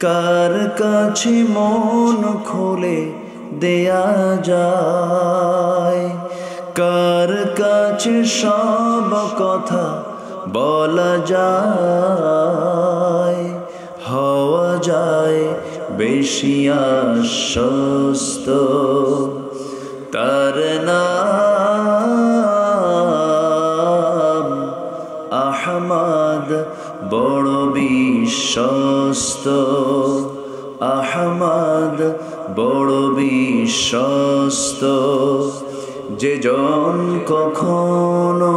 কার কাছে মন খুলে দেয়া যায়? কার কাছে সব কথা বলা যায়? হওয়া যায় বেশি আশ্বস্ত। তার নাম বিশ্বস্ত। আহমদ বড় বিশ্বস্ত। যে জন কখনো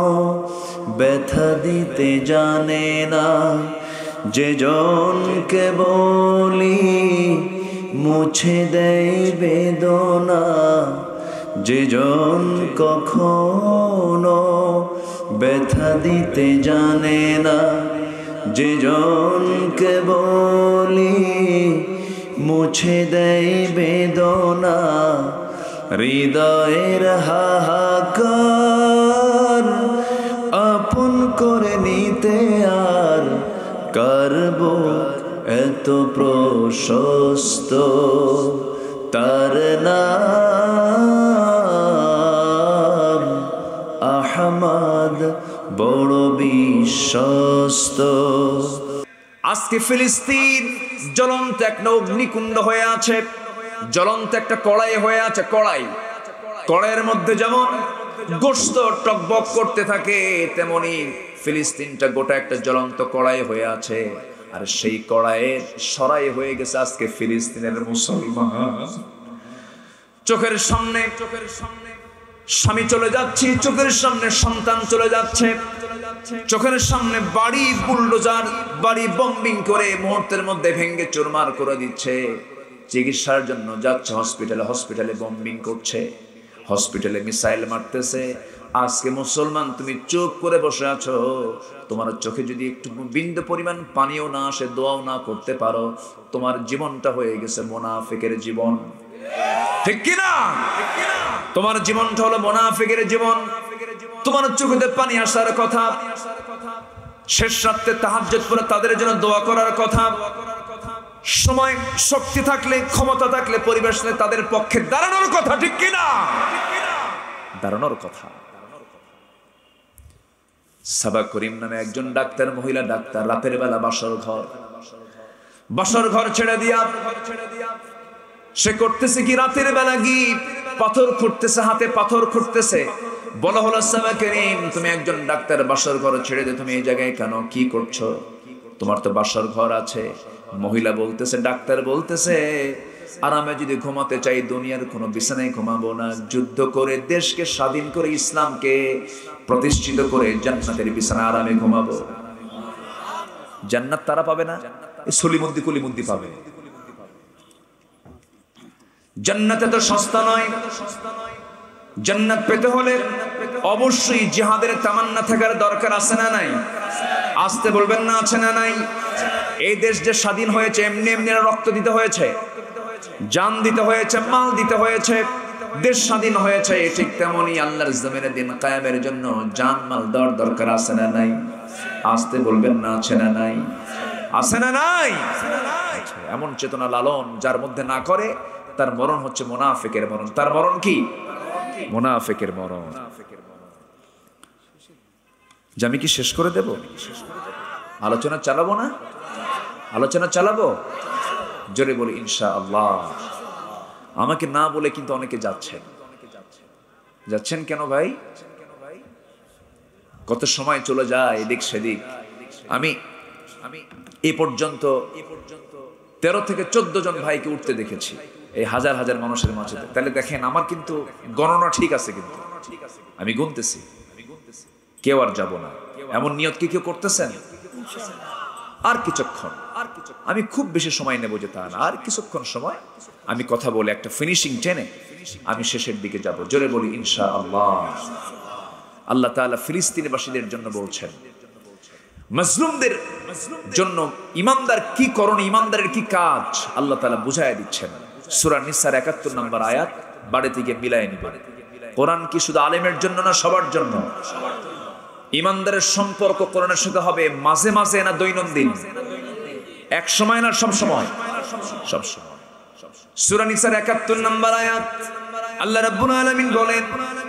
ব্যথা দিতে জানে না, যে জনকে বলি মুছে দেয় বেদনা, যে জন কখনো ব্যথা দিতে জানে না। যে জনকে বলি, মুছে দেয় বেদনা, হৃদয়ের হাহাকার, আপন করে নিতে আর করব এত প্রশস্ত, তার নাম বিশ্বস্ত। আজকে ফিলিস্তিন জ্বলন্ত একটা অগ্নিকুণ্ড হয়ে আছে, জ্বলন্ত একটা কড়াই হয়ে আছে, কড়াই। কড়াইয়ের মধ্যে যেমন গোস্ত টকবক করতে থাকে, তেমনি ফিলিস্তিনটা গোটা একটা জ্বলন্ত কড়াই হয়ে আছে। আর সেই কড়াইয়ের সরাই হয়ে গেছে আজকে ফিলিস্তিনের মুসলমান। চোখের সামনে চোখের সামনে স্বামী চলে যাচ্ছে, চোখের সামনে সন্তান চলে যাচ্ছে। চোখের সামনে বাড়ি বুলডোজার, বাড়ি বম্বিং করে মুহূর্তের মধ্যে ভেঙ্গে চুরমার করে দিচ্ছে। চিকিৎসার জন্য যাচ্ছে হসপিটালে হসপিটালে বম্বিং করছে। হসপিটালে মিসাইল মারতেছে। আজকে মুসলমান, তুমি চোখ করে বসে আছো। তোমার চোখে যদি একটু বিন্দু পরিমাণ পানিও না আসে, দোয়াও না করতে পারো, তোমার জীবনটা হয়ে গেছে মোনাফেকের জীবন। ঠিক কিনা? তোমার জীবনটা হলো মোনাফেকের জীবন। তোমার চোখেতে পানি আসার কথা। শেষ রাত্রে তাহাজ্জুদ পরে তাদের জন্য দোয়া করার কথা। সময়, শক্তি থাকলে, ক্ষমতা থাকলে, পরিবেশ তাদের পক্ষে দাঁড়ানোর কথা, ঠিক কিনা? দাঁড়ানোর কথা। সাবা করিম নামে একজন ডাক্তার, মহিলা ডাক্তার, রাতের বেলা বাসর ঘর। বাসর ঘর ছেড়ে দিয়া সে করতেছে কি রাতের বেলা গিয়ে পাথর খুঁড়তেছে, হাতে পাথর খুঁড়তেছে। বলা হলো তুমি একজন ডাক্তার, বাসার ঘর ছেড়ে দে। তুমি এই জায়গায় কেন? কি করছ? তোমার তো বাসার ঘর আছে। মহিলা বলতেছে, ডাক্তার বলতেছে, আরামে যদি ঘুমাতে চাই, দুনিয়ার কোনো বিছানায় ঘুমাবো না। যুদ্ধ করে দেশকে স্বাধীন করে, ইসলামকে প্রতিষ্ঠিত করে জান্নাতের বিছানা আরামে ঘুমাবো। জান্নাত তারা পাবে না? এই সলিমুদ্দি কুলিমুদ্দি পাবে। জান্নাতে তো সস্তা নয়। জান্নাত পেতে হলে অবশ্যই জিহাদের তামান্না থাকার দরকার আছে না নাই? আসতে বলবেন না আছে না নাই? এই দেশ যে স্বাধীন হয়েছে, এমনি এমনি রক্ত দিতে হয়েছে, জান দিতে হয়েছে, মাল দিতে হয়েছে, দেশ স্বাধীন হয়েছে ঠিক তেমনই আল্লাহর জমিনের দিন কায়েমের জন্য জান, মাল দেওয়ার দরকার আছে না নাই? আসতে বলবেন না আছে না নাই? আছে না নাই? এমন চেতনা লালন যার মধ্যে না করে তার মরণ হচ্ছে মোনাফেকের মরণ। তার মরণ কি? মোনাফেকের মরণ। যে আমি কি শেষ করে দেব? আলোচনা চালাবো না? আলোচনা চালাবো? জোরে বলি ইনশা আল্লাহ আমাকে না বলে কিন্তু অনেকে যাচ্ছেন। যাচ্ছেন কেন ভাই? কত সময় চলে যায় এদিক সেদিক। আমি আমি এ পর্যন্ত তেরো থেকে চোদ্দ জন ভাইকে উঠতে দেখেছি। এই হাজার হাজার মানুষের মাঝে। তাহলে দেখেন, আমার কিন্তু গণনা ঠিক আছে কিন্তু। আমি গুনতেছি। কেউ আর যাব না। এমন নিয়ত কি কেউ করতেছেন? আর কিছুক্ষণ। আমি খুব বেশি সময় নেব যে তা না। আর কিছুক্ষণ সময় আমি কথা বলে একটা ফিনিশিং টেনে আমি শেষের দিকে যাব। জোরে বলি ইনশা আল্লাহ আল্লাহ তাআলা ফিলিস্তিনবাসীদের জন্য বলছেন মজলুমদের জন্য ইমানদার কি করণ ইমানদারের কি কাজ? আল্লাহ তাআলা বুঝাই দিচ্ছেন। সূরা নিসার 71 নম্বর আয়াত, বাড়ি থেকে বিলায় নিবে। কোরআন কি শুধু আলেমের জন্য না, সবার জন্য? ইমানদারের সম্পর্ক কোরআনের সাথে হবে মাঝে মাঝে না দৈনন্দিন? এক সময় না সব সময়? সব সময়। সুরানিসার নিসার 71 নম্বর আয়াত, আল্লাহ রাব্বুল আলামিন বলেন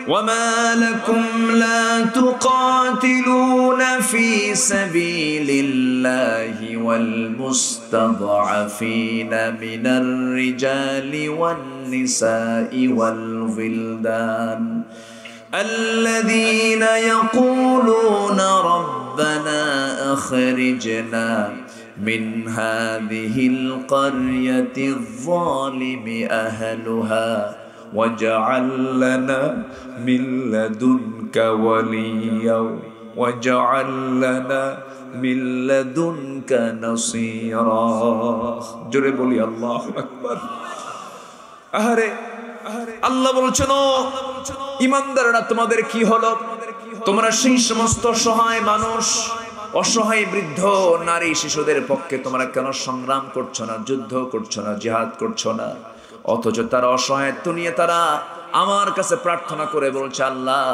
وما لكم لا تقاتلون في سبيل الله والمستضعفين من الرجال والنساء والولدان الذين يقولون ربنا أخرجنا من هذه القرية الظالم أهلها واجعل لنا من لدنك وليا واجعل لنا من لدنك نصيرا জোরে বলি আল্লাহু আকবার আহারে আল্লাহ বলছেন ও ইমানদাররা তোমাদের কি হলো তোমরা সেই সমস্ত সহায় মানুষ অসহায় বৃদ্ধ নারী শিশুদের পক্ষে তোমরা কেন সংগ্রাম করছো না যুদ্ধ করছো না জিহাদ করছো না অথচ তারা অসহায়ত্ব নিয়ে তারা আমার কাছে প্রার্থনা করে বলছে, আল্লাহ,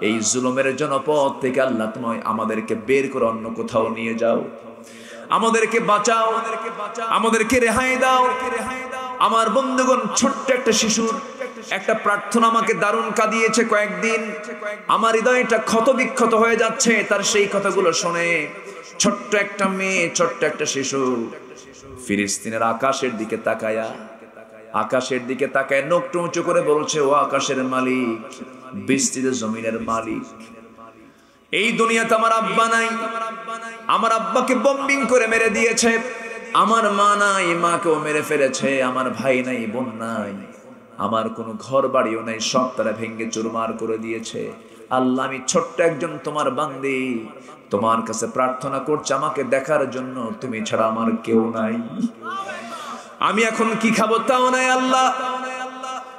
এই জুলুমের জনপদ থেকে আল্লাহ তোমায় আমাদেরকে বের করে অন্য কোথাও নিয়ে যাও। আমাদেরকে বাঁচাও, আমাদেরকে রেহাই দাও। আমার বন্ধুগণ, ছোট্ট একটা শিশুর একটা প্রার্থনা আমাকে দারুণ কাঁদিয়েছে কয়েকদিন। আমার হৃদয়টা ক্ষত বিক্ষত হয়ে যাচ্ছে, তার সেই কথাগুলো শুনে ছোট্ট একটা মেয়ে, ছোট্ট একটা শিশু ফিলিস্তিনের আকাশের দিকে তাকায়া আকাশের দিকে তাকায় নোকটু উঁচু করে বলছে, ও আকাশের মালিক বিস্তৃত জমিনের মালিক। এই দুনিয়াতে আমার আব্বা নাই। আমার আব্বাকে বম্বিং করে মেরে দিয়েছে। আমার মা নাই, মাকেও মেরে ফেলেছে। আমার ভাই নাই, বোন নাই। আমার কোনো ঘর বাড়িও নাই, সব তারা ভেঙ্গে চুরমার করে দিয়েছে। আল্লাহ, আমি ছোট্ট একজন তোমার বান্দি। তোমার কাছে প্রার্থনা করছে, আমাকে দেখার জন্য তুমি ছাড়া আমার কেউ নাই। আমি এখন কি খাব তাও নাই আল্লাহ।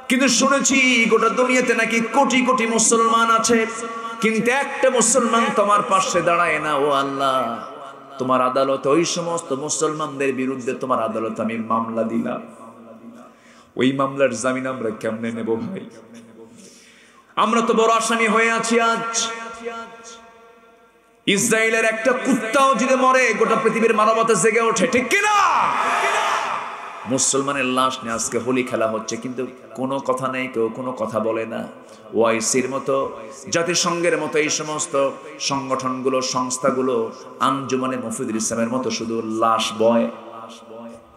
কিন্তু শুনেছি গোটা দুনিয়াতে নাকি কোটি কোটি মুসলমান আছে, কিন্তু একটা মুসলমান তোমার পাশে দাঁড়ায় না, ও আল্লাহ। তোমার আদালত ওই সমস্ত মুসলমানদের বিরুদ্ধে তোমার আদালত আমি মামলা দিলাম। ওই মামলার জামিন আমরা কেমনে নেব ভাই? আমরা তো বড় আসামি হয়ে আছি আজ। ইসরায়েলের একটা কুত্তাও যদি মরে, গোটা পৃথিবীর মানবতা জেগে ওঠে, ঠিক কিনা? মুসলমানের লাশ নিয়ে আজকে হোলি খেলা হচ্ছে, কিন্তু কোনো কথা নেই, কেউ কোনো কথা বলে না। ওআইসির মতো, জাতিসংঘের মতো এই সমস্ত সংগঠনগুলো, সংস্থাগুলো আঞ্জুমানে মফিদুল ইসলামের মতো শুধু লাশ বয়।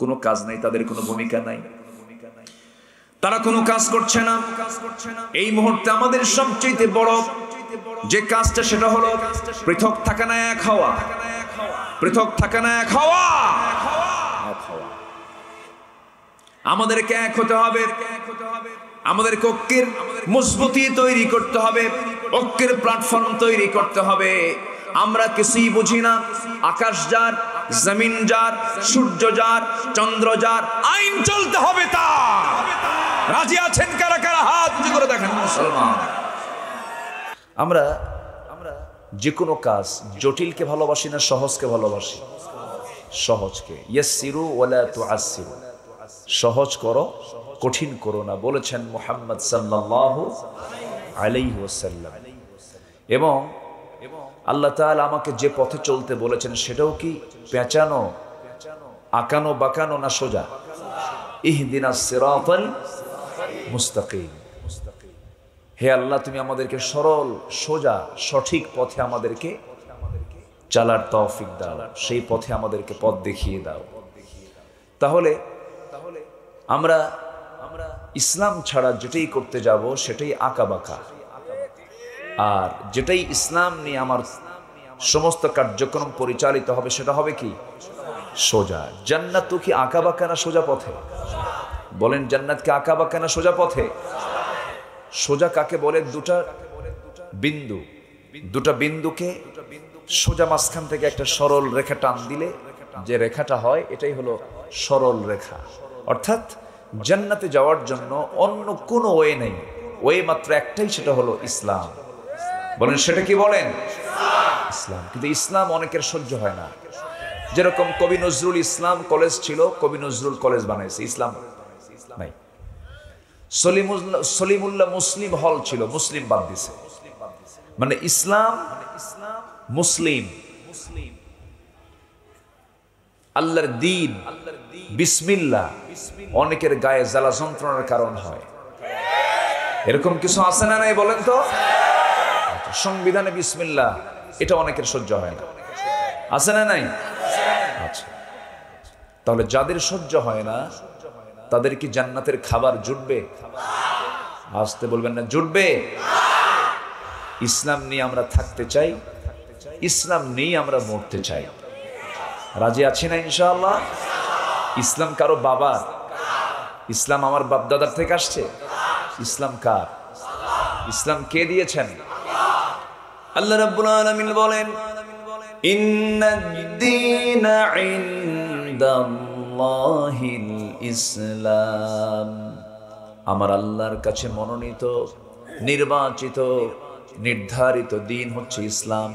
কোনো কাজ নাই, তাদের কোনো ভূমিকা নাই। তারা কোনো কাজ করছে না। এই মুহূর্তে আমাদের সবচেয়ে বড় যে কাজটা, সেটা হলো পৃথক থাকা না এক হওয়া। পৃথক থাকা না এক হওয়া! আমাদেরকে এক হতে হবে। আমাদের ঐক্যের মজবুতি তৈরি করতে হবে। ঐক্যের প্ল্যাটফর্ম তৈরি করতে হবে। আমরা কিছুই বুঝি না। আকাশ যার, জমিন যার, সূর্য যার, চন্দ্র যার, আইন চলতে হবে তা রাজি আছেন কারা কারা? হাত করে দেখেন মুসলমান। আমরা আমরা যে কোনো কাজ জটিলকে ভালোবাসি না সহজকে ভালোবাসি? সহজকে। ইয়াসিরু ওয়ালা তুআসিরু সহজ করো, কঠিন করো না, বলেছেন মোহাম্মদ সাল্লাল্লাহু আলাইহি ওয়াসাল্লাম। এবং আল্লাহ তাআলা আমাকে যে পথে চলতে বলেছেন সেটাও কি? পেঁচানো, আকানো, বাঁকানো না সোজা? ইহদিনা সিরাতাল মুস্তাকিম। হে আল্লাহ, তুমি আমাদেরকে সরল, সোজা, সঠিক পথে আমাদেরকে চালার তৌফিক দাও, সেই পথে আমাদেরকে পথ দেখিয়ে দাও। তাহলে আমরা আমরা ইসলাম ছাড়া যেটাই করতে যাব, সেটাই আঁকা বাঁকা আর যেটাই ইসলাম নিয়ে আমার সমস্ত কার্যক্রম পরিচালিত হবে, সেটা হবে কি? সোজা। জান্নাত তো কি আঁকা বাঁকা না সোজা পথে? বলেন জান্নাতকে আঁকা বাঁকা না সোজা পথে? সোজা কাকে বলে? দুটা বিন্দু। দুটা বিন্দুকে সোজা মাঝখান থেকে একটা সরল রেখা টান দিলে যে রেখাটা হয়, এটাই হলো সরল রেখা। অর্থাৎ জান্নাতে যাওয়ার জন্য অন্য কোনো ওয়ে নেই। ওয়ে মাত্র একটাই, সেটা হলো ইসলাম। বলেন, সেটা কি বলেন? ইসলাম। কিন্তু ইসলাম অনেকের সহ্য হয় না। যেরকম কবি নজরুল ইসলাম কলেজ ছিল, কবি নজরুল কলেজ বানাইছে। ইসলাম নাই। সলিমুল্লাহ মুসলিম হল ছিল, মুসলিম বাদ দিছে। মানে ইসলাম মুসলিম মুসলিম। আল্লাহর দিন। বিসমিল্লা অনেকের গায়ে জ্বালা যন্ত্রণার কারণ হয়। এরকম কিছু আছে না নাই বলেন তো? সংবিধানে বিসমিল্লা এটা অনেকের সহ্য হয় না। আছে না নাই? আচ্ছা। তাহলে যাদের সহ্য হয় না, তাদের কি জান্নাতের খাবার জুটবে? আসতে বলবেন না, জুটবে। ইসলাম নিয়ে আমরা থাকতে চাই, ইসলাম নিয়ে আমরা মরতে চাই। রাজি আছি না ইনশাআল্লাহ? ইসলাম কারও বাবার? ইসলাম আমার বাপ দাদার থেকে আসছে? ইসলাম কার? ইসলাম কে দিয়েছেন? আল্লাহ রাব্বুল আলামিন বলেন ইন্নাদ-দীন ইনদাল্লাহিল ইসলাম। আমার আল্লাহর কাছে মনোনীত নির্বাচিত নির্ধারিত দিন হচ্ছে ইসলাম।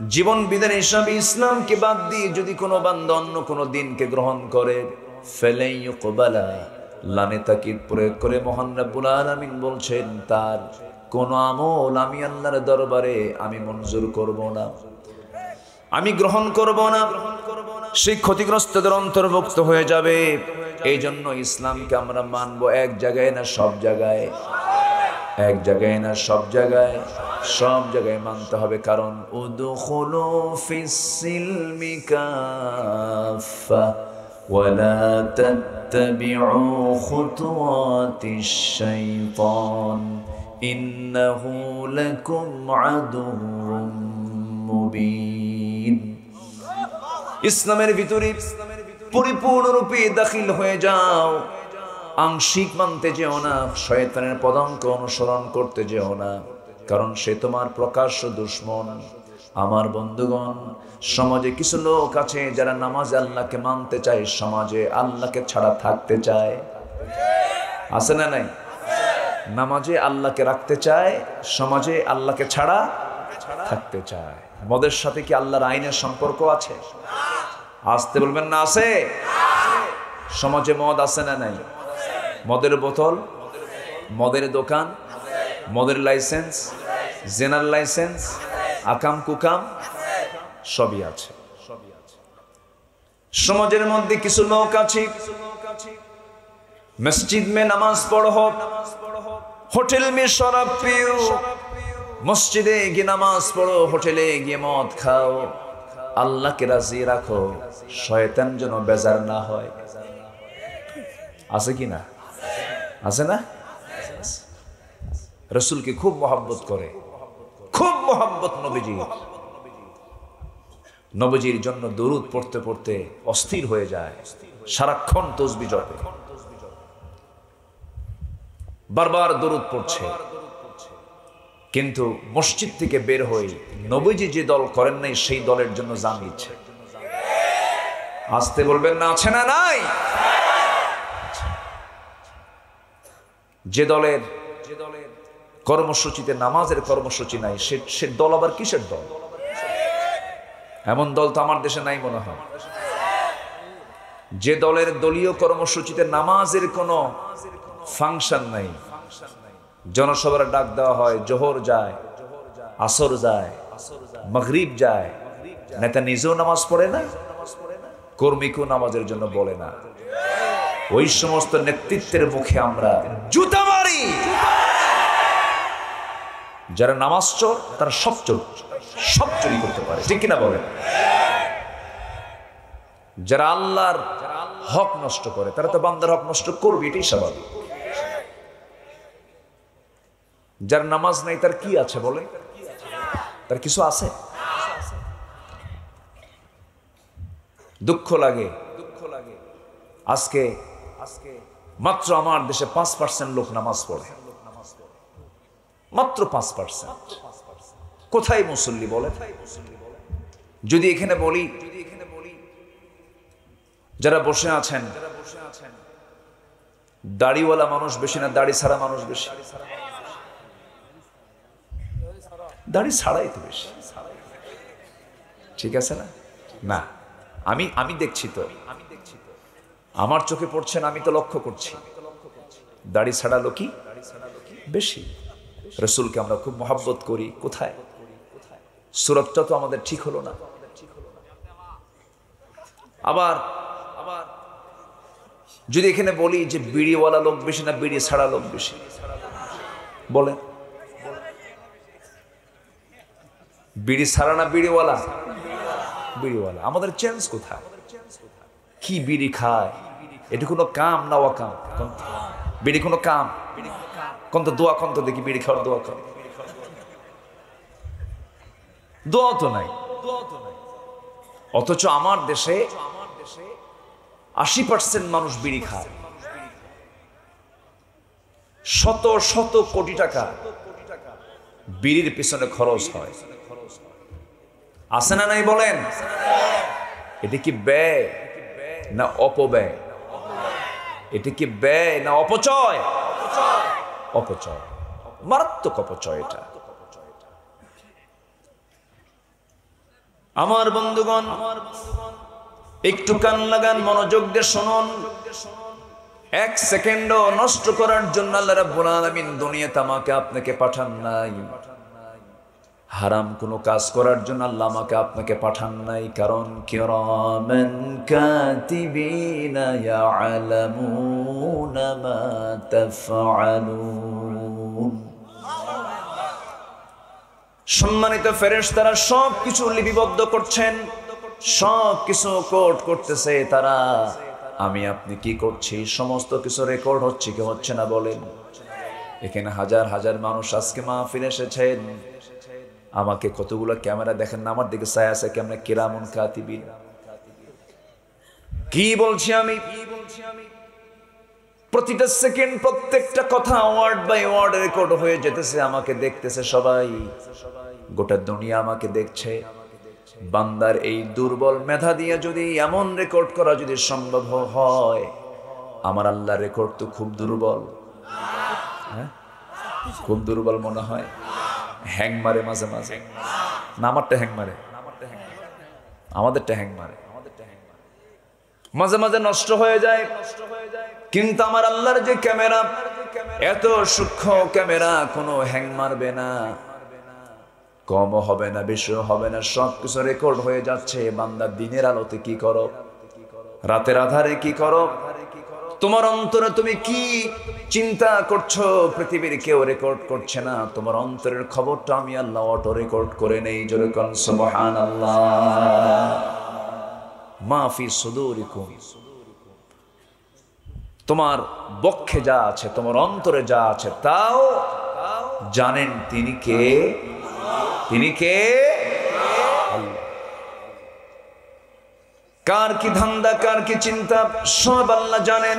জীবন বিধান হিসাবে ইসলামকে বাদ দিয়ে যদি কোনো বান্দা অন্য কোনো দিনকে গ্রহণ করে, ফেলেই কোবালা লানে তাকিদ প্রয়োগ করে মহান রাব্বুল আলামিন বলছেন, তার কোন আমল আমি আল্লাহর দরবারে আমি মঞ্জুর করব না। আমি গ্রহণ করব না। সেই ক্ষতিগ্রস্তদের অন্তর্ভুক্ত হয়ে যাবে। এই জন্য ইসলামকে আমরা মানবো এক জায়গায় না সব জায়গায়। এক জায়গায় না সব জায়গায় সব জায়গায় মানতে হবে কারণ উদখুলু ফিস-সিলমি কাফা ولا تتبعوا خطوات الشيطان إنه لكم عدو মুবিন ইসলামের ভিতরে পরিপূর্ণরূপে দাখিল হয়ে যাও আংশিক মানতে যেও না, শয়তানের পদাঙ্ক অনুসরণ করতে যেও না, কারণ সে তোমার প্রকাশ্য দুশ্মন। আমার বন্ধুগণ, সমাজে কিছু লোক আছে যারা নামাজ আল্লাহকে মানতে চায়, সমাজে আল্লাহকে ছাড়া থাকতে চায়। আছে না নাই? নামাজে আল্লাহকে রাখতে চায়, সমাজে আল্লাহকে ছাড়া থাকতে চায়। মদের সাথে কি আল্লাহর আইনের সম্পর্ক আছে? আসতে বলবেন না, আছে? সমাজে মদ আছে না নাই? মদের বোতল, মদের দোকান, মদের লাইসেন্স, জেনার লাইসেন্স, আকাম কুকাম, সবই আছে। সমাজের মধ্যে কিছু লোক আছে, মসজিদ মে নামাজ পড়ো হোটেল মে শরাব পিও, মসজিদে গিয়ে নামাজ পড়ো, হোটেলে গিয়ে মদ খাও। আল্লাহকে রাজি রাখো, শয়তান যেন বেজার না হয়। আছে কি না? আছে না? রসুলকে খুব মহাব্বত করে। খুব মহাব্বত নবীজি নবজির জন্য দরুদ পড়তে পড়তে অস্থির হয়ে যায়। সারাক্ষণ তসবি জপে। বারবার দরুদ পড়ছে। কিন্তু মসজিদ থেকে বের হয়ে নবীজি যে দল করেন নাই, সেই দলের জন্য জান দিচ্ছে। আসতে বলবেন না, আছে না নাই? যে দলের যে দলের কর্মসূচিতে নামাজের কর্মসূচি নাই, সে সে দল আবার কিসের দল? এমন দল তো আমার দেশে নাই মনে হয়। যে দলের দলীয় কর্মসূচিতে নামাজের কোনো ফাংশন নাই। জনসভার ডাক দেওয়া হয়, জোহর যায়, আসর যায়, মগরিব যায়। নেতা নিজেও নামাজ পড়ে না? কর্মীকেও নামাজের জন্য বলে না। ওই সমস্ত নেতৃত্বের মুখে আমরা জুতা মারি। যারা নামাজ চোর, তারা সব চোর, সব চুরি করতে পারে। ঠিক কিনা বলেন? যারা আল্লাহর হক নষ্ট করে, তারা তো বান্দার হক নষ্ট করবে, এটাই স্বাভাবিক। যার নামাজ নাই, তার কি আছে বলে তার কিছু আছে? দুঃখ লাগে। দুঃখ লাগে আজকে আজকে মাত্র আমার দেশে পাঁচ পার্সেন্ট লোক নামাজ পড়ে। মাত্র পাঁচ পার্সেন্ট কোথায় মুসল্লি বলে? যদি এখানে বলি যারা বসে আছেন দাড়িওয়ালা মানুষ বেশি না দাড়ি ছাড়া মানুষ বেশি। দাড়ি ছাড়াই তো বেশি। ঠিক আছে না? না আমি আমি দেখছি তো। আমার চোখে পড়ছে না, আমি তো লক্ষ্য করছি। দাড়ি ছাড়া লোকই বেশি। রসুলকে আমরা খুব মহাব্বত করি। কোথায়? সুরতটা তো আমাদের ঠিক হলো না। আবার আবার যদি এখানে বলি যে বিড়িওয়ালা লোক বেশি না, বিড়ি ছাড়া লোক বেশি, বলেন। বিড়ি ছাড়া না বিড়িওয়ালা? বিড়িওয়ালা। আমাদের চেঞ্জ কোথায়? কি বিড়ি খায়? এটা কোনো কাম না কাম বিড়ি কোনো কাম? কোন তো দোয়া কোন তো দেখি বিড়ি খাওয়ার দোয়া কর। দোয়া তো নাই। অথচ আমার দেশে আশি পার্সেন্ট মানুষ বিড়ি খায়। শত শত কোটি টাকা বিড়ির পিছনে খরচ হয়। আছে না নাই বলেন? এটা কি ব্যয়? না অপব্যয়? এটা কি ব্যয় না অপচয়? অপচয়। মারাত্মক অপচয় এটা। আমার বন্ধুগণ, একটু কান লাগান, মনোযোগ দিয়ে শুনুন। এক সেকেন্ডও নষ্ট করার জন্য আল্লাহ রাব্বুল আলামিন দুনিয়াতে আমাকে, আপনাকে পাঠান নাই। হারাম কোনো কাজ করার জন্য আল্লাহ আমাকে আপনাকে পাঠান নাই, কারণ কিরামান কাতিবিনা ইয়ালামুনা মা তাফআলুন। সম্মানিত ফেরেশতারা সব কিছু লিপিবদ্ধ করছেন সব কিছু কোড করতেছে তারা। আমি আপনি কি করছি? সমস্ত কিছু রেকর্ড হচ্ছে কি হচ্ছে না বলেন? এখানে হাজার হাজার মানুষ আজকে মাহফিল এসেছেন। আমাকে কতগুলো ক্যামেরা দেখেন না, আমার দিকে সায় আছে কেমন কিরামুন কাতিবিন কি বলছি আমি? প্রতিটা সেকেন্ড প্রত্যেকটা কথা ওয়ার্ড বাই ওয়ার্ড রেকর্ড হয়ে যেতেছে, আমাকে দেখতেছে সবাই। গোটা দুনিয়া আমাকে দেখছে। বান্দার এই দুর্বল মেধা দিয়ে যদি এমন রেকর্ড করা যদি সম্ভব হয়, আমার আল্লাহ রেকর্ড তো খুব দুর্বল। হ্যাঁ? খুব দুর্বল মনে হয়। হ্যাং মারে মাঝে মাঝে। না আমারটা হ্যাং মারে। আমাদেরটা হ্যাং মারে। মাঝে মাঝে নষ্ট হয়ে যায়। কিন্তু আমার আল্লাহর যে ক্যামেরা, এত সূক্ষ্ম ক্যামেরা কোনো হ্যাং মারবে না। কমও হবে না, বেশিও হবে না সব কিছু রেকর্ড হয়ে যাচ্ছে। বান্দা দিনের আলোতে কি করো? রাতের আধারে কি করো? তোমার অন্তরে তুমি কি চিন্তা করছ? পৃথিবীর কেউ রেকর্ড করছে না। তোমার অন্তরের খবরটা আমি আল্লাহ অটো রেকর্ড করে নেই। জোরে তোমার বক্ষে যা আছে, তোমার অন্তরে যা আছে, তাও জানেন তিনি কে? তিনি কে? কার কি ধান্দা, কার কি চিন্তা, সব আল্লাহ জানেন।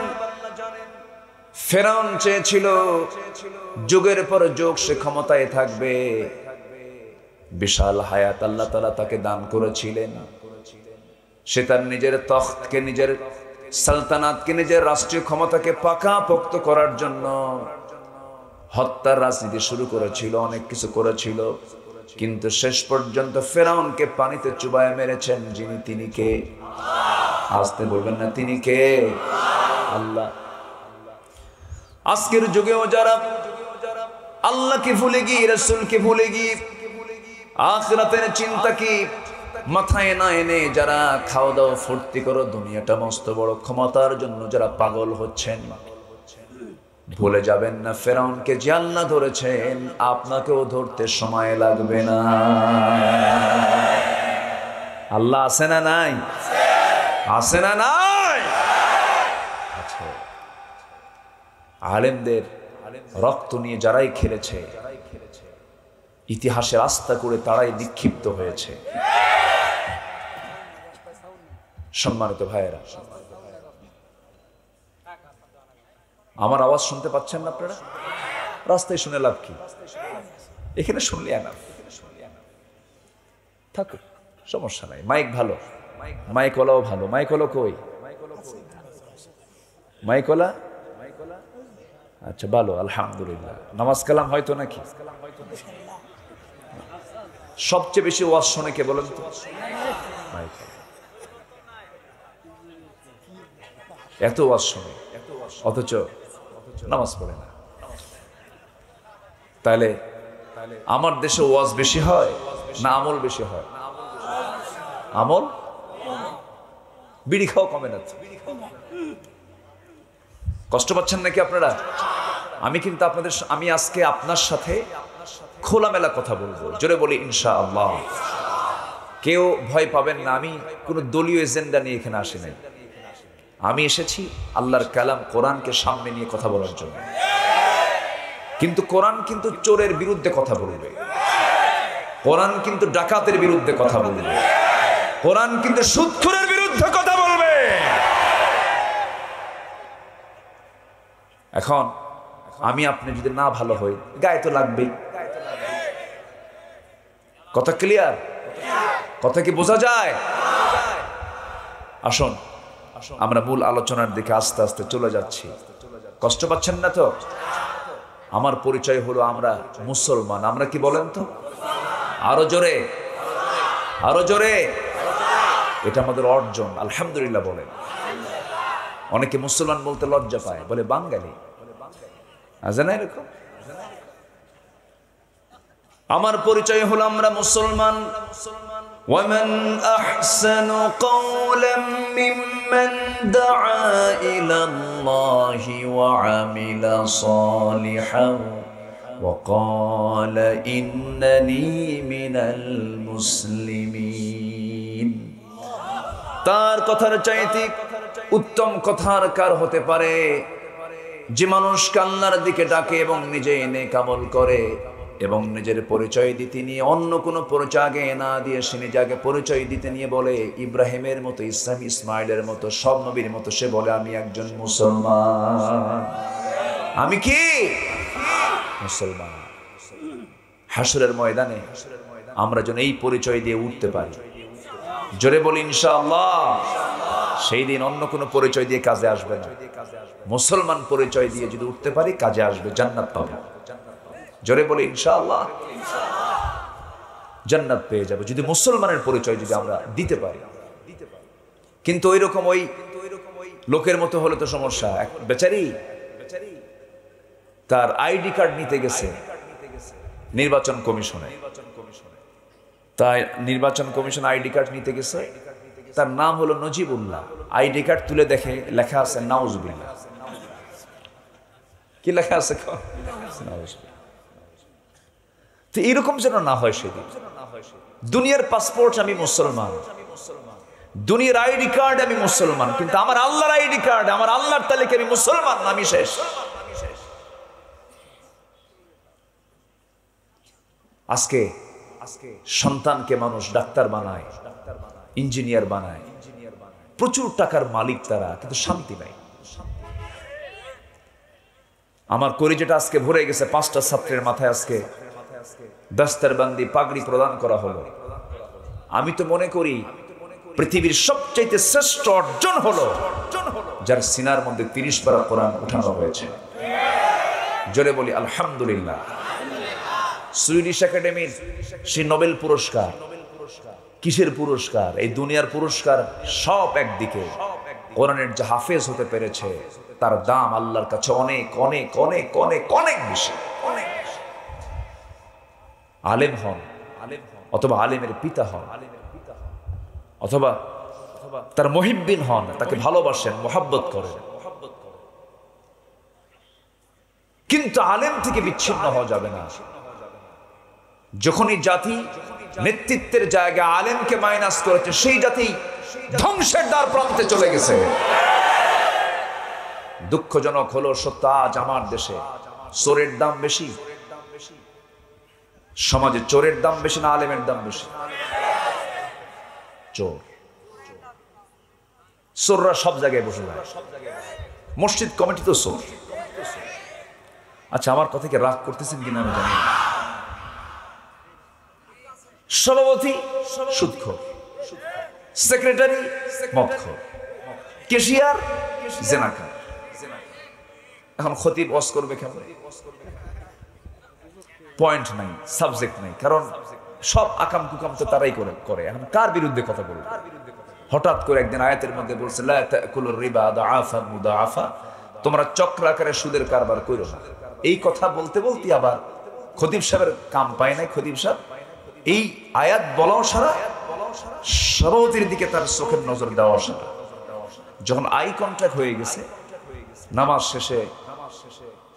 ফেরাউন চেয়েছিল, যুগের পর যুগ সে ক্ষমতায় থাকবে। বিশাল হায়াত আল্লাহ তালা তাকে দান করেছিলেন। সে তার নিজের তখতকে, নিজের সালতানাতকে, নিজের রাষ্ট্রীয় ক্ষমতাকে পাকা পোক্ত করার জন্য হত্যার রাজনীতি শুরু করেছিল, অনেক কিছু করেছিল। কিন্তু শেষ পর্যন্ত ফেরাউনকে পানিতে চুবায় মেরেছেন যিনি, তিনি কে? আসতে বলবেন না, তিনি কে? আল্লাহ। আজকের যুগেও যারা আল্লাহকে ভুলে গিয়ে, রসুলকে ভুলে গিয়ে, আখরাতের চিন্তা কি? মাথায় না এনে যারা খাওয়া দাওয়া ফুর্তি করো, দুনিয়াটা মস্ত বড় ক্ষমতার জন্য যারা পাগল হচ্ছেন। ভুলে যাবেন না, ফেরাউনকে যে আল্লাহ ধরেছেন, আপনাকেও ধরতে সময় লাগবে না। আল্লাহ আছে না নাই? আছে না নাই? আচ্ছা। আলেমদের রক্ত নিয়ে যারাই খেলেছে, ইতিহাসের আস্থা করে তারাই নিক্ষিপ্ত হয়েছে। সম্মানিত ভাইয়েরা, আমার আওয়াজ শুনতে পাচ্ছেন না আপনারা? রাস্তায় শুনে লাভ কি? এখানে শুনলে আনা থাকুক, সমস্যা নাই মাইক ভালো। মাইক ওলাও ভালো। মাইক হলো কই? মাইকলা? আচ্ছা ভালো, আলহামদুলিল্লাহ। নামাজ কালাম হয়তো নাকি? সবচেয়ে বেশি ওয়াজ শোনে কে বলেন তো? এত ওয়াজ শোনে। অথচ নামাজ পড়ে না। তাহলে আমার দেশে ওয়াজ বেশি হয় না আমল বেশি হয়? আমল? বিড়ি খাওয়া কমে না কষ্ট পাচ্ছেন নাকি আপনারা? আমি কিন্তু আপনাদের আমি আজকে আপনার সাথে খোলামেলা কথা বলব। জোরে বলি ইনশা আল্লাহ কেউ ভয় পাবেন না, আমি কোনো দলীয় এজেন্ডা নিয়ে এখানে আসি নাই। আমি এসেছি আল্লাহর কালাম কোরআনকে সামনে নিয়ে কথা বলার জন্য। কিন্তু কোরআন কিন্তু চোরের বিরুদ্ধে কথা বলবে। কোরআন কিন্তু ডাকাতের বিরুদ্ধে কথা বলবে। কোরআন কিন্তু সুৎখুরের বিরুদ্ধে কথা বলবে এখন আমি আপনি যদি না ভালো হই, গায়ে তো লাগবেই। কথা ক্লিয়ার কথা কি বোঝা যায়? আসুন, আমরা মূল আলোচনার দিকে আস্তে আস্তে চলে যাচ্ছি। কষ্ট পাচ্ছেন না তো? আমার পরিচয় হলো আমরা মুসলমান। আমরা কি বলেন তো? আরও জোরে। আরও জোরে। এটা আমাদের অর্জন, আলহামদুলিল্লাহ বলেন। অনেকে মুসলমান বলতে লজ্জা পায়, বলে বাঙালি। আছে না এরকম আমার পরিচয় হলো আমরা মুসলমান ومن أحسن قولا ممن دعا إلى الله وعمل صالحا وقال إنني من المسلمين তার কথার চাইতে উত্তম কথার কার হতে পারে যে মানুষ কান্নার দিকে ডাকে এবং নিজে এনে কামল করে এবং নিজের পরিচয় দিতে নিয়ে অন্য কোনো পরিচয় আগে না দিয়ে সে নিজে পরিচয় দিতে নিয়ে বলে, ইব্রাহিমের মতো, ইসলাম ইসমাইলের মতো, সব নবীর মতো, সে বলে, আমি একজন মুসলমান। আমি কি? মুসলমান। হাসরের ময়দানে আমরা যেন এই পরিচয় দিয়ে উঠতে পারি। জোরে বলি, ইনশাআল্লাহ। সেই দিন অন্য কোনো পরিচয় দিয়ে কাজে আসবে না। মুসলমান পরিচয় দিয়ে যদি উঠতে পারি, কাজে আসবে, জান্নাত পাবো। জোরে বলি, ইনশাআল্লাহ। জান্নাত পেয়ে যাবে। যদি মুসলমানের পরিচয় যদি আমরা দিতে পারি। কিন্তু ওই রকম ওই লোকের মতো হলে তো সমস্যা। বেচারি তার আইডি কার্ড নিতে গেছে নির্বাচন কমিশনে। তাই নির্বাচন কমিশন আইডি কার্ড নিতে গেছে। তার নাম হলো নজিবুল্লাহ। আইডি কার্ড তুলে দেখে লেখা আছে, নাউজবিল্লাহ। কি লেখা আছে। তো এরকম যেন না হয় সেদিন। দুনিয়ার পাসপোর্ট আমি মুসলমান। দুনিয়ার আইডি কার্ড আমি মুসলমান। কিন্তু আমার আল্লাহর আইডি কার্ড আমার আল্লাহর তালিকা আমি মুসলমান আমি শেষ। আজকে সন্তানকে মানুষ ডাক্তার বানায়, ইঞ্জিনিয়ার বানায়। প্রচুর টাকার মালিক তারা, কিন্তু শান্তি নাই। আমার কলিজাটা আজকে ভরে গেছে, পাঁচটা ছাত্রের মাথায় আজকে দাস্তারবান্দি পাগড়ি প্রদান করা হলো। আমি তো মনে করি পৃথিবীর সবচাইতে শ্রেষ্ঠ অর্জন হলো, যার সিনার মধ্যে তিরিশ পারা কোরআন উঠানো হয়েছে। জোরে বলি, আলহামদুলিল্লাহ। সুইডিশ একাডেমির সেই নোবেল পুরস্কার, কিসের পুরস্কার? এই দুনিয়ার পুরস্কার সব একদিকে। কোরআনের যে হাফেজ হতে পেরেছে, তার দাম আল্লাহর কাছে অনেক অনেক অনেক অনেক অনেক বেশি। আলেম হন আলেম অথবা আলেমের পিতা হন, অথবা তার মহিব্বিন হন, তাকে ভালোবাসেন, মোহাব্বত করেন। কিন্তু আলেম থেকে বিচ্ছিন্ন হওয়া যাবে না। যখনই জাতি নেতৃত্বের জায়গা আলেমকে মাইনাস করেছে, সেই জাতি ধ্বংসের দ্বার প্রান্তে চলে গেছে। দুঃখজনক হলো সত্য, আজ আমার দেশে চোরের দাম বেশি। সমাজে চোরের দাম বেশি না আলেমের দাম বেশি। চোর। চোররা সব জায়গায় বসে যায়। মসজিদ কমিটি তো চোর। আচ্ছা আমার কথাকে রাগ করতেছেন কিনা আমি জানি। সভাপতি সুদখোর। সেক্রেটারি মদখোর কেশিয়ার জেনাকার। এখন খতিব ওয়াজ করবে কেমন? পয়েন্ট নাই সাবজেক্ট নাই কারণ সব আকাম কুকাম তো তারাই করে করে। এখন কার বিরুদ্ধে কথা বলবে? হঠাৎ করে একদিন আয়াতের মধ্যে বলছে লা তাকুলুর রিবা দাআফা মুদাআফা। তোমরা চক্রাকারে সুদের কারবার করো না। এই কথা বলতে বলতে আবার খতিব সাহেবের কাম পায় নাই খতিব সাহেব। এই আয়াত বলাও সারা সভাপতির দিকে তার চোখের নজর দেওয়া সারা যখন আই কন্ট্যাক্ট হয়ে গেছে, নামাজ শেষে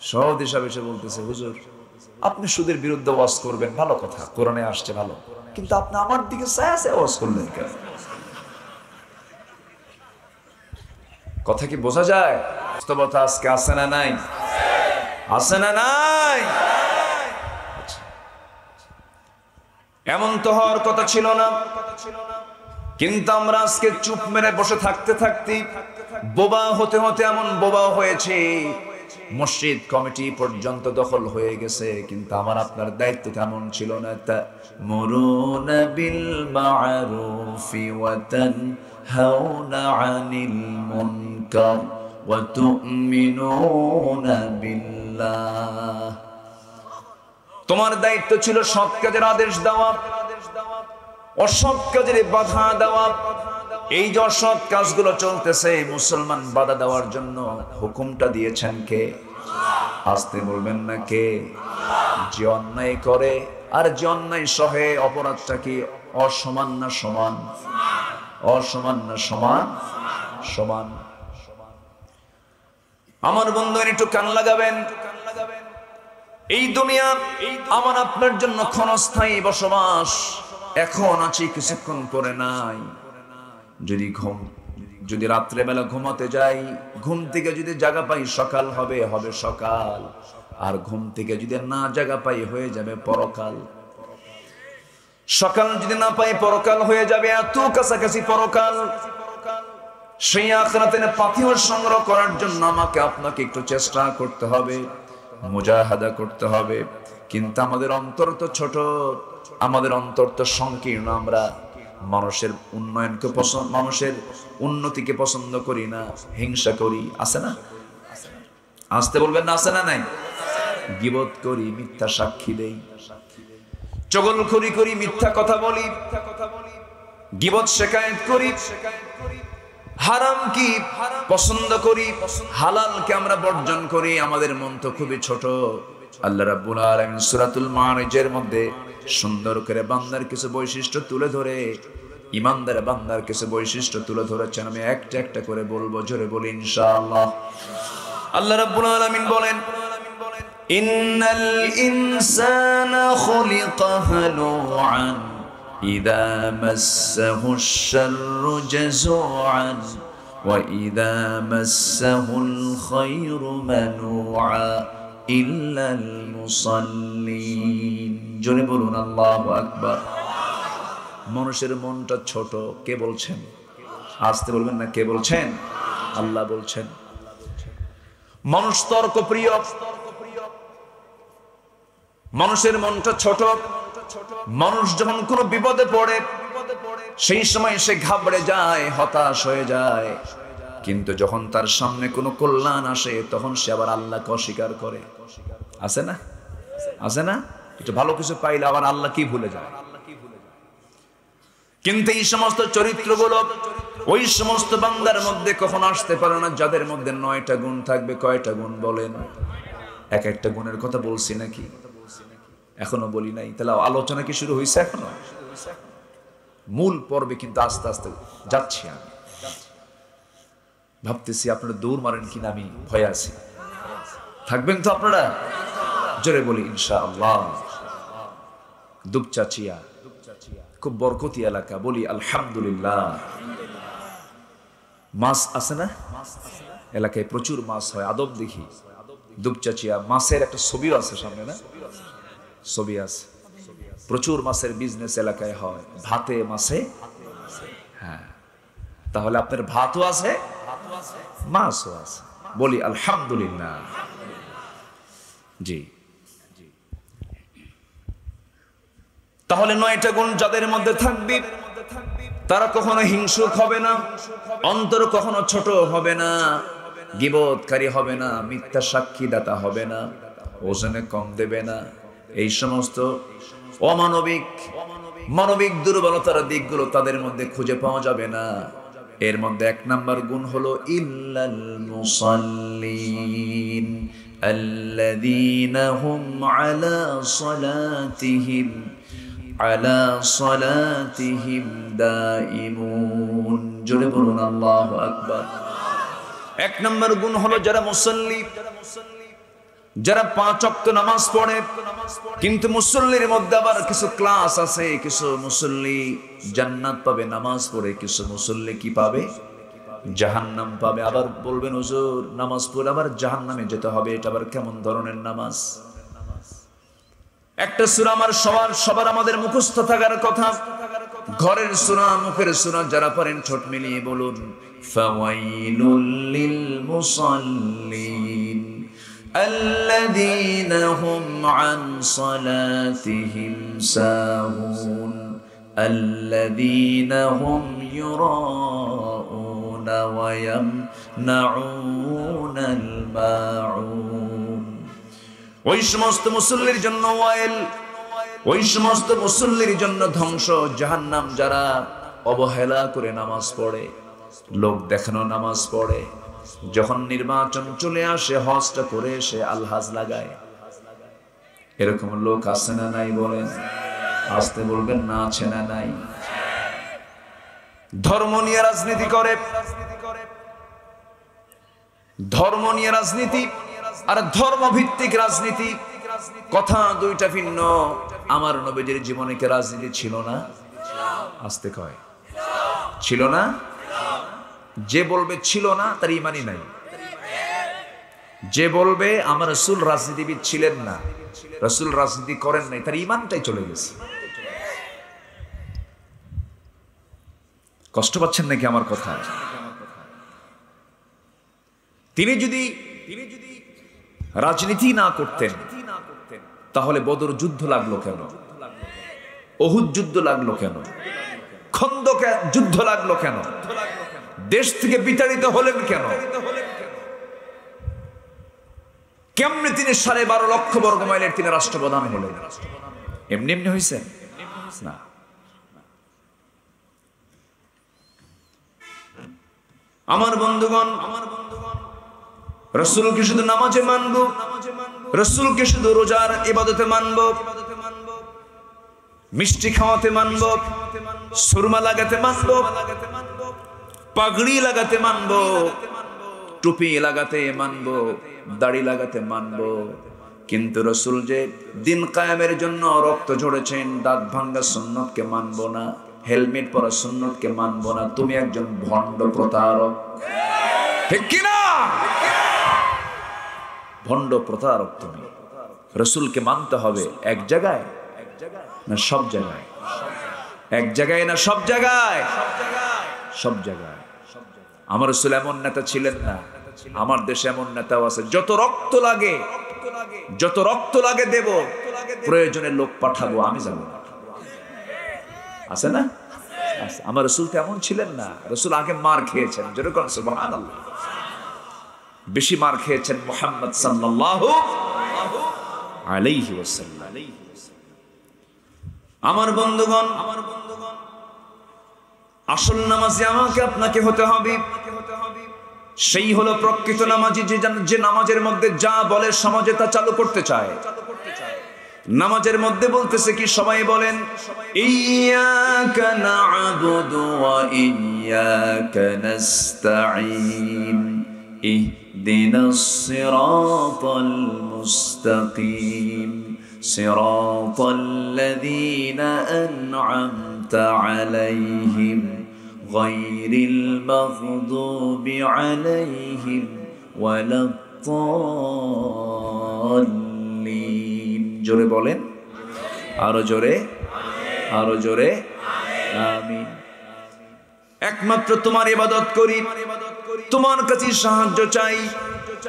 সভাপতি সাহেব এসে বলতেছে, হুজুর, আপনি সুদের বিরুদ্ধে ওয়াজ করবেন, ভালো কথা, কোরআনে আসছে ভালো। কিন্তু আপনি আমার দিকে ওয়াজ করলেন কেন? কথা কি বোঝা যায়? বাস্তবতা আজকে আছে না নাই? আছে না নাই আচ্ছা। এমন তো হওয়ার কথা ছিল না। কিন্তু আমরা আজকে চুপ মেরে বসে থাকতে থাকতে বোবা হতে হতে এমন বোবা হয়েছে, মসজিদ কমিটি পর্যন্ত দখল হয়ে গেছে, কিন্তু আমার আপনার দায়িত্ব তেমন ছিল না। তা মরুন বিল্লাহ। তোমার দায়িত্ব ছিল সৎ কাজের আদেশ দেওয়া, অসৎ কাজের বাধা দেওয়া। এই যে অসৎ কাজগুলো চলতেছে, মুসলমান বাধা দেওয়ার জন্য হুকুমটা দিয়েছেন কে? আসতে বলবেন না কে? যে অন্যায় করে, আর যে অন্যায় সহে অপরাধটা কি অসমান না সমান? অসমান না সমান? সমান। আমার বন্ধু একটু কান লাগাবেন কান লাগাবেন। এই দুনিয়া আমার আপনার জন্য ক্ষণস্থায়ী বসবাস। এখন আছি কিছুক্ষণ পরে নাই। যদি ঘুম, যদি রাত্রেবেলা ঘুমাতে যাই, ঘুম থেকে যদি জায়গা পাই সকাল হবে হবে সকাল। আর ঘুম থেকে যদি না জায়গা পাই হয়ে যাবে পরকাল। সকাল যদি না পাই পরকাল হয়ে যাবে এত কাছাকাছি পরকাল। সেই আখরাতে পাথিও সংগ্রহ করার জন্য আমাকে আপনাকে একটু চেষ্টা করতে হবে। মুজাহাদা করতে হবে। কিন্তু আমাদের অন্তর তো ছোট। আমাদের অন্তর তো সংকীর্ণ। আমরা মানুষের উন্নয়নকে পছন্দ মানুষের উন্নতিকে পছন্দ করি না, হিংসা করি। আছে না? আসতে বলবেন না, আছে না নাই? গিবত করি, মিথ্যা সাক্ষী দেই। চগল করি করি, মিথ্যা কথা বলি। গিবত শেখায়ত করি। হারাম কি? পছন্দ করি, হালালকে আমরা বর্জন করি, আমাদের মন তো খুবই ছোট। আল্লাহ রাব্বুল আলামিন সূরাতুল মারিজের মধ্যে সুন্দর করে বান্দার কিছু বৈশিষ্ট্য তুলে ধরে ইমানদার বান্দার কিছু বৈশিষ্ট্য তুলে ধরেছেন। আমি একটা একটা করে বলব, জোরে বলি ইনশাআল্লাহ। আল্লাহ রাব্বুল আলামিন বলেন, ইন্নাল ইনসানা খুলিকা হালুআন إذا مسه الشر جزوعا وإذا مسه الخير منوعا إلا المصلين জোরে বলুন আল্লাহ আকবার মানুষের মনটা ছোট কে বলছেন আসতে বলবেন না কে বলছেন আল্লাহ বলছেন মানুষ তর্ক প্রিয় মানুষের মনটা ছোট। মানুষ যখন কোনো বিপদে পড়ে, সেই সময় সে ঘাবড়ে যায়, হতাশ হয়ে যায়। কিন্তু যখন তার সামনে কোনো কল্যাণ আসে, তখন সে আবার আল্লাহকে অস্বীকার করে। আছে না? আছে না? একটু ভালো কিছু পাইলে আবার আল্লাহ কি ভুলে যায়? কিন্তু এই সমস্ত চরিত্রগুলো ওই সমস্ত বান্দার মধ্যে কখন আসতে পারে না, যাদের মধ্যে নয়টা গুণ থাকবে, কয়টা গুণ বলেন? এক একটা গুণের কথা বলছি নাকি? এখনও বলি নাই। তাহলে আলোচনা কি শুরু হয়েছে এখনও? মূল পর্বে কিন্তু আস্তে আস্তে যাচ্ছি আমি। ভাবতেছি আপনারা দৌড় মারেন কিনা, আমি ভয়ে আছি। থাকবেন তো আপনারা? জোরে বলি ইনশা আল্লাহ দুপচাচিয়া খুব বরকতি এলাকা। বলি, আলহামদুলিল্লাহ। মাছ আছে না? এলাকায় প্রচুর মাছ হয়, আদব দেখি। দুপচাচিয়া মাছের একটা ছবিও আছে সামনে, না? আছে। প্রচুর মাছের বিজনেস এলাকায় হয়। ভাতে মাছে? হ্যাঁ। তাহলে আপনার ভাতও আছে? মাছও আছে। বলি আলহামদুলিল্লাহ। জি। তাহলে নয়টা গুণ যাদের মধ্যে থাকবে, তারা কখনো হিংসুক হবে না, অন্তর কখনো ছোট হবে না গিবতকারী হবে না, মিথ্যা সাক্ষীদাতা হবে না, ওজনে কম দেবে না এই সমস্ত অমানবিক মানবিক দুর্বলতার দিকগুলো তাদের মধ্যে খুঁজে পাওয়া যাবে না এর মধ্যে এক নাম্বার গুণ হলো ইল্লাল মুসাল্লিন الذين هم على صلاتهم على صلاتهم دائمون জোরে বলুন আল্লাহু আকবার এক নম্বর গুণ হলো যারা মুসল্লি যারা পাঁচ অক্ত নামাজ পড়ে, কিন্তু মুসল্লির মধ্যে আবার কিছু ক্লাস আছে, কিছু মুসল্লি জান্নাত পাবে, নামাজ পড়ে, কিছু মুসল্লি কি পাবে? জাহান্নাম পাবে। আবার বলবেন, হুজুর, নামাজ পড়ে আবার জাহান্নামে যেতে হবে, এটা আবার কেমন ধরনের নামাজ? একটা সুরা আমার সবার সবার আমাদের মুখস্থ থাকার কথা। ঘরের সুরা, মুখের সুরা যারা পারেন ঠোঁট মিলিয়ে বলুন, ফাওয়াইলুল লিল মুসাল্লিন। الذين هم عن صلاتهم ساهون الذين هم يراءون ويمنعون الماعون ওই সমস্ত মুসল্লির জন্য ওয়াইল ওই সমস্ত মুসল্লির জন্য ধ্বংস জাহান্নাম যারা অবহেলা করে নামাজ পড়ে লোক দেখানো নামাজ পড়ে যখন নির্বাচন চলে আসে হজটা করে এসে আলহাজ লাগায়। এরকম লোক আছে না নাই বলেন? আসতে বলবেন না আছে না নাই? ধর্ম নিয়ে রাজনীতি করে। ধর্ম নিয়ে রাজনীতি আর ধর্ম ভিত্তিক রাজনীতি, কথা দুইটা ভিন্ন। আমার নবীজির জীবনে কে রাজনীতি ছিল না? আসতে কয়। ছিল না? যে বলবে ছিল না, তার ইমানই নাই। যে বলবে, আমার রসুল রাজনীতিবিদ ছিলেন না, রসুল রাজনীতি করেন নাই, তার ইমানটাই চলে গেছে। কষ্ট পাচ্ছেন নাকি আমার কথা? তিনি যদি তিনি যদি রাজনীতি না করতেন, তাহলে বদর যুদ্ধ লাগল কেন? অহুদ যুদ্ধ লাগল কেন? খন্দক যুদ্ধ লাগল কেন? দেশ থেকে বিতাড়িত হলেন কেন? কেমনে তিনি সাড়ে বারো লক্ষ বর্গ মাইলের তিনি রাষ্ট্রপ্রধান হলেন? এমনি এমনি হয়েছে না। আমার বন্ধুগণ আমার বন্ধুগণ, রসুলকে শুধু নামাজে মানব, রসুলকে শুধু রোজার ইবাদতে মানব, মিষ্টি খাওয়াতে মানব, সুরমা লাগাতে মানব পাগড়ি লাগাতে মানব, টুপি লাগাতে মানব, দাড়ি লাগাতে মানব। কিন্তু রসুল যে দিন কায়েমের জন্য রক্ত ঝরেছেন, দাঁত ভাঙ্গা সুন্নতকে মানব না, হেলমেট পরা সুন্নতকে মানব না, তুমি একজন ভণ্ড প্রতারক। ঠিক কিনা? ভণ্ড প্রতারক তুমি। রসুলকে মানতে হবে এক জায়গায় না সব জায়গায়? এক জায়গায় না সব জায়গায়? সব জায়গায়। আমার রসুল এমন নেতা ছিলেন না। আমার দেশে এমন নেতাও আছে। যত রক্ত লাগে, যত রক্ত লাগে দেব, প্রয়োজনে লোক পাঠাবো, আমি যাব। আছে না? আমার রসুল তো এমন ছিলেন না। রসুল আগে মার খেয়েছেন। যেরকম বেশি মার খেয়েছেন মোহাম্মদ আমার বন্ধুগণ আমার বন্ধুগণ আসল নামাজি আমাকে আপনাকে হতে হবে। সেই হলো প্রকৃত নামাজি যে যে নামাজের মধ্যে যা বলে সমাজে তা চালু করতে চায়। নামাজের মধ্যে বলতেছে কি, সবাই বলেন ইয়াকা সিরাতাল লাযীনা আন'আমতা আলাইহিম গায়রিল মাগদুবি আলাইহিম ওয়ালাদ-দাল্লিন জোরে বলেন। আরও জোরে। আরও জোরে। আমিন। একমাত্র তোমার ইবাদত করি। তোমার কাছে সাহায্য চাই।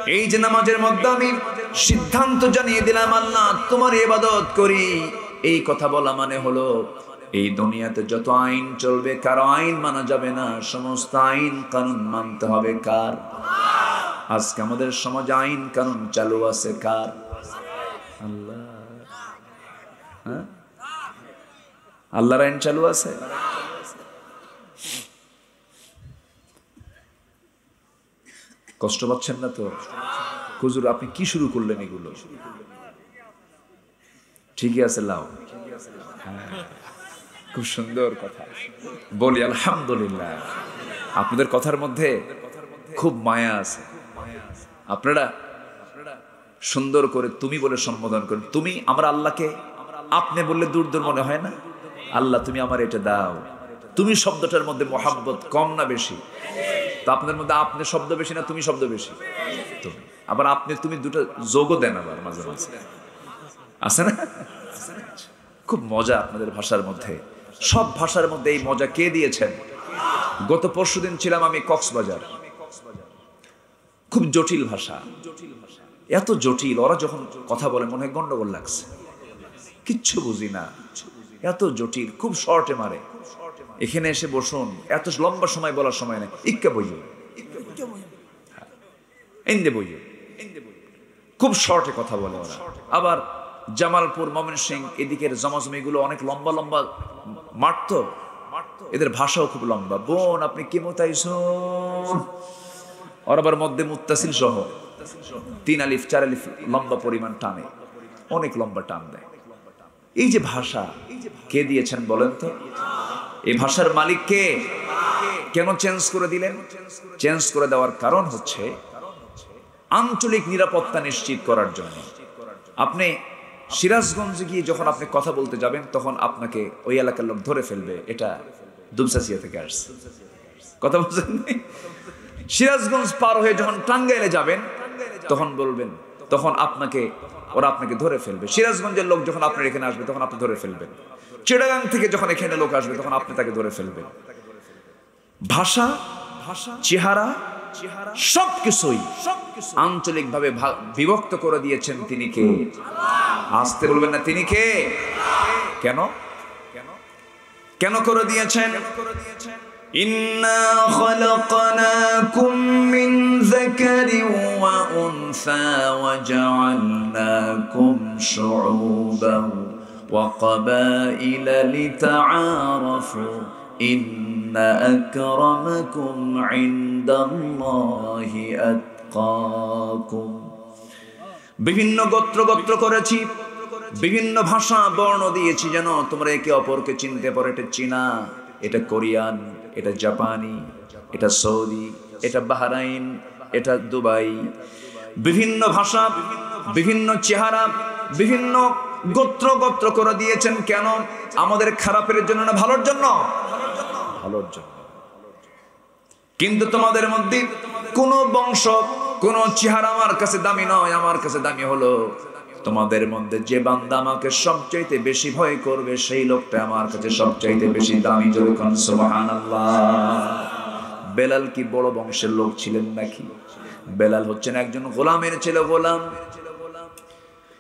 এই যে নামাজের মধ্যে আমি সিদ্ধান্ত জানিয়ে দিলাম, আল্লাহ, তোমার ইবাদত করি। এই কথা বলা মানে হলো, এই দুনিয়াতে যত আইন চলবে, কারও আইন মানা যাবে না। সমস্ত আইন কানুন মানতে হবে কার? আজকে আমাদের সমাজে আইন কানুন চালু আছে কার? আল্লাহ। হ্যাঁ? আল্লাহর আইন চালু আছে? কষ্ট পাচ্ছেন না তো? হুজুর আপনি কি শুরু করলেন এগুলো? ঠিকই আছে লাও। হ্যাঁ, খুব সুন্দর কথা। বলি আলহামদুলিল্লাহ। আপনাদের কথার মধ্যে খুব মায়া আছে। আপনারা সুন্দর করে তুমি বলে সম্বোধন করেন। তুমি আমরা আল্লাহকে আপনি বললে দূর দূর মনে হয় না? আল্লাহ তুমি আমার এটা দাও। তুমি শব্দটার মধ্যে মোহাব্বত কম না বেশি? তো আপনাদের মধ্যে আপনি শব্দ বেশি না তুমি শব্দ বেশি? তুমি। আবার আপনি, তুমি দুটো যোগও দেন আবার মাঝে মাঝে। আছে না? খুব মজা আপনাদের ভাষার মধ্যে। সব ভাষার মধ্যে এই মজা কে দিয়েছেন? গত পরশুদিন ছিলাম আমি কক্সবাজার। খুব জটিল ভাষা। এত জটিল, ওরা যখন কথা বলে মনে হয় গন্ডগোল লাগছে। কিচ্ছু বুঝি না। এত জটিল, খুব শর্টে মারে। এখানে এসে বসুন। এত লম্বা সময় বলার সময় নেই। ইক্কা বইও। এন্দে বইও। খুব শর্টে কথা বলে ওরা। আবার জামালপুর মমিন সিং এদিকের জমাজমিগুলো অনেক লম্বা লম্বা মাঠ তো। এদের ভাষাও খুব লম্বা। বোন, আপনি কি মোতাইছুন ওর আবার মধ্যে মুত্তাসিল সহ। তিন আলিফ, চার আলিফ লম্বা পরিমাণ টানে। অনেক লম্বা টান দেয়। এই যে ভাষা, কে দিয়েছেন বলেন তো? এই ভাষার মালিক কে? কেন চেঞ্জ করে দিলেন? চেঞ্জ করে দেওয়ার কারণ হচ্ছে আঞ্চলিক নিরাপত্তা নিশ্চিত করার জন্য। আপনি সিরাজগঞ্জে গিয়ে যখন আপনি কথা বলতে যাবেন, তখন আপনাকে ওই এলাকার লোক ধরে ফেলবে। এটা দুবসাসিয়া থেকে আসছে। কথা বলছেন সিরাজগঞ্জ পার হয়ে যখন টাঙ্গাইলে যাবেন, তখন বলবেন, তখন আপনাকে, ওরা আপনাকে ধরে ফেলবে। সিরাজগঞ্জের লোক যখন আপনার এখানে আসবে, তখন আপনি ধরে ফেলবেন। চিড়াগাং থেকে যখন এখানে লোক আসবে তখন আপনি তাকে ধরে ফেলবেন ভাষা ভাষা চেহারা সব কিছুই আঞ্চলিক ভাবে বিভক্ত করে দিয়েছেন তিনি কে আসতে বলবেন না তিনি কে কেন কেন করে দিয়েছেন إنا خلقناكم من ذكر وأنثى وجعلناكم شعوبا وقبائل لتعارفوا إن أكرمكم عند الله أتقاكم বিভিন্ন গোত্র গোত্র করেছি বিভিন্ন ভাষা বর্ণ দিয়েছি যেন তোমরা একে অপরকে চিনতে পারো এটা চীনা এটা কোরিয়ান এটা জাপানি এটা সৌদি এটা বাহরাইন এটা দুবাই বিভিন্ন ভাষা বিভিন্ন চেহারা বিভিন্ন গোত্র গোত্র করে দিয়েছেন কেন? আমাদের খারাপের জন্য না ভালোর জন্য? ভালোর জন্য। কিন্তু তোমাদের মধ্যে কোন বংশ, কোন চেহারা আমার কাছে দামি নয়, আমার কাছে দামি হলো, তোমাদের মধ্যে যে বান্দা আমাকে সবচাইতে বেশি ভয় করবে, সেই লোকটা আমার কাছে সবচাইতে বেশি দামি। যখন সুবহানাল্লাহ। বেলাল কি বড় বংশের লোক ছিলেন নাকি? বেলাল হচ্ছেন একজন গোলামের ছেলে, গোলাম।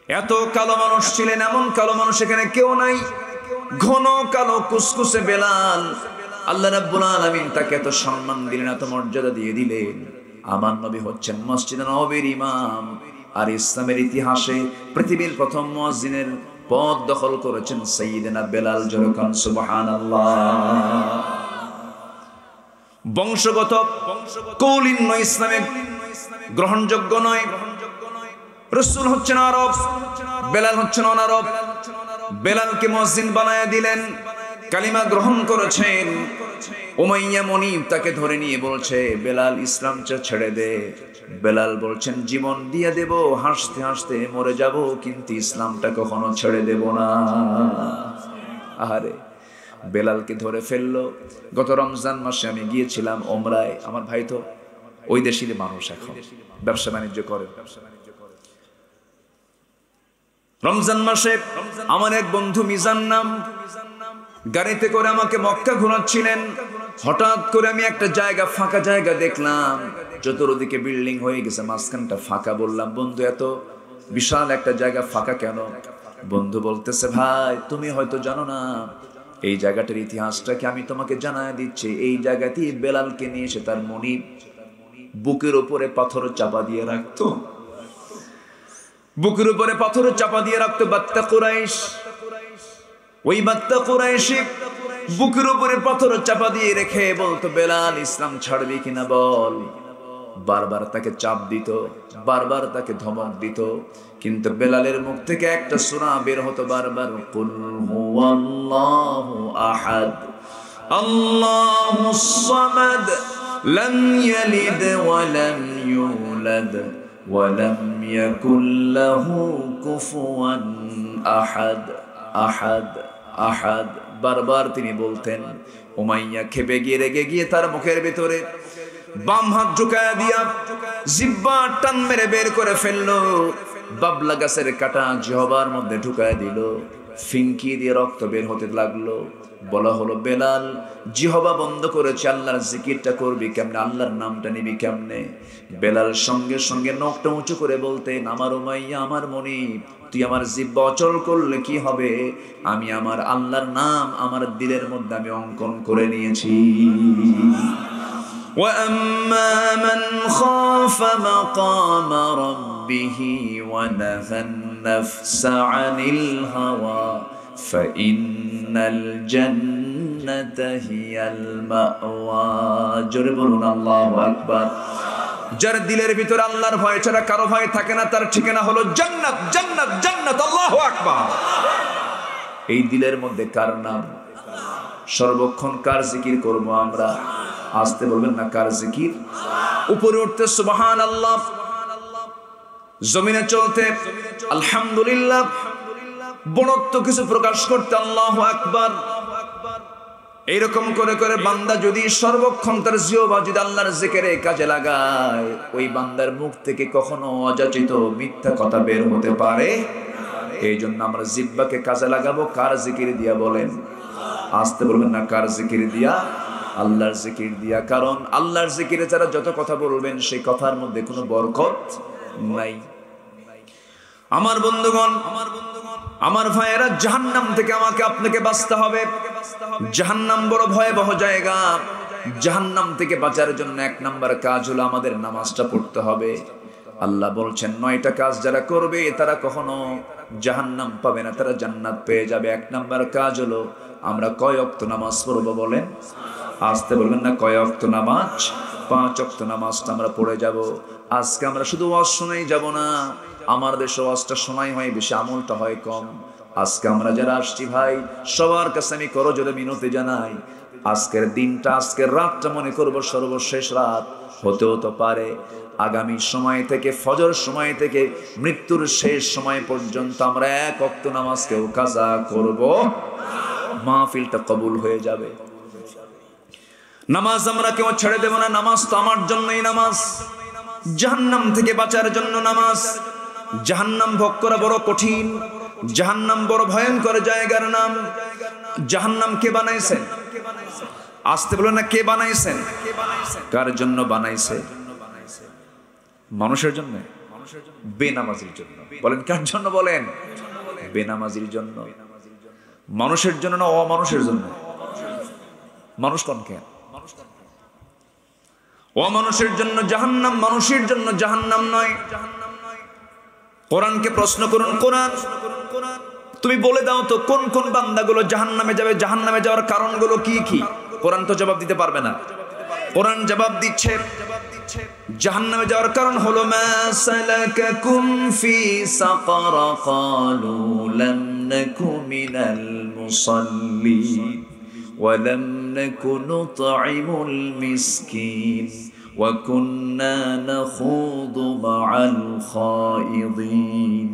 এত কালো মানুষ ছিলেন, এমন কালো মানুষ এখানে কেউ নাই। ঘন কালো কুসকুসে বেলাল। আল্লাহ রাব্বুল আলামিন তাকে এত সম্মান দিলেন, এত মর্যাদা দিয়ে দিলেন। আমার নবী হচ্ছেন মসজিদ নবীর ইমাম। আর ইসলামের ইতিহাসে পৃথিবীর প্রথম মুয়াজ্জিনের পদ দখল করেছেন সাইয়্যিদিনা বেলাল জরকান সুবহানাল্লাহ। বংশগত, কৌলিন্য ইসলামে গ্রহণযোগ্য নয়। রসুল হচ্ছেন আরব, বেলাল হচ্ছেন অনারব। বেলালকে মসজিদ বানায় দিলেন, কালিমা গ্রহণ করেছেন। উমাইয়া মনিব তাকে ধরে নিয়ে বলছে, বেলাল, ইসলাম ছেড়ে দে। বেলাল বলছেন, জীবন দিয়ে দেব, হাসতে হাসতে মরে যাব, কিন্তু ইসলামটা কখনো ছেড়ে দেব না। আহারে, বেলালকে ধরে ফেলল। গত রমজান মাসে আমি গিয়েছিলাম ওমরায়। আমার ভাই তো ওই দেশেরই মানুষ এখন, ব্যবসা বাণিজ্য করে। রমজান মাসে আমার এক বন্ধু মিজান নাম, গাড়িতে করে আমাকে মক্কা ঘোরাচ্ছিলেন হঠাৎ করে আমি একটা জায়গা, ফাঁকা জায়গা দেখলাম। চতুর্দিকে বিল্ডিং হয়ে গেছে, মাঝখানটা ফাঁকা। বললাম, বন্ধু, এত বিশাল একটা জায়গা, ফাঁকা কেন? বন্ধু বলতেছে, ভাই, তুমি হয়তো জানো না, এই জায়গাটার ইতিহাসটাকে আমি তোমাকে জানায় দিচ্ছি? এই জায়গাতেই বেলালকে নিয়ে এসে তার মনি বুকের উপরে পাথর চাপা দিয়ে রাখতো। বুকের উপরে পাথর চাপা দিয়ে রাখতো, বাত্তা কুরাইশ। ওই বাত্তা কুরাইশে বুকের উপরে পাথর চাপা দিয়ে রেখে বলতো, বেলাল ইসলাম ছাড়বি কিনা বল? বারবার তাকে চাপ দিত, বারবার তাকে ধমক দিত। কিন্তু বেলালের মুখ থেকে একটা সুরা বের হতো বারবার, কুল হুয়াল্লাহু আহাদ আল্লাহুস সামাদ, লাম ইয়ালিদ ওয়া লাম ইউলাদ। লাম ইয়াকুল লাহু কুফুয়ান আহাদ আহাদ আহাদ বারবার তিনি বলতেন, উমাইয়া খেপে গিয়ে রেগে গিয়ে তার মুখের ভিতরে বাম হাত ঢুকায়া দিয়া জিব্বা টান মেরে বের করে ফেলল। বাবলা গাছের কাটা জহবার মধ্যে ঢুকায় দিল। ফিঙ্কি দিয়ে রক্ত বের হতে লাগল। বলা হলো বেলাল জিহবা বন্ধ করেছে আল্লাহর জিকিরটা করবি কেমনে আল্লাহর নামটা নিবি কেমনে বেলাল সঙ্গে সঙ্গে নখটা উঁচু করে বলতেন আমার উমাইয়া আমার মনি তুই আমার জিব্বা অচল করলে কি হবে আমি আমার আল্লাহর নাম আমার দিলের মধ্যে আমি অঙ্কন করে নিয়েছি وأما من خاف مقام ربه ونهى النفس عن الهوى فإن الجنة هي المأوى جربون الله أكبر যার দিলের ভিতরে আল্লাহর ভয় ছাড়া কারো ভয় থাকে না তার ঠিকানা হলো জান্নাত জান্নাত জান্নাত আল্লাহ আকবার এই দিলের মধ্যে কার নাম সর্বক্ষণ কার জিকির করবো আমরা আসতে বলবেন না কার জিকির উপরে উঠতে সুবহান আল্লাহ জমিনে চলতে আলহামদুলিল্লাহ বড়ত্ব কিছু প্রকাশ করতে আল্লাহ আকবার। এইরকম করে করে বান্দা যদি সর্বক্ষণ তার জিওবা যদি আল্লাহর জিকিরে কাজে লাগায়, ওই বান্দার মুখ থেকে কখনো অযাচিত মিথ্যা কথা বের হতে পারে? এই জন্য আমরা জিব্বাকে কাজে লাগাবো, কার জিকির দিয়া বলেন? আসতে বলবেন না, কার জিকির দিয়া? আল্লাহর জিকির দিয়া, কারণ আল্লাহর জিকিরে যারা যত কথা বলবেন, সেই কথার মধ্যে কোনো বরকত নাই। আমার বন্ধুগণ আমার বন্ধুগণ আমার ভাইয়েরা, জাহান্নাম থেকে আমাকে আপনাকে বাঁচতে হবে। জাহান্নাম বড় ভয়াবহ জায়গা। জাহান্নাম থেকে বাঁচার জন্য এক নাম্বার কাজ হলো আমাদের নামাজটা পড়তে হবে। আল্লাহ বলছেন, নয়টা কাজ যারা করবে, তারা কখনো জাহান্নাম পাবে না, তারা জান্নাত পেয়ে যাবে। এক নাম্বার কাজ হলো, আমরা কয় অক্ত নামাজ পড়ব বলেন? আসতে বলবেন না, কয় অক্ত নামাজ? পাঁচ অক্ত নামাজটা আমরা পড়ে যাব। আজকে আমরা শুধু শোনাই যাব না। আমার দেশে ওয়াজটা শোনাই হয়, বেশি আমলটা হয় কম। আজকে আমরা যারা আসছি ভাই, সবার কাছে আমি করো জোরে মিনতি জানাই, আজকের দিনটা, আজকের রাতটা মনে করব সর্বশেষ রাত। হতেও তো পারে, আগামী সময় থেকে, ফজর সময় থেকে, মৃত্যুর শেষ সময় পর্যন্ত আমরা এক অক্ত নামাজকেও কাজা করব। মাহফিলটা কবুল হয়ে যাবে। নামাজ আমরা কেউ ছেড়ে দেব না, নামাজ তো আমার জন্যই নামাজ। জাহান্নাম থেকে বাঁচার জন্য নামাজ। জাহান্নাম ভোগ করা বড় কঠিন, জাহান্নাম বড় ভয়ঙ্কর জায়গার নাম। জাহান্নাম কে বানাইছেন? আসতে বলো না, কে বানাইছেন? কার জন্য বানাইছে? মানুষের জন্য? বেনামাজির জন্য। বলেন, কার জন্য বলেন? বেনামাজির জন্য। মানুষের জন্য না অমানুষের জন্য? মানুষ কোন কেন অমানুষের জন্য জাহান্নাম, মানুষের জন্য জাহান্নাম নয়। কোরআনকে প্রশ্ন করুন কোরআন তুমি বলে দাও তো কোন কোন বান্দাগুলো জাহান্নামে যাবে জাহান্নামে যাওয়ার কারণগুলো কি কি কোরআন তো জবাব দিতে পারবে না কোরআন জবাব দিচ্ছে জাহান্নামে যাওয়ার কারণ হলো মা সালাকাকুম ফি সাকার ক্বালু লাম নাকু মিনাল মুসাল্লিন ولم نك نطعم المسكين وكنا نخوض مع الخائضين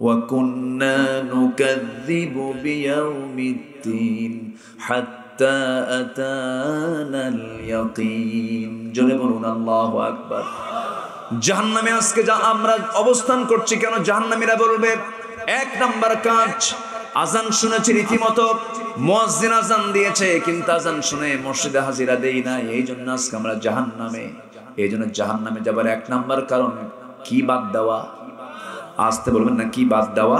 وكنا نكذب بيوم الدين حتى أتانا اليقين جنبنا الله أكبر জাহান্নামে আজকে যা আমরা অবস্থান করছি কেন জাহান্নামীরা বলবে এক নাম্বার কাজ আজান শুনেছি রীতিমতো। মুয়াজ্জিন আজান দিয়েছে, কিন্তু আজান শুনে মসজিদে হাজিরা দেই না এই জন্য আজকে আমরা জাহান নামে এই জন্য জাহান নামে যাবার এক নাম্বার কারণ, কি বাদ দেওয়া? আসতে বলবেন না, কি বাদ দেওয়া?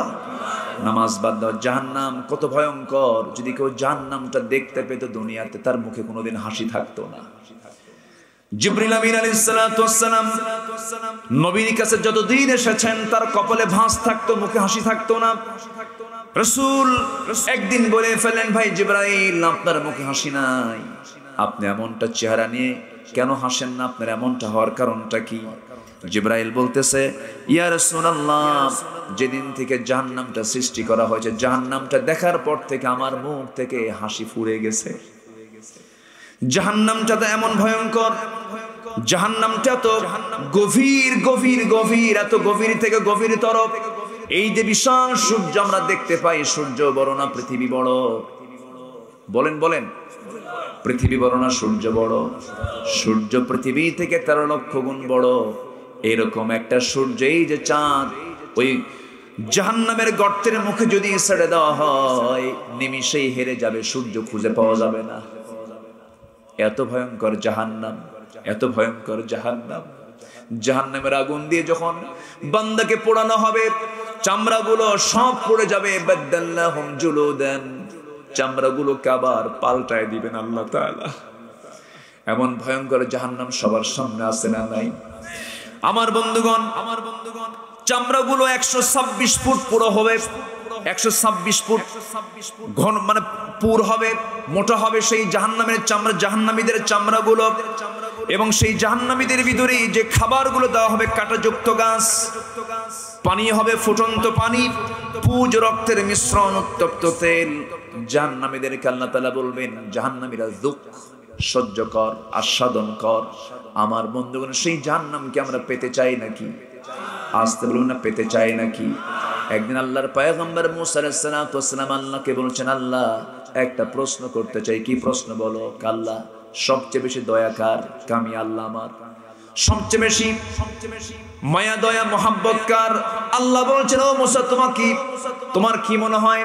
নামাজ বাদ দেওয়া। জাহান্নাম কত ভয়ঙ্কর। যদি কেউ জাহান্নামটা দেখতে পেত দুনিয়াতে, তার মুখে কোনোদিন হাসি থাকতো না। জিবরিল আমিন আলাইহিস সালাতু নবীর কাছে যতদিন এসেছেন, তার কপালে ভাঁজ থাকতো, মুখে হাসি থাকতো না। রসুল একদিন বলে ফেলেন ভাই জিব্রাইল, আপনার মুখে হাসি নাই। আপনি এমনটা চেহারা নিয়ে কেন হাসেন না? আপনার এমনটা হওয়ার কারণটা কি? জিব্রাইল বলতেছে, ইয়া রাসূলুল্লাহ, যেদিন থেকে জাহান্নামটা সৃষ্টি করা হয়েছে, জাহান্নামটা দেখার পর থেকে আমার মুখ থেকে হাসি ফুরে গেছে। জাহান্নামটা তো এমন ভয়ঙ্কর, জাহান্নামটা তো গভীর গভীর গভীর, এত গভীর থেকে গভীর তরফ। এই যে বিশাল সূর্য আমরা দেখতে পাই, সূর্য বড় না পৃথিবী বড়? বলেন বলেন। পৃথিবী বড় না সূর্য বড়? সূর্য পৃথিবী থেকে তেরো লক্ষ গুণ বড়। এরকম একটা সূর্য এই যে চাঁদ, ওই জাহান্নামের গর্তের মুখে যদি ছেড়ে দেওয়া হয়, নিমিষেই হেরে যাবে, সূর্য খুঁজে পাওয়া যাবে না। এত ভয়ঙ্কর জাহান্নাম, এত ভয়ঙ্কর জাহান্নাম। জাহান্নামের আগুন দিয়ে যখন বান্দাকে পোড়ানো হবে, চামড়াগুলো সব পড়ে যাবে। বাদ্দাল্লাহুম জুলুদান। চামড়াগুলোকে আবার পাল্টায় দিবেন আল্লাহ তাআলা। এমন ভয়ঙ্কর জাহান্নাম সবার সামনে আছে না নাই? আমার বন্ধুগণ আমার বন্ধুগণ, চামড়াগুলো একশো ছাব্বিশ ফুট পুরো হবে। একশো ছাব্বিশ ফুট ঘন মানে পুর হবে, মোটা হবে সেই জাহান্নামের চামড়া, জাহান্নামীদের চামড়াগুলো। এবং সেই জাহান্নামীদের ভিতরে যে খাবারগুলো দেওয়া হবে, কাঁটাযুক্ত গাছ, পানি হবে ফুটন্ত পানি, পুজ রক্তের মিশ্রণ, উত্তপ্ত তেল। জাহান্নামীদেরকে আল্লাহ তালা বলবেন, জাহান্নামীরা দুঃখ সহ্য কর, আস্বাদন কর। আমার বন্ধুগণ, সেই জাহান্নামকে আমরা পেতে চাই নাকি? আসতে বলুন না, পেতে চাই নাকি? একদিন আল্লাহর পায়গম্বর মুসা আলাইসালাম আল্লাহকে বলছেন, আল্লাহ, একটা প্রশ্ন করতে চাই। কি প্রশ্ন বলো? কাল্লা, সবচেয়ে বেশি দয়াকার কামি আল্লাহ আমার। সবচেয়ে মায়া, দয়া মোহাব্বতকার আল্লাহ বলছেন তোমার কি তোমার কি মনে হয়?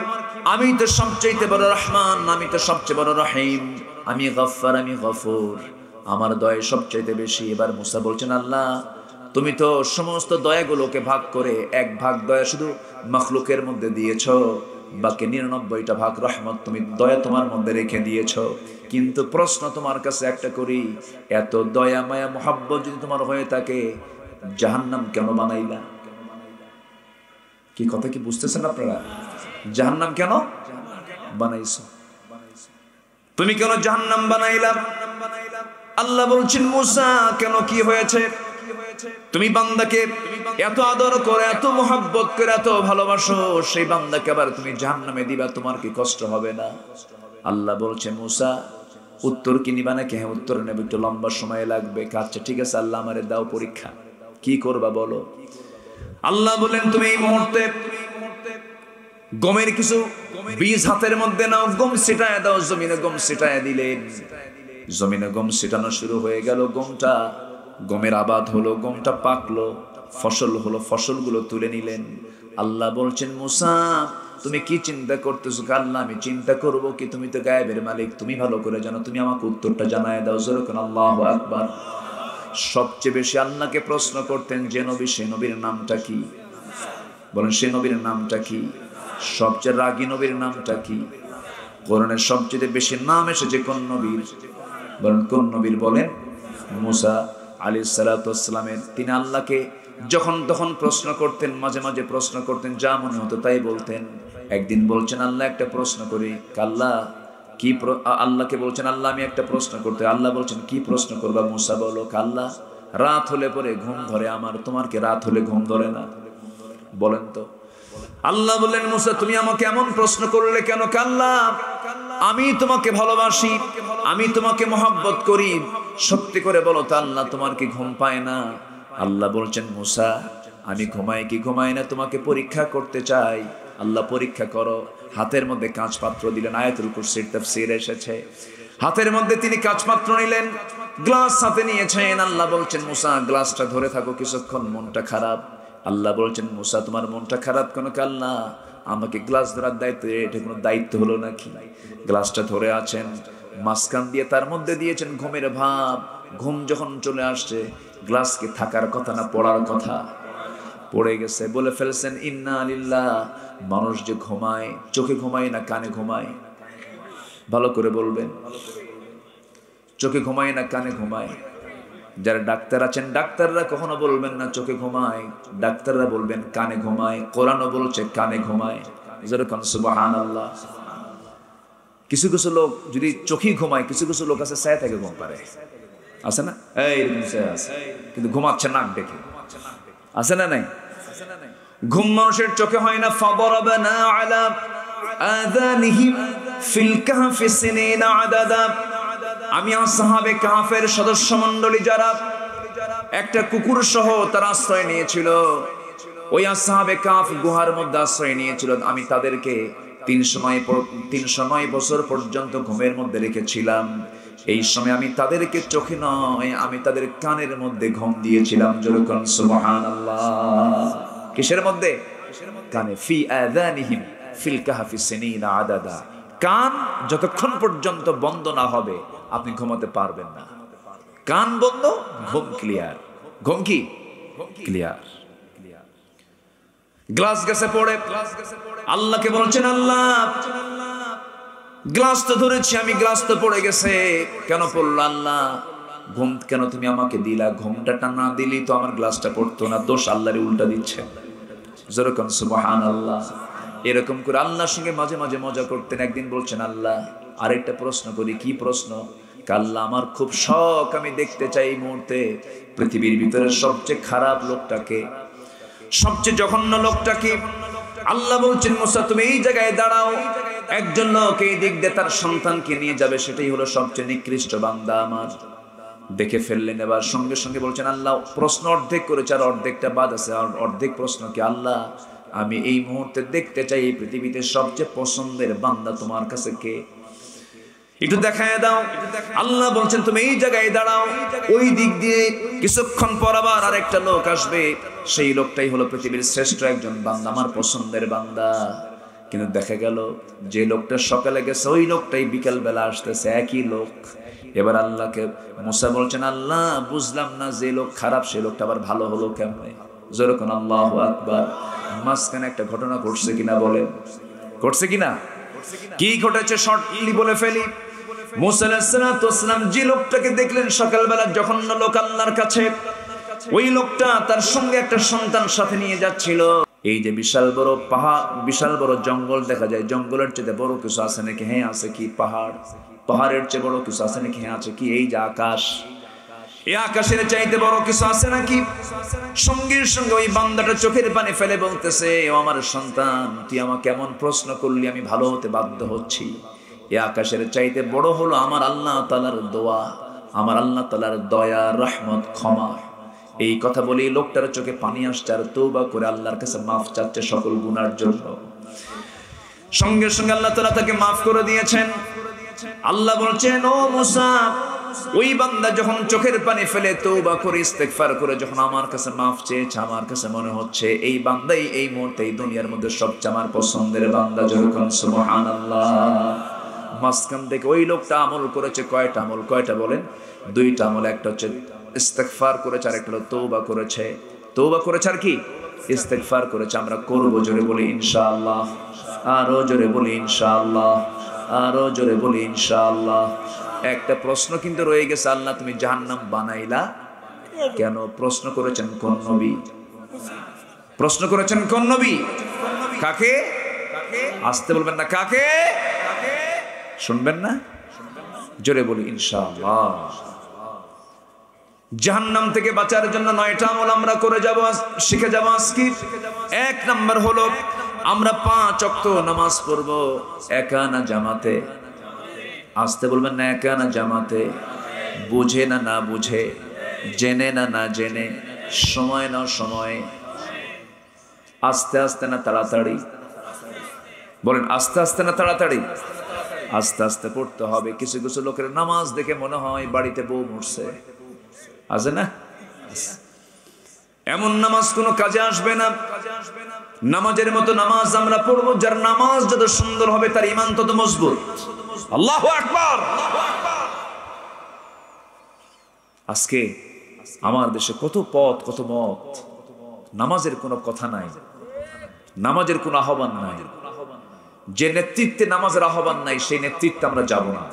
আমি তো সবচেয়ে বড় রহমান, আমি তো সবচেয়ে বড় রহিম। আমি গফার আমি গফুর। আমার দয়া সবচাইতে বেশি। এবার মুসা বলছেন, আল্লাহ তুমি তো সমস্ত দয়াগুলোকে ভাগ করে এক ভাগ দয়া শুধু মখলুকের মধ্যে দিয়েছ। বাকি নিরানব্বইটা ভাগ রহমত তুমি দয়া তোমার মধ্যে রেখে দিয়েছ। কিন্তু প্রশ্ন তোমার কাছে একটা করি, এত দয়া, মায়া, মোহাব্বত যদি তোমার হয়ে থাকে, জাহান্নাম কেন বানাইলা? কি কথা কি বুঝতেছেন আপনারা? জাহান্নাম কেন বানাইছ? তুমি কেন জাহান্নাম বানাইলা? আল্লাহ বলছেন, মুসা, কেন কি হয়েছে? তুমি বান্দাকে এত আদর করে এত মোহাব্বত করে এত ভালোবাসো সেই বান্দাকে আবার তুমি জাহান্নামে দিবা তোমার কি কষ্ট হবে না? আল্লাহ বলছে মুসা উত্তর কি নিবা নাকি? হ্যাঁ উত্তর নেবে একটু লম্বা সময় লাগবে। আচ্ছা ঠিক আছে আল্লাহ আমারে দাও পরীক্ষা। কি করবা বলো? আল্লাহ বলেন তুমি এই মুহূর্তে গমের কিছু বীজ হাতের মধ্যে নাও গম ছিটায় দাও জমিনে গম ছিটায় দিলেন। জমিনে গম ছিটানো শুরু হয়ে গেল গমটা গমের আবাদ হলো, গমটা পাকলো, ফসল হলো, ফসলগুলো তুলে নিলেন। আল্লাহ বলছেন, মুসা, তুমি কি চিন্তা করতেছো? আল্লাহ, আমি চিন্তা করব কি? তুমি তো গায়েবের মালিক, তুমি ভালো করে জানো, তুমি আমাকে উত্তরটা জানায় দাও। যেরকম আল্লাহ আকবার। সবচেয়ে বেশি আল্লাহকে প্রশ্ন করতেন, যে নবী, সে নবীর নামটা কি? বলেন, সে নবীর নামটা কি? সবচেয়ে রাগী নবীর নামটা কি? কোরআনের সবচেয়ে বেশি নাম এসেছে কোন নবীর? বলেন, কোন নবীর বলেন, মুসা আলী সালাতামের তিনি আল্লাহকে যখন তখন প্রশ্ন করতেন, মাঝে মাঝে প্রশ্ন করতেন, যা মনে হতো তাই বলতেন। একদিন বলছেন, আল্লাহ একটা প্রশ্ন করি। কাল্লা, কি আল্লাহকে বলছেন, আল্লাহ আমি একটা প্রশ্ন করতে। আল্লাহ বলছেন, কি প্রশ্ন করবা মুসা বলো, কাল্লা, রাত হলে পরে ঘুম ধরে আমার, তোমার কি রাত হলে ঘুম ধরে না? বলেন তো। আল্লাহ বললেন, মুসা, তুমি আমাকে এমন প্রশ্ন করলে কেন? কাল্লা, আমি তোমাকে ভালোবাসি, আমি তোমাকে মহাব্বত করি। সত্যি করে বলো তো, আল্লাহ তোমার কি ঘুম পায় না? আল্লাহ বলছেন, মুসা, আমি ঘুমাই কি ঘুমাই না? তোমাকে পরীক্ষা করতে চাই। আল্লাহ পরীক্ষা করো। হাতের মধ্যে কাঁচ পাত্র দিলেন, আয়াতুল কুরসির তাফসীর এসেছে। হাতের মধ্যে তিনি কাঁচ পাত্র নিলেন, গ্লাস হাতে নিয়েছেন। আল্লাহ বলছেন, মুসা, গ্লাসটা ধরে থাকো, কিছুক্ষণ মনটা খারাপ। আল্লাহ বলছেন, মুসা, তোমার মনটা খারাপ কেন কাল্লা আমাকে গ্লাস ধরার দায়িত্ব, এটা কোনো দায়িত্ব হলো নাকি? গ্লাসটা ধরে আছেন। মাঝখান দিয়ে তার মধ্যে দিয়েছেন ঘুমের ভাব। ঘুম যখন চলে আসছে, গ্লাসকে থাকার কথা না পড়ার কথা? পড়ে গেছে, বলে ফেলছেন, ইন্না আলিল্লাহ মানুষ যে ঘুমায়, চোখে ঘুমায় না কানে ঘুমায়? ভালো করে বলবেন। চোখে ঘুমায় না কানে ঘুমায়? যারা ডাক্তার আছেন, ডাক্তাররা কখনো বলবেন না চোখে ঘুমায়। ডাক্তাররা বলবেন, কানে ঘুমায়। কোরআনও বলছে, কানে ঘুমায়। যেরকম সুবাহান আল্লাহ কিছু কিছু লোক যদি চোখেই ঘুমায়, কিছু কিছু লোক আছে সায় থেকে ঘুম পারে আছে না? এই আছে। কিন্তু ঘুমাচ্ছে নাক দেখে আছে না নাই? ঘুম মানুষের চোখে হয় না সিনিনা আদাদা। আমি আসহাবে কাহফের সদস্য মণ্ডলী যারা, একটা কুকুর সহ তার আশ্রয় নিয়েছিল। ওই আসহাবে কাফ গুহার মধ্যে আশ্রয় নিয়েছিল। আমি তাদেরকে তিন সময় পর- তিন সময় বছর পর্যন্ত ঘুমের মধ্যে রেখেছিলাম। এই সময় আমি তাদেরকে চোখে নয়, আমি তাদের কানের মধ্যে ঘুম দিয়েছিলাম। কিসের মধ্যে? কানে, ফি আযানিহিম ফিল কাহফি আদাদা। কান যতক্ষণ পর্যন্ত বন্ধ না হবে, আপনি ঘুমাতে পারবেন না। কান বন্ধ, ঘুম ক্লিয়ার। ঘুম কি? ক্লিয়ার। গ্লাস গেছে পড়ে আল্লাহকে বলছেন, আল্লাহ, গ্লাস তো ধরেছি, আমি গ্লাস তো পড়ে গেছে। কেন পড়ল? আল্লাহ, ঘুম, কেন তুমি আমাকে দিলা? ঘুমটা না দিলি তো আমার গ্লাসটা পড়তো না। দোষ আল্লাহরে উল্টা দিচ্ছে। যেরকম সুবহান আল্লাহ এরকম করে আল্লাহর সঙ্গে মাঝে মাঝে মজা করতেন। একদিন বলছেন, আল্লাহ, আরেকটা প্রশ্ন করি, কি প্রশ্ন? কাল্লা আমার খুব শখ, আমি দেখতে চাই এই মুহূর্তে পৃথিবীর ভিতরে সবচেয়ে খারাপ লোকটাকে। সবচেয়ে জঘন্য লোকটাকে আল্লাহ বলছেন, মুসা, তুমি এই জায়গায় দাঁড়াও। একজন লোক এই দিক দিয়ে তার সন্তানকে নিয়ে যাবে, সেটাই হলো সবচেয়ে নিকৃষ্ট বান্দা আমার। দেখে ফেললেন এবার, সঙ্গে সঙ্গে বলছেন, আল্লাহ, প্রশ্ন অর্ধেক করেছে আর অর্ধেকটা বাদ আছে। আর অর্ধেক প্রশ্ন কি, আল্লাহ, আমি এই মুহূর্তে দেখতে চাই এই পৃথিবীতে সবচেয়ে পছন্দের বান্দা তোমার কাছে কে? একটু দেখায় দাও। আল্লাহ বলছেন, তুমি এই জায়গায় দাঁড়াও। ওই দিক দিয়ে কিছুক্ষণ পর আবার আরেকটা লোক আসবে। সেই লোকটাই হলো পৃথিবীর শ্রেষ্ঠ একজন বান্দা, আমার পছন্দের বান্দা। কিন্তু দেখা গেল, যে লোকটা সকালে গেছে, ওই লোকটাই বিকেল বেলা আসতেছে, একই লোক। এবার আল্লাহকে, মুসা বলছেন, আল্লাহ, বুঝলাম না যে লোক খারাপ, সে লোকটা আবার ভালো হলো কেমনে? যেরকম আল্লাহ আকবার। মাঝখানে একটা ঘটনা ঘটছে কিনা বলেন? ঘটছে কিনা? কি ঘটেছে শর্টলি বলে ফেলি। মুসালাম যে লোকটাকে দেখলেন সকালবেলা যখন লোক আল্লাহর কাছে, ওই লোকটা তার সঙ্গে একটা সন্তান সাথে নিয়ে যাচ্ছিল। এই যে বিশাল বড় পাহাড়, বিশাল বড় জঙ্গল দেখা যায়, জঙ্গলের চেয়ে বড় কিছু আছে নাকি? হ্যাঁ আছে কি পাহাড়? পাহাড়ের চেয়ে বড় কিছু আছে নাকি? হ্যাঁ আছে কি? এই যে আকাশ। এই আকাশের চাইতে বড় কিছু আছে নাকি? সঙ্গে সঙ্গে ওই বান্দাটা চোখের পানি ফেলে বলতেছে, ও আমার সন্তান, তুই আমাকে কেমন প্রশ্ন করলি, আমি ভালো হতে বাধ্য হচ্ছি। এ আকাশের চাইতে বড় হলো আমার আল্লাহ তালার দোয়া, আমার আল্লাহ তালার দয়া, রহমত, ক্ষমা। এই কথা বলেই লোকটার চোখে পানি আসছে আর তৌবা করে আল্লাহর কাছে মাফ চাচ্ছে সকল গুনার জন্য। সঙ্গে সঙ্গে আল্লাহ তালা তাকে মাফ করে দিয়েছেন। আল্লাহ বলছেন, ও মুসা, ওই বান্দা যখন চোখের পানি ফেলে তৌবা করে, ইস্তেগফার করে যখন আমার কাছে মাফ চেয়েছে, আমার কাছে মনে হচ্ছে এই বান্দাই এই মুহূর্তে এই দুনিয়ার মধ্যে সবচেয়ে আমার পছন্দের বান্দা যেরকম সুবহানাল্লাহ। মাঝখান থেকে ওই লোকটা আমল করেছে, কয়টা আমল? কয়টা বলেন? দুইটা আমল, একটা হচ্ছে ইস্তেগফার করেছে আর একটা হলো তৌবা করেছে। তৌবা করেছে আর কি? ইস্তেগফার করেছে। আমরা করব জোরে বলি ইনশাআল্লাহ। আরও জোরে বলি ইনশাআল্লাহ। আরও জোরে বলি ইনশাআল্লাহ। একটা প্রশ্ন কিন্তু রয়ে গেছে, আল্লাহ তুমি জাহান্নাম বানাইলা কেন? প্রশ্ন করেছেন কোন নবী? প্রশ্ন করেছেন কোন নবী? কাকে? আসতে বলবেন না, কাকে? শুনবেন না? জোরে বলি, ইনশাআল্লাহ। জাহান্নাম থেকে বাঁচার জন্য নয়টা আমল আমরা করে যাব শিখে যাব আজকে। এক নাম্বার হলো, আমরা পাঁচ অক্ত নামাজ পড়ব একা না জামাতে। আসতে বলবেন না একা না জামাতে। বুঝে না না বুঝে, জেনে না না জেনে, সময় না সময়। আস্তে আস্তে না তাড়াতাড়ি। বলেন, আস্তে আস্তে না তাড়াতাড়ি? আস্তে আস্তে পড়তে হবে। কিছু কিছু লোকের নামাজ দেখে মনে হয় বাড়িতে বউ মরছে। আছে না? এমন নামাজ কোনো কাজে আসবে না। নামাজের মতো নামাজ আমরা পড়ব, যার নামাজ যত সুন্দর হবে তার ইমান তত মজবুত। আল্লাহ আকবার! আজকে আমার দেশে কত পথ, কত মত। নামাজের কোনো কথা নাই। নামাজের কোনো আহ্বান নাই। যে নেতৃত্বে নামাজের আহ্বান নাই, সেই নেতৃত্বে আমরা যাব না।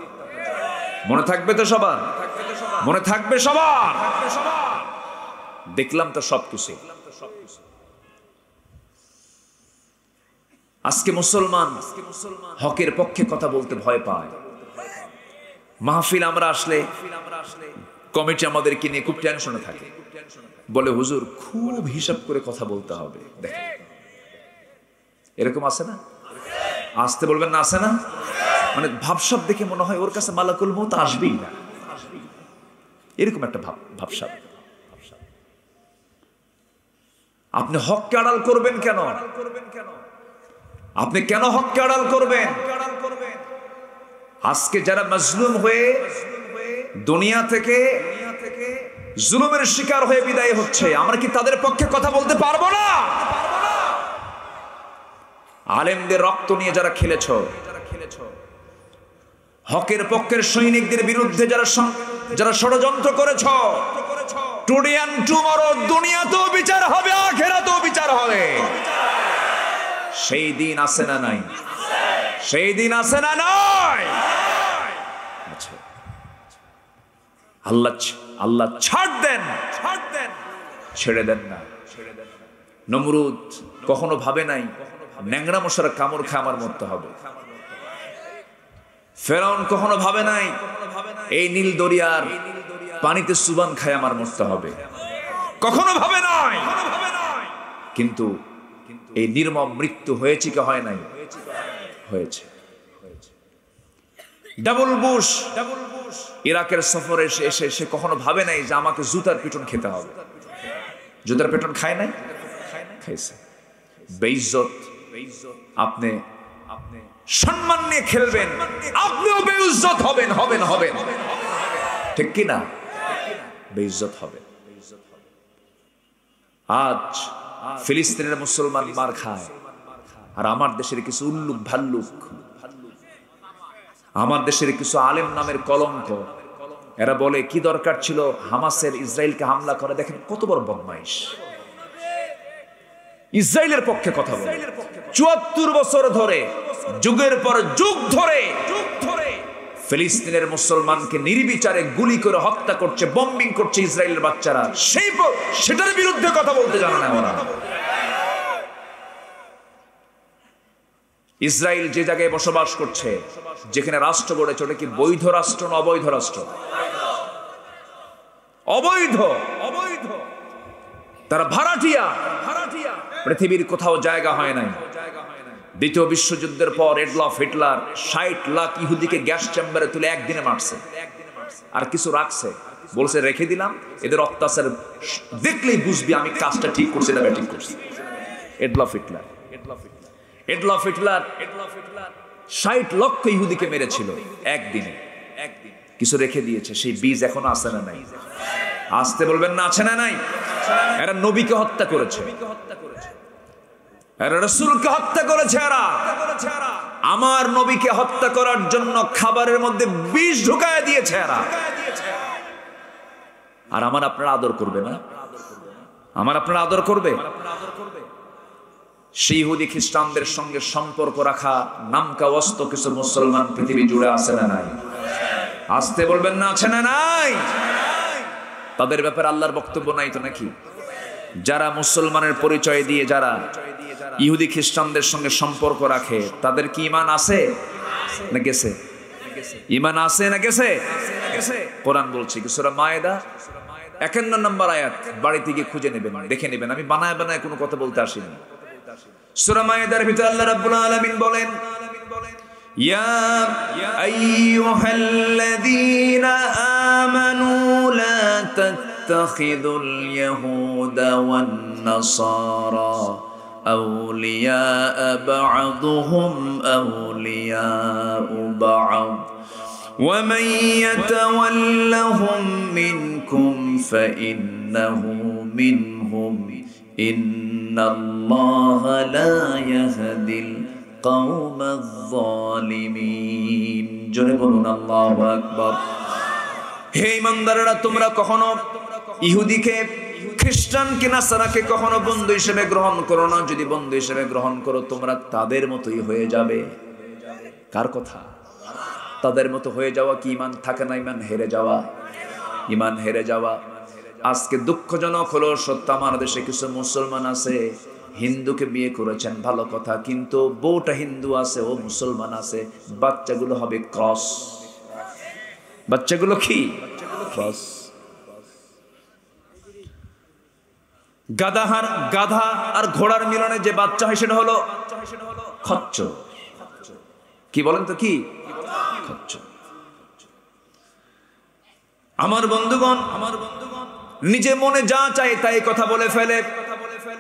মনে থাকবে তো সবার? মনে থাকবে সবার? দেখলাম তো সব কিছু আজকে মুসলমান হকের পক্ষে কথা বলতে ভয় পায়। মাহফিল আমরা আসলে কমিটি আমাদেরকে নিয়ে খুব টেনশনে থাকে। বলে, হুজুর, খুব হিসাব করে কথা বলতে হবে। দেখেন। এরকম আছে না? আসতে বলবেন না আসে না? মানে ভাবসাব দেখে মনে হয় ওর কাছে মালাকুল মত আসবেই না। এরকম একটা ভাব, ভাবসাব। আপনি হককে আড়াল করবেন কেন? আপনি কেন হককে আড়াল করবেন? আজকে যারা মজলুম হয়ে দুনিয়া থেকে জুলুমের শিকার হয়ে বিদায় হচ্ছে, আমরা কি তাদের পক্ষে কথা বলতে পারব না? আলেমদের রক্ত নিয়ে যারা খেলেছ, হকের পক্ষের সৈনিকদের বিরুদ্ধে যারা যারা ষড়যন্ত্র করেছ সেই দিন না নাই? না আচ্ছা। ছাড় দেন দেন। ছেড়ে দেন না। নমরুদ কখনো ভাবে নাই? ন্যাংরা মশার কামড় খায় আমার মরতে হবে। ফেরাউন কখনো ভাবে নাই এই নীল দরিয়ার পানিতে সুবান খায় আমার মরতে হবে। কখনো ভাবে নাই। কিন্তু এই নির্মম মৃত্যু হয়েছে কি হয় নাই? হয়েছে। ডাবল বুশ ইরাকের সফরে এসে এসে সে কখনো ভাবে নাই যে আমাকে জুতার পিটন খেতে হবে। জুতার পিটন খায় নাই? খাইছে। বেইজ্জত আপনি আপনি সম্মান নিয়ে খেলবেন। আপনিও বেইজ্জত হবেন হবেন হবেন। ঠিক কি না? বেইজ্জত হবে আজ ফিলিস্তিনের মুসলমান মার খায়, আর আমার দেশের কিছু উল্লুক ভাল্লুক। আমার দেশের কিছু আলেম নামের কলঙ্ক, এরা বলে, কি দরকার ছিল হামাসের ইসরায়েলকে হামলা করে? দেখেন কত বড় বদমাইশ। ইসরায়েলের পক্ষে কথা বলে। চুয়াত্তর বছর ধরে, যুগের পর যুগ ধরে, ফিলিস্তিনের মুসলমানকে নির্বিচারে গুলি করে হত্যা করছে বম্বিং করছে ইসরায়েলের বাচ্চারা। সেই সেটার বিরুদ্ধে কথা বলতে জানা না ওরা। ইসরায়েল যে জায়গায় বসবাস করছে, যেখানে রাষ্ট্র গড়েছে ওটা কি বৈধ রাষ্ট্র না অবৈধ রাষ্ট্র? অবৈধ। অবৈধ। তারা ভাড়াটিয়া। পৃথিবীর কোথাও জায়গা হয় নাই। দ্বিতীয় বিশ্বযুদ্ধের পর এডলফ হিটলার ষাট লাখ ইহুদিকে গ্যাস চেম্বারে তুলে একদিনে মারছে। আর কিছু রাখছে। বলছে রেখে দিলাম। এদের অত্যাচার দেখলেই বুঝবি আমি কাজটা ঠিক করছি না ব্যাটিং করছি। Adolf Hitler. Adolf Hitler. ষাট লক্ষ ইহুদিকে মেরেছিল একদিনে। একদিন। কিছু রেখে দিয়েছে। সেই বীজ এখনও আসে না নাই। আসতে বলবেন না, আছে না নাই? এরা নবীকে হত্যা করেছে। হত্যা করেছে আমার নবীকে হত্যা করার জন্য খাবারের মধ্যে বিষ ঢুকায় দিয়েছে আর আমার আপনারা আদর করবে না? আমার আপনারা আদর করবে? সেই ইহুদি খ্রিস্টানদের সঙ্গে সম্পর্ক রাখা নামকা অস্ত কিছু মুসলমান পৃথিবী জুড়ে আছে না নাই? আসতে বলবেন না, আছে না নাই? তাদের ব্যাপারে আল্লাহর বক্তব্য নাই তো নাকি? যারা মুসলমানের পরিচয় দিয়ে, যারা ইহুদি খ্রিস্টানদের সঙ্গে সম্পর্ক রাখে, তাদের কি ইমান আছে? না গেছে? ইমান আছে না গেছে? কোরআন বলছি কি, সুরা মায়েদা একান্ন নম্বর আয়াত, বাড়িতে গিয়ে খুঁজে নেবেন, দেখে নেবেন। আমি বানায় বানায় কোনো কথা বলতে আসিনি। সুরা মায়েদার ভিতরে আল্লাহ রাব্বুল আলামিন বলেন يا أيها الذين آمنوا لا تتخذوا اليهود والنصارى أولياء بعضهم أولياء بعض. ومن يتولهم منكم فإنه منهم. إن الله لا يهدي القوم الظالمين জোরে বলুন আল্লাহু আকবার হে ইমানদারেরা তোমরা কখনো ইহুদিকে খ্রিস্টানকে নাসারাকে কখনো বন্ধু হিসেবে গ্রহণ করো না যদি বন্ধু হিসেবে গ্রহণ করো তোমরা তাদের মতোই হয়ে যাবে কার কথা তাদের মতো হয়ে যাওয়া কি ইমান থাকে না ইমান হেরে যাওয়া ইমান হেরে যাওয়া আজকে দুঃখজনক হলো সত্য আমার দেশে কিছু মুসলমান আছে হিন্দুকে বিয়ে করেছেন, ভালো কথা, কিন্তু বউটা হিন্দু আছে, ও মুসলমান আছে, বাচ্চাগুলো হবে ক্রস। বাচ্চাগুলো কি? ক্রস। গাধাহার, গাধা আর ঘোড়ার মিলনে যে বাচ্চা হয় সেটা হলো খচ্চ। কি বলেন তো কি? খচ্চ। আমার বন্ধুগণ আমার বন্ধুগণ, নিজে মনে যা চাই তাই কথা বলে ফেলে।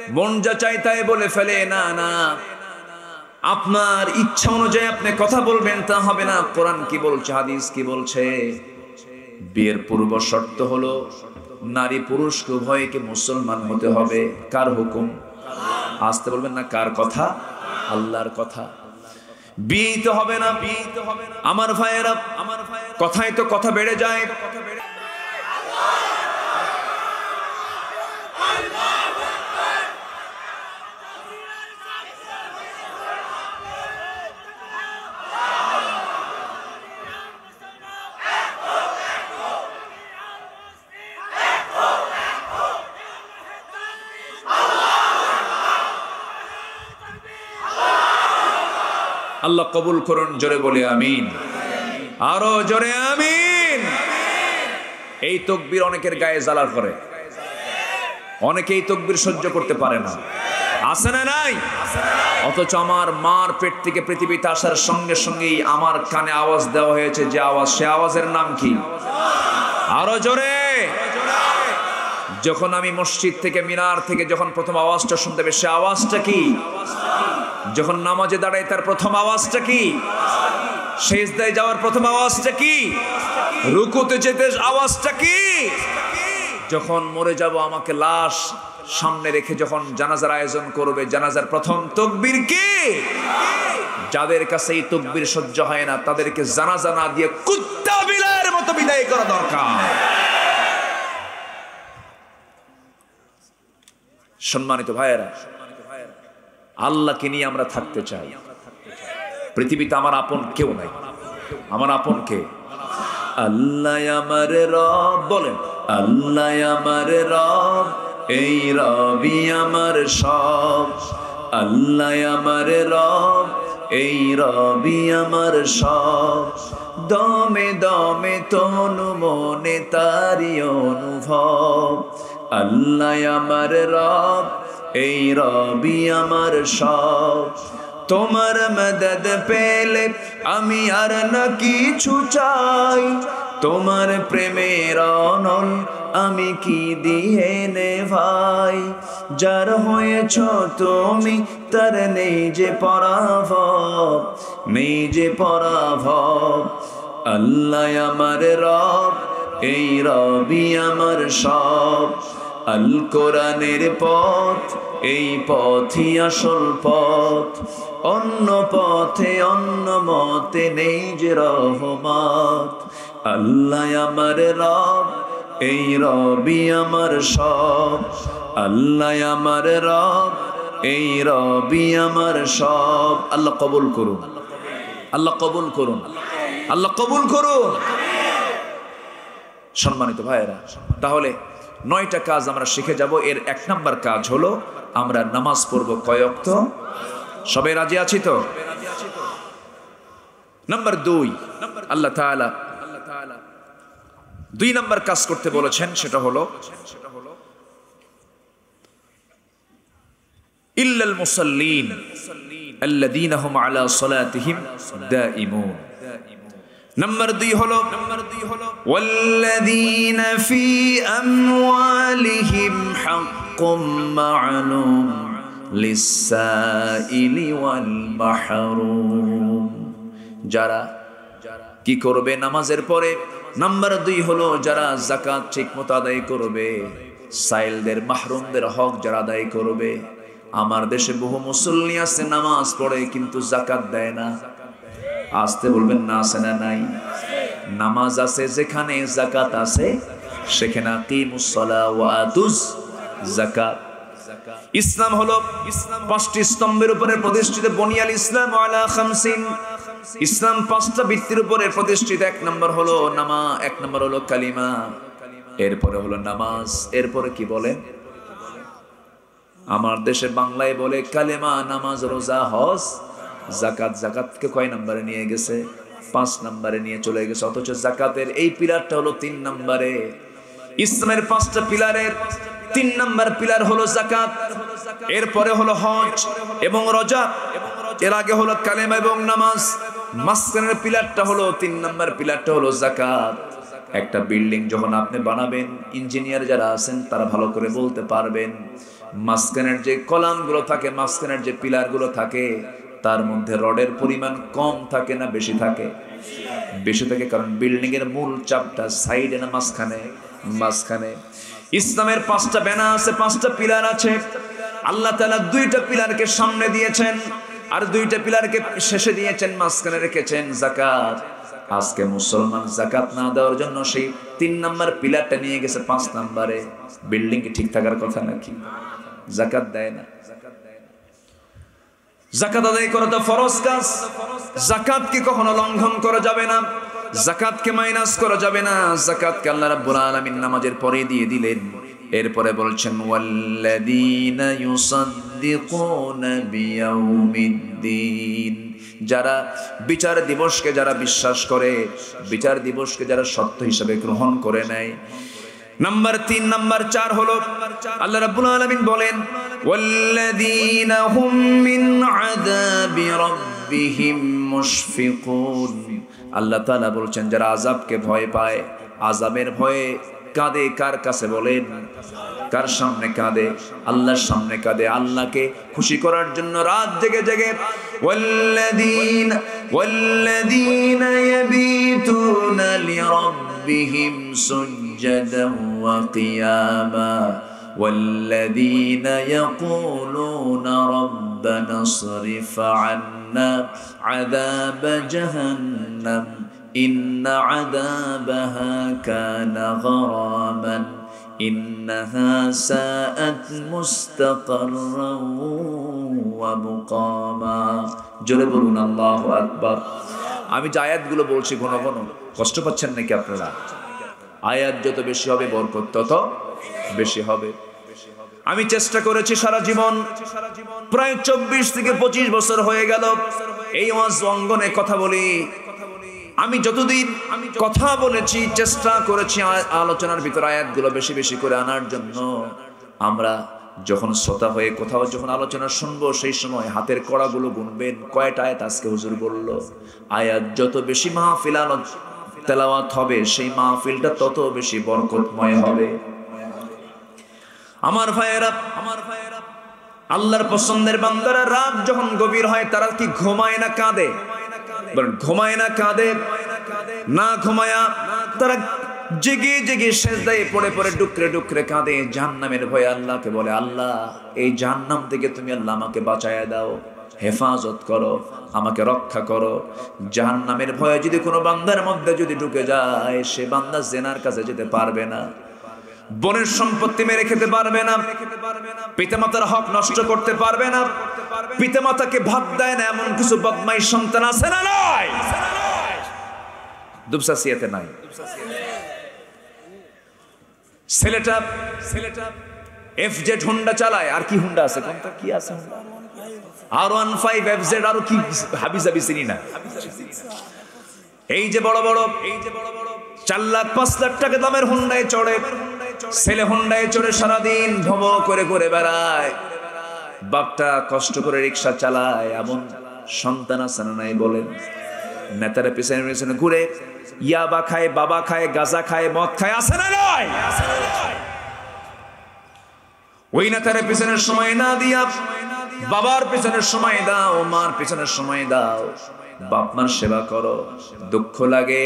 মন যা চাই তাই বলে ফেলে। না না। আপনার ইচ্ছা অনুযায়ী আপনি কথা বলবেন, তা হবে না। কোরআন কি বলছে, হাদিস কি বলছে? বিয়ের পূর্ব শর্ত হলো, নারী পুরুষ উভয়কে মুসলমান হতে হবে। কার হুকুম? আসতে বলবেন না, কার কথা? আল্লাহর কথা। বিয়ে তো হবে না। বিয়ে হবে না আমার ভাইয়েরা আমার ভাইয়েরা, কথায় তো কথা বেড়ে যায়। আল্লাহ কবুল করুন, জোরে বলে আমিন। আরও জোরে আমিন। এই তকবির অনেকের গায়ে জ্বালার করে অনেকে এই তকবির সহ্য করতে পারে না। আছে না নাই? অথচ আমার মার পেট থেকে পৃথিবীতে আসার সঙ্গে সঙ্গেই আমার কানে আওয়াজ দেওয়া হয়েছে, যে আওয়াজ, সে আওয়াজের নাম কি? আরও জোরে। যখন আমি মসজিদ থেকে মিনার থেকে যখন প্রথম আওয়াজটা শুনতে হবে সে আওয়াজটা কি? যখন নামাজে দাঁড়ায়, তার প্রথম আওয়াজটা কি? শেষদায় যাওয়ার প্রথম আওয়াজটা কি? রুকুতে যেতে আওয়াজটা কি? যখন মরে যাব, আমাকে লাশ সামনে রেখে যখন জানাজার আয়োজন করবে, জানাজার প্রথম তকবীর কি? যাদের কাছে এই তকবীর সহ্য হয় না, তাদেরকে জানাজা না দিয়ে কুত্তা বিলায়ের মতো বিদায় করা দরকার। সম্মানিত ভাইয়েরা আল্লাহকে নিয়ে আমরা থাকতে চাই। পৃথিবীতে আমার আপন কেউ নাই। আমার আপন কে? আল্লাহ আমার রব বলেন, আল্লাহ আমার রব, এই রবি আমার সব। আল্লাহ আমার রব, এই রবি আমার সব। দমে দমে তনু মনে তারি অনুভব। আল্লাহ আমার রব এই রবি আমার সব। তোমার মদদ পেলে আমি আর না কিছু চাই। তোমার প্রেমের অনল আমি কি দিয়ে নে ভাই যার হয়েছ তুমি, তার নেই যে পরাভব, নেই যে পরাভব। আল্লাহ আমার রব, এই রবি আমার সব। আল কোরআনের পথ, এই পথই আসল পথ। অন্য পথে অন্য মতে নেই যে রহমত। আল্লাহ আমার রব, এই রবি আমার সব। আল্লাহ আমার রব, এই রবি আমার সব। আল্লাহ কবুল করুন। আল্লাহ কবুল করুন। আল্লাহ কবুল করুন। সম্মানিত ভাইয়েরা, তাহলে নয়টা কাজ আমরা শিখে যাব। এর এক নাম্বার কাজ হলো আমরা নামাজ পড়ব কয়ক্ত সবাই রাজি আছি তো? নাম্বার দুই, আল্লাহ তাআলা দুই নাম্বার কাজ করতে বলেছেন, সেটা হলো ইল্লাল মুসাল্লিন আল্লাযীনা হুম আলা সালাতিহিম দাইমুন নাম্বার দুই হলো নাম্বার দুই হলো والذين في أموالهم حق معلوم للسائل والمحروم যারা কি করবে নামাজের পরে নাম্বার দুই হলো যারা জাকাত ঠিক মতো আদায় করবে সাইলদের মাহরুমদের হক যারা আদায় করবে আমার দেশে বহু মুসল্লি আছে নামাজ পড়ে কিন্তু জাকাত দেয় না আসতে বলবেন, না আছে না নাই। নামাজ আছে, যেখানে জাকাত আছে, সেখানে জাকাত ইসলাম হলো ইসলাম পাঁচটি স্তম্ভের উপরে প্রতিষ্ঠিত বনিয়াল ইসলাম আলা ইসলাম পাঁচটা ভিত্তির উপরে প্রতিষ্ঠিত, এক নম্বর হলো নামা, এক নম্বর হলো কালিমা। এরপরে হলো নামাজ, এরপরে কি বলেন আমার দেশে বাংলায় বলে, কালেমা, নামাজ, রোজা, হজ। জাকাত, জাকাতকে কয় নম্বরে নিয়ে গেছে? পাঁচ নাম্বারে নিয়ে চলে গেছে। অথচ জাকাতের এই পিলারটা হলো তিন নাম্বারে। ইসলামের পাঁচটা পিলারের তিন নাম্বার পিলার হলো জাকাত, এরপরে হলো হজ এবং রজা। এর আগে হলো কালেমা এবং নামাজ। মাঝখানের পিলারটা হলো তিন নাম্বার পিলারটা হলো জাকাত। একটা বিল্ডিং যখন আপনি বানাবেন, ইঞ্জিনিয়ার যারা আছেন, তারা ভালো করে বলতে পারবেন। মাঝখানের যে কলামগুলো থাকে, মাঝখানের যে পিলারগুলো থাকে তার মধ্যে রডের পরিমাণ কম থাকে না বেশি থাকে? বেশি থাকে কারণ বিল্ডিং এর মূল চাপটা সাইডে না মাঝখানে? মাঝখানে। ইসলামের পাঁচটা বেনা আছে, পাঁচটা পিলার আছে। আল্লাহ তাআলা দুইটা পিলারকে সামনে দিয়েছেন আর দুইটা পিলারকে শেষে দিয়েছেন, মাঝখানে রেখেছেন জাকাত। আজকে মুসলমান জাকাত না দেওয়ার জন্য সেই তিন নাম্বার পিলারটা নিয়ে গেছে পাঁচ নাম্বারে। বিল্ডিং কি ঠিক থাকার কথা নাকি? জাকাত দেয় না। জাকাত আদায় করা তো ফরজ কাজ। জাকাতকে কখনো লঙ্ঘন করা যাবে না? জাকাতকে মাইনাস করা যাবে না? জাকাতকে আল্লাহ রাব্বুল আলামিন নামাজের পরে দিয়ে দিলেন। এরপরে বলছেন, ওয়াল্লাযীনা ইউসাদ্দিকুনা বিয়াউমিদ্দিন। যারা বিচার দিবসকে যারা বিশ্বাস করে, বিচার দিবসকে যারা সত্য হিসাবে গ্রহণ করে নেয় নাম্বার তিন, নাম্বার চার হলো, আল্লাহ রাব্বুল আলামিন বলেন, ওয়াল্লাযীনা হুম মিন আযাবি রাব্বিহিম মুশফিকুন। আল্লাহ তাআলা বলছেন, যারা আযাবকে ভয় পায়, আযাবের ভয়ে কাঁদে। কার কাছে বলেন? কার সামনে কাঁদে? আল্লাহর সামনে কাঁদে। আল্লাহকে খুশি করার জন্য রাত জেগে জেগে, ওয়াল্লাযীন, ওয়াল্লাযীনা ইয়াবিতুনা লিরাব্বিহিম ওয়া কিয়ামা والذين يقولون ربنا اصرف عنا عذاب جهنم إن عذابها كان غراما إنها ساءت مستقرا ومقاما জোরে বলুন আল্লাহু আকবার আমি যে আয়াতগুলো বলছি ঘন ঘন কষ্ট পাচ্ছেন নাকি আপনারা আয়াত যত বেশি হবে, বরকত তত বেশি হবে। আমি চেষ্টা করেছি সারা জীবন, প্রায় চব্বিশ থেকে পঁচিশ বছর হয়ে গেল, এই ওয়াজ অঙ্গনে কথা বলি। আমি যতদিন আমি কথা বলেছি, চেষ্টা করেছি আলোচনার ভিতর আয়াতগুলো বেশি বেশি করে আনার জন্য। আমরা যখন শ্রোতা হয়ে কোথাও যখন আলোচনা শুনব, সেই সময় হাতের কড়াগুলো গুনবেন। কয়টা আয়াত আজকে হুজুর বলল? আয়াত যত বেশি মাহফিল তেলাওয়াত হবে, সেই মাহফিলটা তত বেশি বরকতময় হবে। আমার ভাইয়েরা আমার ভাইয়েরা, আল্লাহর পছন্দের বান্দারা রাত যখন গভীর হয়, তারা কি ঘুমায় না কাঁদে? ঘুমায় না কাঁদে, না ঘুমায়া, তারা জেগে জেগে সেজদায় পড়ে পড়ে ডুকরে ডুকরে কাঁদে। জাহান্নামের ভয়ে আল্লাহকে বলে, আল্লাহ, এই জাহান্নাম থেকে তুমি আল্লাহ আমাকে বাঁচায়া দাও। হেফাজত করো, আমাকে রক্ষা করো। জাহান্নামের ভয়ে যদি কোনো বান্দার মধ্যে যদি ঢুকে যায়, সে বান্দা জেনার কাছে যেতে পারবে না। বনের সম্পত্তি মেরে খেতে পারবে না। পিতামাতার হক নষ্ট করতে পারবে না। পিতামাতাকে ভাত দেয় না, এমন কিছু বদমাই সন্তান আছে না নয় দুবসাসিয়াতে নাই। ছেলেটা ছেলেটা এফ জেড হুন্ডা চালায়। আর কি হুন্ডা আছে? কোনটা? কি আছে আর ওয়ান ফাইভ এই যে বাপটা কষ্ট করে রিক্সা চালায়, এমন সন্তান আছে নাই বলেন। নেতারা পিছনে ঘুরে ইয়াবা খায়, বাবা খায়, গাজা খায়, মদ খায়, আছে না নয় ওই নেতারা পিছনের সময় না দিয়া বাবার পিছনের সময় দাও, মার পিছনের সময় দাও। বাপ মার সেবা করো, দুঃখ লাগে।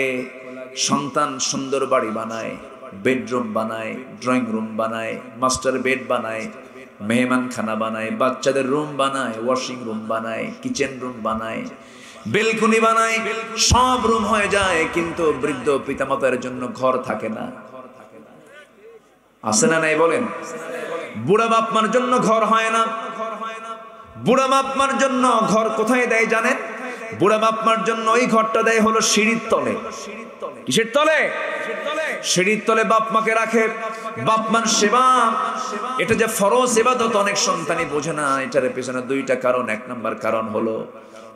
সন্তান সুন্দর বাড়ি বানায়, বেডরুম বানায়, ড্রয়িং রুম বানায়, মাস্টার বেড বানায় মেহমান খানা বানায়, বাচ্চাদের রুম বানায়, ওয়াশিং রুম বানায়, কিচেন রুম বানায়, বেলকুনি বানায়, সব রুম হয়ে যায়, কিন্তু বৃদ্ধ পিতামাতার জন্য ঘর থাকে না। আছে না নাই বলেন? বুড়া বাপ মার জন্য ঘর হয় না। বুড়া বাপ মার জন্য ঘর কোথায় দেয় জানেন? বুড়া বাপ মার জন্য ওই ঘরটা দেয় হলো সিঁড়ির তলে। কিসের তলে? সিঁড়ির তলে বাপ মাকে রাখে। বাপ মার সেবা। এটা যে ফরজ এবাদত, অনেক সন্তানই বোঝে না। এটার পেছনে দুইটা কারণ। এক নম্বর কারণ হলো,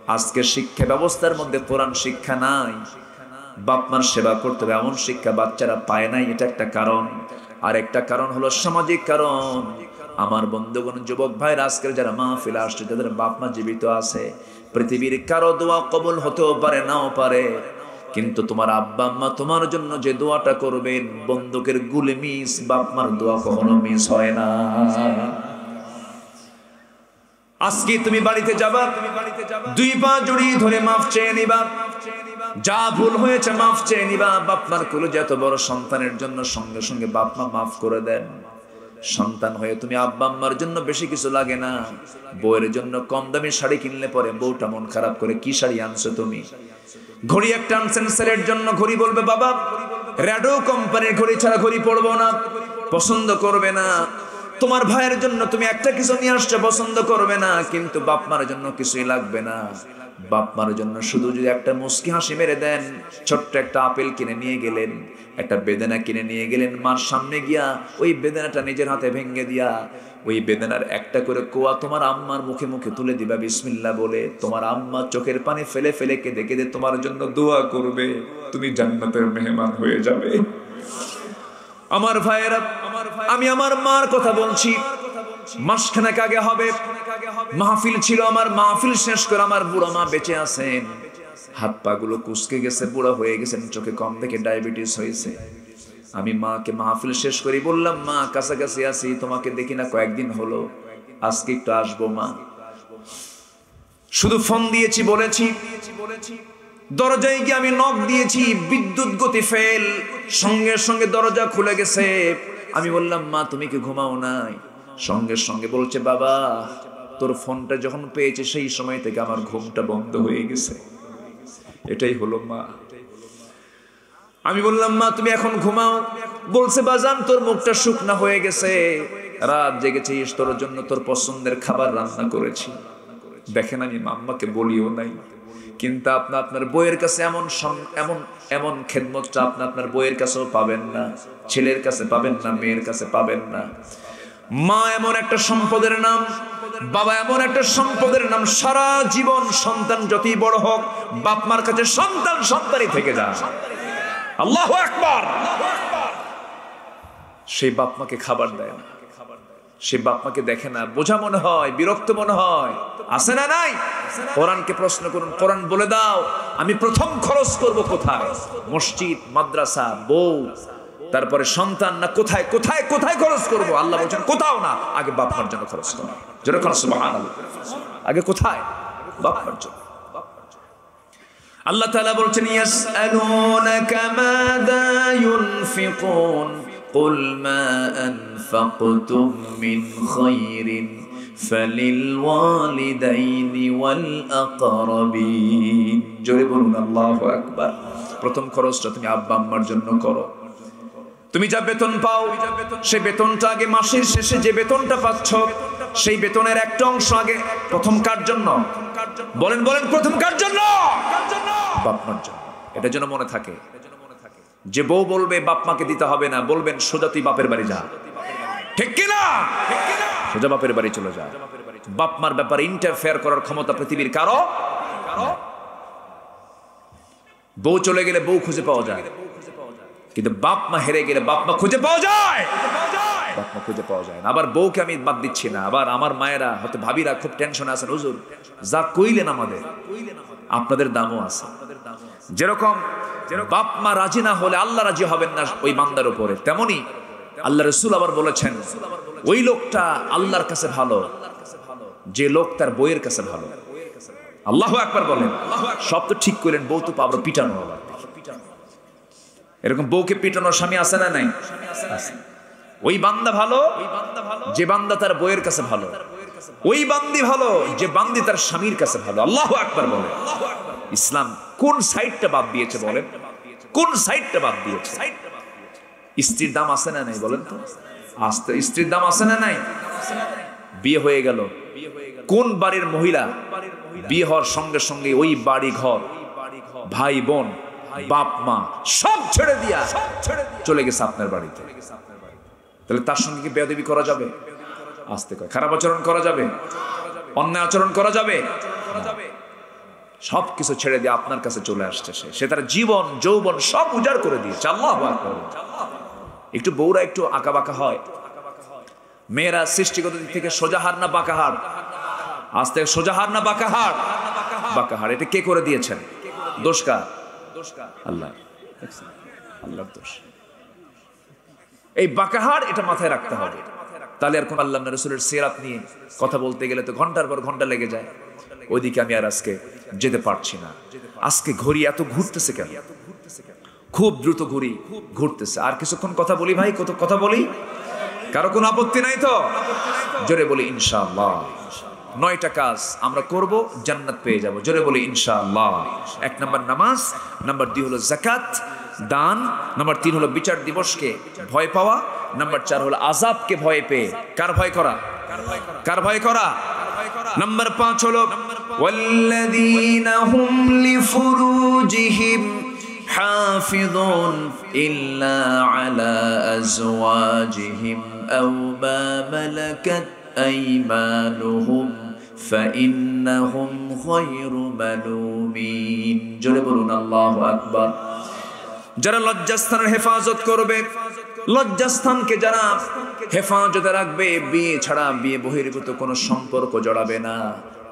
আজকে শিক্ষা ব্যবস্থার মধ্যে কোরআন শিক্ষা নাই। বাপ মার সেবা করতে হবে, এমন শিক্ষা বাচ্চারা পায় নাই, এটা একটা কারণ। আর একটা কারণ হলো সামাজিক কারণ। আমার বন্ধুগণ, যুবক ভাইরা, আজকের যারা মা মাহফিল আসছে, যাদের বাপ মা জীবিত আছে, পৃথিবীর কারও দোয়া কবুল হতেও পারে, নাও পারে। কিন্তু তোমার আব্বা আম্মা তোমার জন্য যে দোয়াটা করবেন, বন্দুকের গুলি মিস, বাপ মার দোয়া কখনো মিস হয় না। আজকে তুমি বাড়িতে যাবা, দুই পা জড়িয়ে ধরে মাফ চেয়ে নিবা। যা ভুল হয়েছে মাফ চেয়ে নিবা। বাপমার কুলো যত বড় সন্তানের জন্য সঙ্গে সঙ্গে বাপমা মাফ করে দেন। সন্তান হয়ে তুমি আব্বা আম্মার জন্য বেশি কিছু লাগে না। বউয়ের জন্য কম দামি শাড়ি কিনলে পরে বউটা মন খারাপ করে, কি শাড়ি আনছো তুমি? ঘড়ি একটা আনছেন ছেলের জন্য, ঘড়ি বলবে, বাবা র্যাডো কোম্পানির ঘড়ি ছাড়া ঘড়ি পড়ব না, পছন্দ করবে না। তোমার ভাইয়ের জন্য তুমি একটা কিছু নিয়ে আসছো, পছন্দ করবে না, কিন্তু বাপ মার জন্য কিছুই লাগবে না। বাপ মার জন্য শুধু যদি একটা মুস্কি হাসি মেরে দেন, ছোট্ট একটা আপেল কিনে নিয়ে গেলেন, একটা বেদনা কিনে নিয়ে গেলেন, মার সামনে গিয়া ওই বেদনাটা নিজের হাতে ভেঙে দিয়া, ওই বেদনার একটা করে কোয়া তোমার আম্মার মুখে মুখে তুলে দিবা বিসমিল্লা বলে, তোমার আম্মা চোখের পানি ফেলে ফেলে কেঁদে কেঁদে তোমার জন্য দোয়া করবে, তুমি জান্নাতের মেহমান হয়ে যাবে। আমার ভাইয়েরা, আমি আমার মার কথা বলছি, মাসখানেক আগে হবে মাহফিল ছিল আমার, মাহফিল শেষ করে আমার বুড়ো মা বেঁচে আছেন। হাত পা গুলো কুচকে গেছে, বুড়ো হয়ে গেছেন, চোখে কম দেখে ডায়াবেটিস হয়েছে। আমি মাকে মাহফিল শেষ করি, বললাম, মা, কাছাকাছি আছি, তোমাকে দেখি না কয়েকদিন হলো। আজকে একটু আসব, মা। শুধু ফোন দিয়েছি, বলেছি। দরজায় গিয়ে আমি নখ দিয়েছি, বিদ্যুৎ গতি ফেল, সঙ্গে সঙ্গে দরজা খুলে গেছে। আমি বললাম, মা, তুমি কি ঘুমাও নাই? সঙ্গে সঙ্গে বলছে, বাবা তোর ফোনটা যখন পেয়েছে সেই সময় থেকে আমার ঘুমটা বন্ধ হয়ে গেছে। এটাই হলো মা। আমি বললাম, মা, তুমি এখন ঘুমাও। বলছে, বাজান, তোর মুখটা শুকনা হয়ে গেছে। রাত জেগেছিস তোর জন্য তোর পছন্দের খাবার রান্না করেছি। দেখেন আমি মাম্মাকে বলিও নাই, কিন্তু আপনি আপনার বইয়ের কাছে এমন এমন এমন খেদমতটা আপনি আপনার বইয়ের কাছেও পাবেন না, ছেলের কাছে পাবেন না, মেয়ের কাছে পাবেন না। মা, এমন একটা সম্পদের নাম বাবা, এমন একটা সম্পদের নাম, সারা জীবন সন্তান যতই বড় হোক, বাপ মার কাছে সন্তান সন্তানই থেকে যায়। আল্লাহ একবার সেই বাপ মাকে খাবার দেয় না। সে বাপ মাকে দেখে না। বোঝা মনে হয়, বিরক্ত মনে হয়। আছে না নাই? কোরআনকে প্রশ্ন করুন, কোরআন বলে দাও, আমি প্রথম খরচ করব কোথায়? মসজিদ, মাদ্রাসা, বউ। তারপরে সন্তান না কোথায় কোথায় কোথায় খরচ করব আল্লাহ বলছেন কোথাও না আগে বাপ মার জন্য খরচ করো যেরকম আগে কোথায় বাপ মার জন্য আল্লাহ তাআলা বলছেন ইয়াসআলুনাকা মাযা ইউনফিকুন قل ما أنفقتم من خير فللوالدين والأقربين জোরে বলুন আল্লাহু আকবার প্রথম খরচটা তুমি আব্বা আম্মার জন্য করো তুমি যা বেতন পাও, সেই বেতনটা আগে মাসের শেষে যে বেতনটা পাচ্ছ, সেই বেতনের একটা অংশ আগে প্রথম কার জন্য? বলেন বলেন, প্রথম কার জন্য? বাপমার জন্য। এটা যেন মনে থাকে। যে বউ বলবে, বাপ মাকে দিতে হবে না, বলবেন, সোজা তুই বাপের বাড়ি যা। ঠিক কিনা? সোজা বাপের বাড়ি চলে যা। বাপ মার ব্যাপারে ইন্টারফেয়ার করার ক্ষমতা পৃথিবীর কারও? বউ চলে গেলে বউ খুঁজে পাওয়া যায়। কিন্তু বাপ মা হেরে গেলে বাপ মা খুঁজে পাওয়া যায়। বাপ মা খুঁজে পাওয়া যায় না। আবার বউকে আমি বাদ দিচ্ছি না। আবার আমার মায়েরা, হয়তো ভাবিরা খুব টেনশনে আছেন, হুজুর, যা কইলেন আমাদের, আপনাদের দামও আছে। যেরকম বাপ মা রাজি না হলে আল্লাহ রাজি হবেন না ওই বান্দার উপরে, তেমনি আল্লাহ রসুল আবার বলেছেন, ওই লোকটা আল্লাহর কাছে ভালো, যে লোক তার বইয়ের কাছে ভালো। আল্লাহ একবার বলেন। সব তো ঠিক করলেন বউ তো পাবো পিটানো হবে এরকম বউকে পিটানোর স্বামী আছে না নাই? ওই বান্দা ভালো? যে বান্দা তার বইয়ের কাছে ভালো। ওই বান্দি ভালো যে বান্দি তার স্বামীর কাছে ভালো। আল্লাহ একবার বলে। ইসলাম কোন সাইডটা বাদ দিয়েছে বলেন? কোন সাইডটা বাদ দিয়েছে? স্ত্রীর দাম আছে না নাই বলেন তো? আসতে স্ত্রীর দাম আছে না নাই? বিয়ে হয়ে গেল। কোন বাড়ির মহিলা বিয়ে হওয়ার সঙ্গে সঙ্গে ওই বাড়ি ঘর ভাই বোন বাপ মা সব ছেড়ে দিয়া চলে গেছে আপনার বাড়িতে। তাহলে তার সঙ্গে কি বেয়াদবি করা যাবে? আসতে কয় খারাপ আচরণ করা যাবে? অন্যায় আচরণ করা যাবে? সব কিছু ছেড়ে দিয়ে আপনার কাছে চলে আসছে সে। সে তার জীবন যৌবন সব উজাড় করে দিয়েছে। আল্লাহ একটু বউরা একটু আঁকা বাঁকা হয়। মেয়েরা সৃষ্টিগত দিক থেকে সোজা হার না বাঁকা হার আজ থেকে সোজা হার না বাঁকা হার বাঁকা হার এটা কে করে দিয়েছেন? দোষ কার? আল্লাহ আল্লাহর। দোষ। এই বাঁকাহার এটা মাথায় রাখতে হবে। তাহলে আর কোন আল্লাহ রসুলের সেরাত নিয়ে কথা বলতে গেলে তো ঘণ্টার পর ঘণ্টা লেগে যায়। ওইদিকে আমি আর আজকে যেতে পারছি না। আজকে ঘড়ি এত ঘুরতেছে কেন? খুব দ্রুত ঘুরি ঘুরতেছে। আর কিছুক্ষণ কথা বলি ভাই কত কথা বলি? কারও কোনো আপত্তি নাই তো? জোরে বলি ইনশাআল্লাহ। নয়টা কাজ আমরা করব জান্নাত পেয়ে যাব জোরে বলি ইনশাআল্লাহ এক নম্বর নামাজ নাম্বার দুই হলো জাকাত দান নাম্বার তিন হলো বিচার দিবসকে ভয় পাওয়া নাম্বার চার হলো আজাবকে ভয় পেয়ে কার ভয় করা কার ভয় করা নাম্বার পাঁচ হলো والذين هم لفروجهم حافظون إلا على أزواجهم أو ما ملكت أيمانهم فإنهم غير ملومين জোরে বলুন আল্লাহু আকবার যারা লজ্জাস্থানের হেফাজত করবে লজ্জাস্থানকে যারা হেফাজতে রাখবে বিয়ে ছাড়া বিয়ে বহির্ভূত কোনো সম্পর্ক জড়াবে না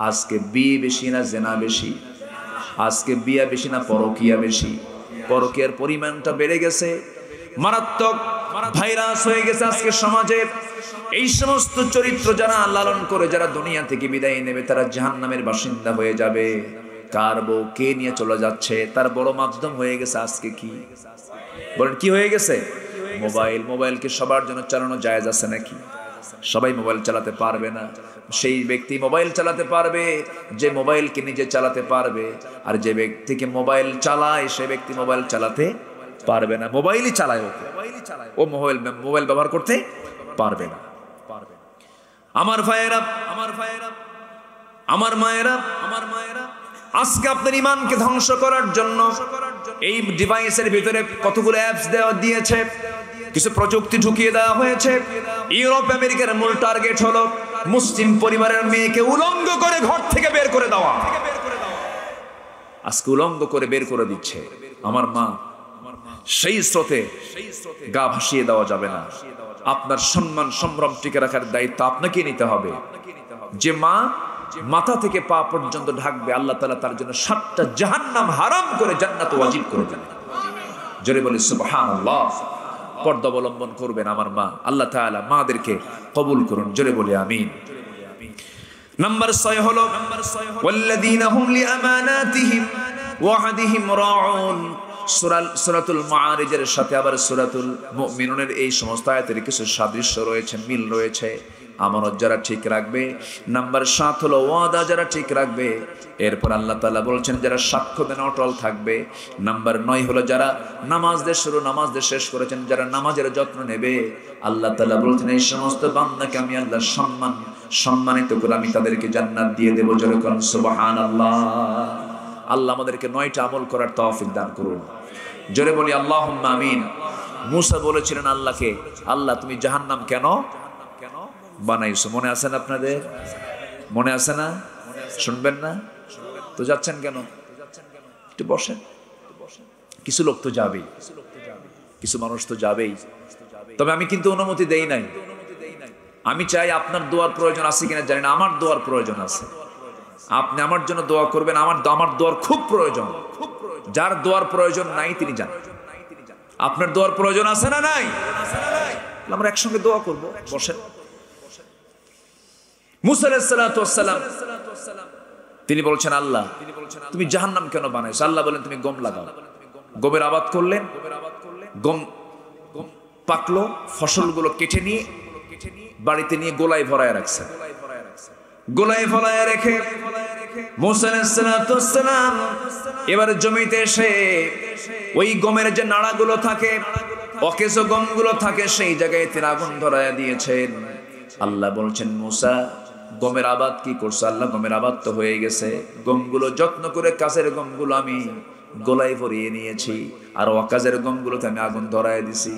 আজকে বিয়ে বেশি না জেনা বেশি আজকে বিয়া বেশি না পরকিয়া বেশি পরকিয়ার পরিমাণটা বেড়ে গেছে মারাত্মক ভাইরাস হয়ে গেছে আজকে সমাজে এই সমস্ত চরিত্র যারা লালন করে, যারা দুনিয়া থেকে বিদায় নেবে, তারা জাহান্নামের বাসিন্দা হয়ে যাবে। কার বউ কে নিয়ে চলে যাচ্ছে? তার বড় মাধ্যম হয়ে গেছে আজকে কি? বলেন, কি হয়ে গেছে? মোবাইল মোবাইলকে সবার জন্য চালানো জায়েজ আছে নাকি? সবাই মোবাইল চালাতে পারবে না। সেই ব্যক্তি মোবাইল চালাতে পারবে, যে মোবাইলকে নিজে চালাতে পারবে, আর যে ব্যক্তিকে মোবাইল চালায়, সে ব্যক্তি মোবাইল চালাতে পারবে না। মোবাইলই চালায় ওকে। ও মোবাইল মোবাইল ব্যবহার করতে পারবে না। আমার ভাইয়েরা আমার ভাইয়েরা, আমার মায়েরা আমার মায়েরা, আজকে আপনার ইমানকে ধ্বংস করার জন্য এই ডিভাইসের ভিতরে কতগুলো অ্যাপস দেওয়া দিয়েছে, কিছু প্রযুক্তি ঢুকিয়ে দেওয়া হয়েছে। ইউরোপ, আমেরিকার মূল টার্গেট হলো মুসলিম পরিবারের মেয়েকে উলঙ্গ করে ঘর থেকে বের করে দেওয়া। আজকে উলঙ্গ করে বের করে দিচ্ছে। আমার মা, সেই স্রোতে গা ভাসিয়ে দেওয়া যাবে না। আপনার সম্মান, সম্ভ্রম টিকে রাখার দায়িত্ব আপনাকে নিতে হবে। যে মা মাথা থেকে পা পর্যন্ত ঢাকবে, আল্লাহ তালা তার জন্য সাতটা জাহান্নাম হারাম করে জান্নাত ওয়াজিব করে দেন জোরে বলে সুবহান পর্দা অবলম্বন করবেন আমার মা। আল্লাহ তাআলা মাদেরকে কবুল করুন। জোরে বলে, আমিন। নাম্বার ছয় হলো, ওয়াল্লাযীনা হুম লিআমানাতিহিম রাউন সুরাতুল মাআরিজের সাথে আবার সুরাতুল মুমিনুনের এই সমস্ত আয়াতের কিছু সাদৃশ্য রয়েছে, মিল রয়েছে। আমানত যারা ঠিক রাখবে, নাম্বার সাত হলো ওয়াদা যারা ঠিক রাখবে, এরপর আল্লাহ তালা বলছেন যারা সাক্ষ্য দেন অটল থাকবে। নাম্বার নয় হলো যারা নামাজ দিয়ে শুরু, নামাজ দিয়ে শেষ করেছেন, যারা নামাজের যত্ন নেবে, আল্লাহ তালা বলছেন এই সমস্ত বান্দাকে আমি আল্লাহ সম্মান, সম্মানিত করে আমি তাদেরকে জান্নাত দিয়ে দেবো। যেরকম সুবহানাল্লাহ। আল্লাহ আমাদেরকে নয়টা আমল করার তৌফিক দান করুন। জোরে বলি আল্লাহ আমিন। মুসা বলেছিলেন আল্লাহকে, আল্লাহ, তুমি জাহান্নাম কেন বানাইছো? মনে আছে না আপনাদের? মনে আছে না? শুনবেন না? তো যাচ্ছেন কেন? একটু বসেন। কিছু লোক তো যাবেই। কিছু মানুষ তো যাবেই। তবে আমি কিন্তু অনুমতি দেই নাই। আমি চাই আপনার দোয়ার প্রয়োজন আছে কিনা জানি না। আমার দোয়ার প্রয়োজন আছে। আপনি আমার জন্য দোয়া করবেন, আমার আমার দোয়ার খুব প্রয়োজন। যার দোয়ার প্রয়োজন নাই, তিনি যান আপনার দোয়ার প্রয়োজন আছে না নাই? আমরা একসঙ্গে দোয়া করব। বসেন। মুসাল্লাম তিনি বলছেন, আল্লাহ, তুমি জাহান্নাম কেন বানাইছো? আল্লাহ বলেন, তুমি গম লাগাও। গমের আবাদ করলেন। গম পাকলো, ফসলগুলো কেটে নিয়ে বাড়িতে নিয়ে গোলায় ভরায় রাখছে গোলায় ভরায় রেখে মুসালাম এবার জমিতে এসে ওই গমের যে নাড়াগুলো থাকে, অকেজ গমগুলো থাকে, সেই জায়গায় তিনি আগুন ধরায় দিয়েছেন। আল্লাহ বলছেন, মুসা, গমের আবাদ কি করছে? আল্লাহ, গমের আবাদ তো হয়ে গেছে। গমগুলো যত্ন করে কাছের গমগুলো আমি গোলাই ভরিয়ে নিয়েছি আর অকাজের গমগুলোতে আমি আগুন ধরায় দিছি।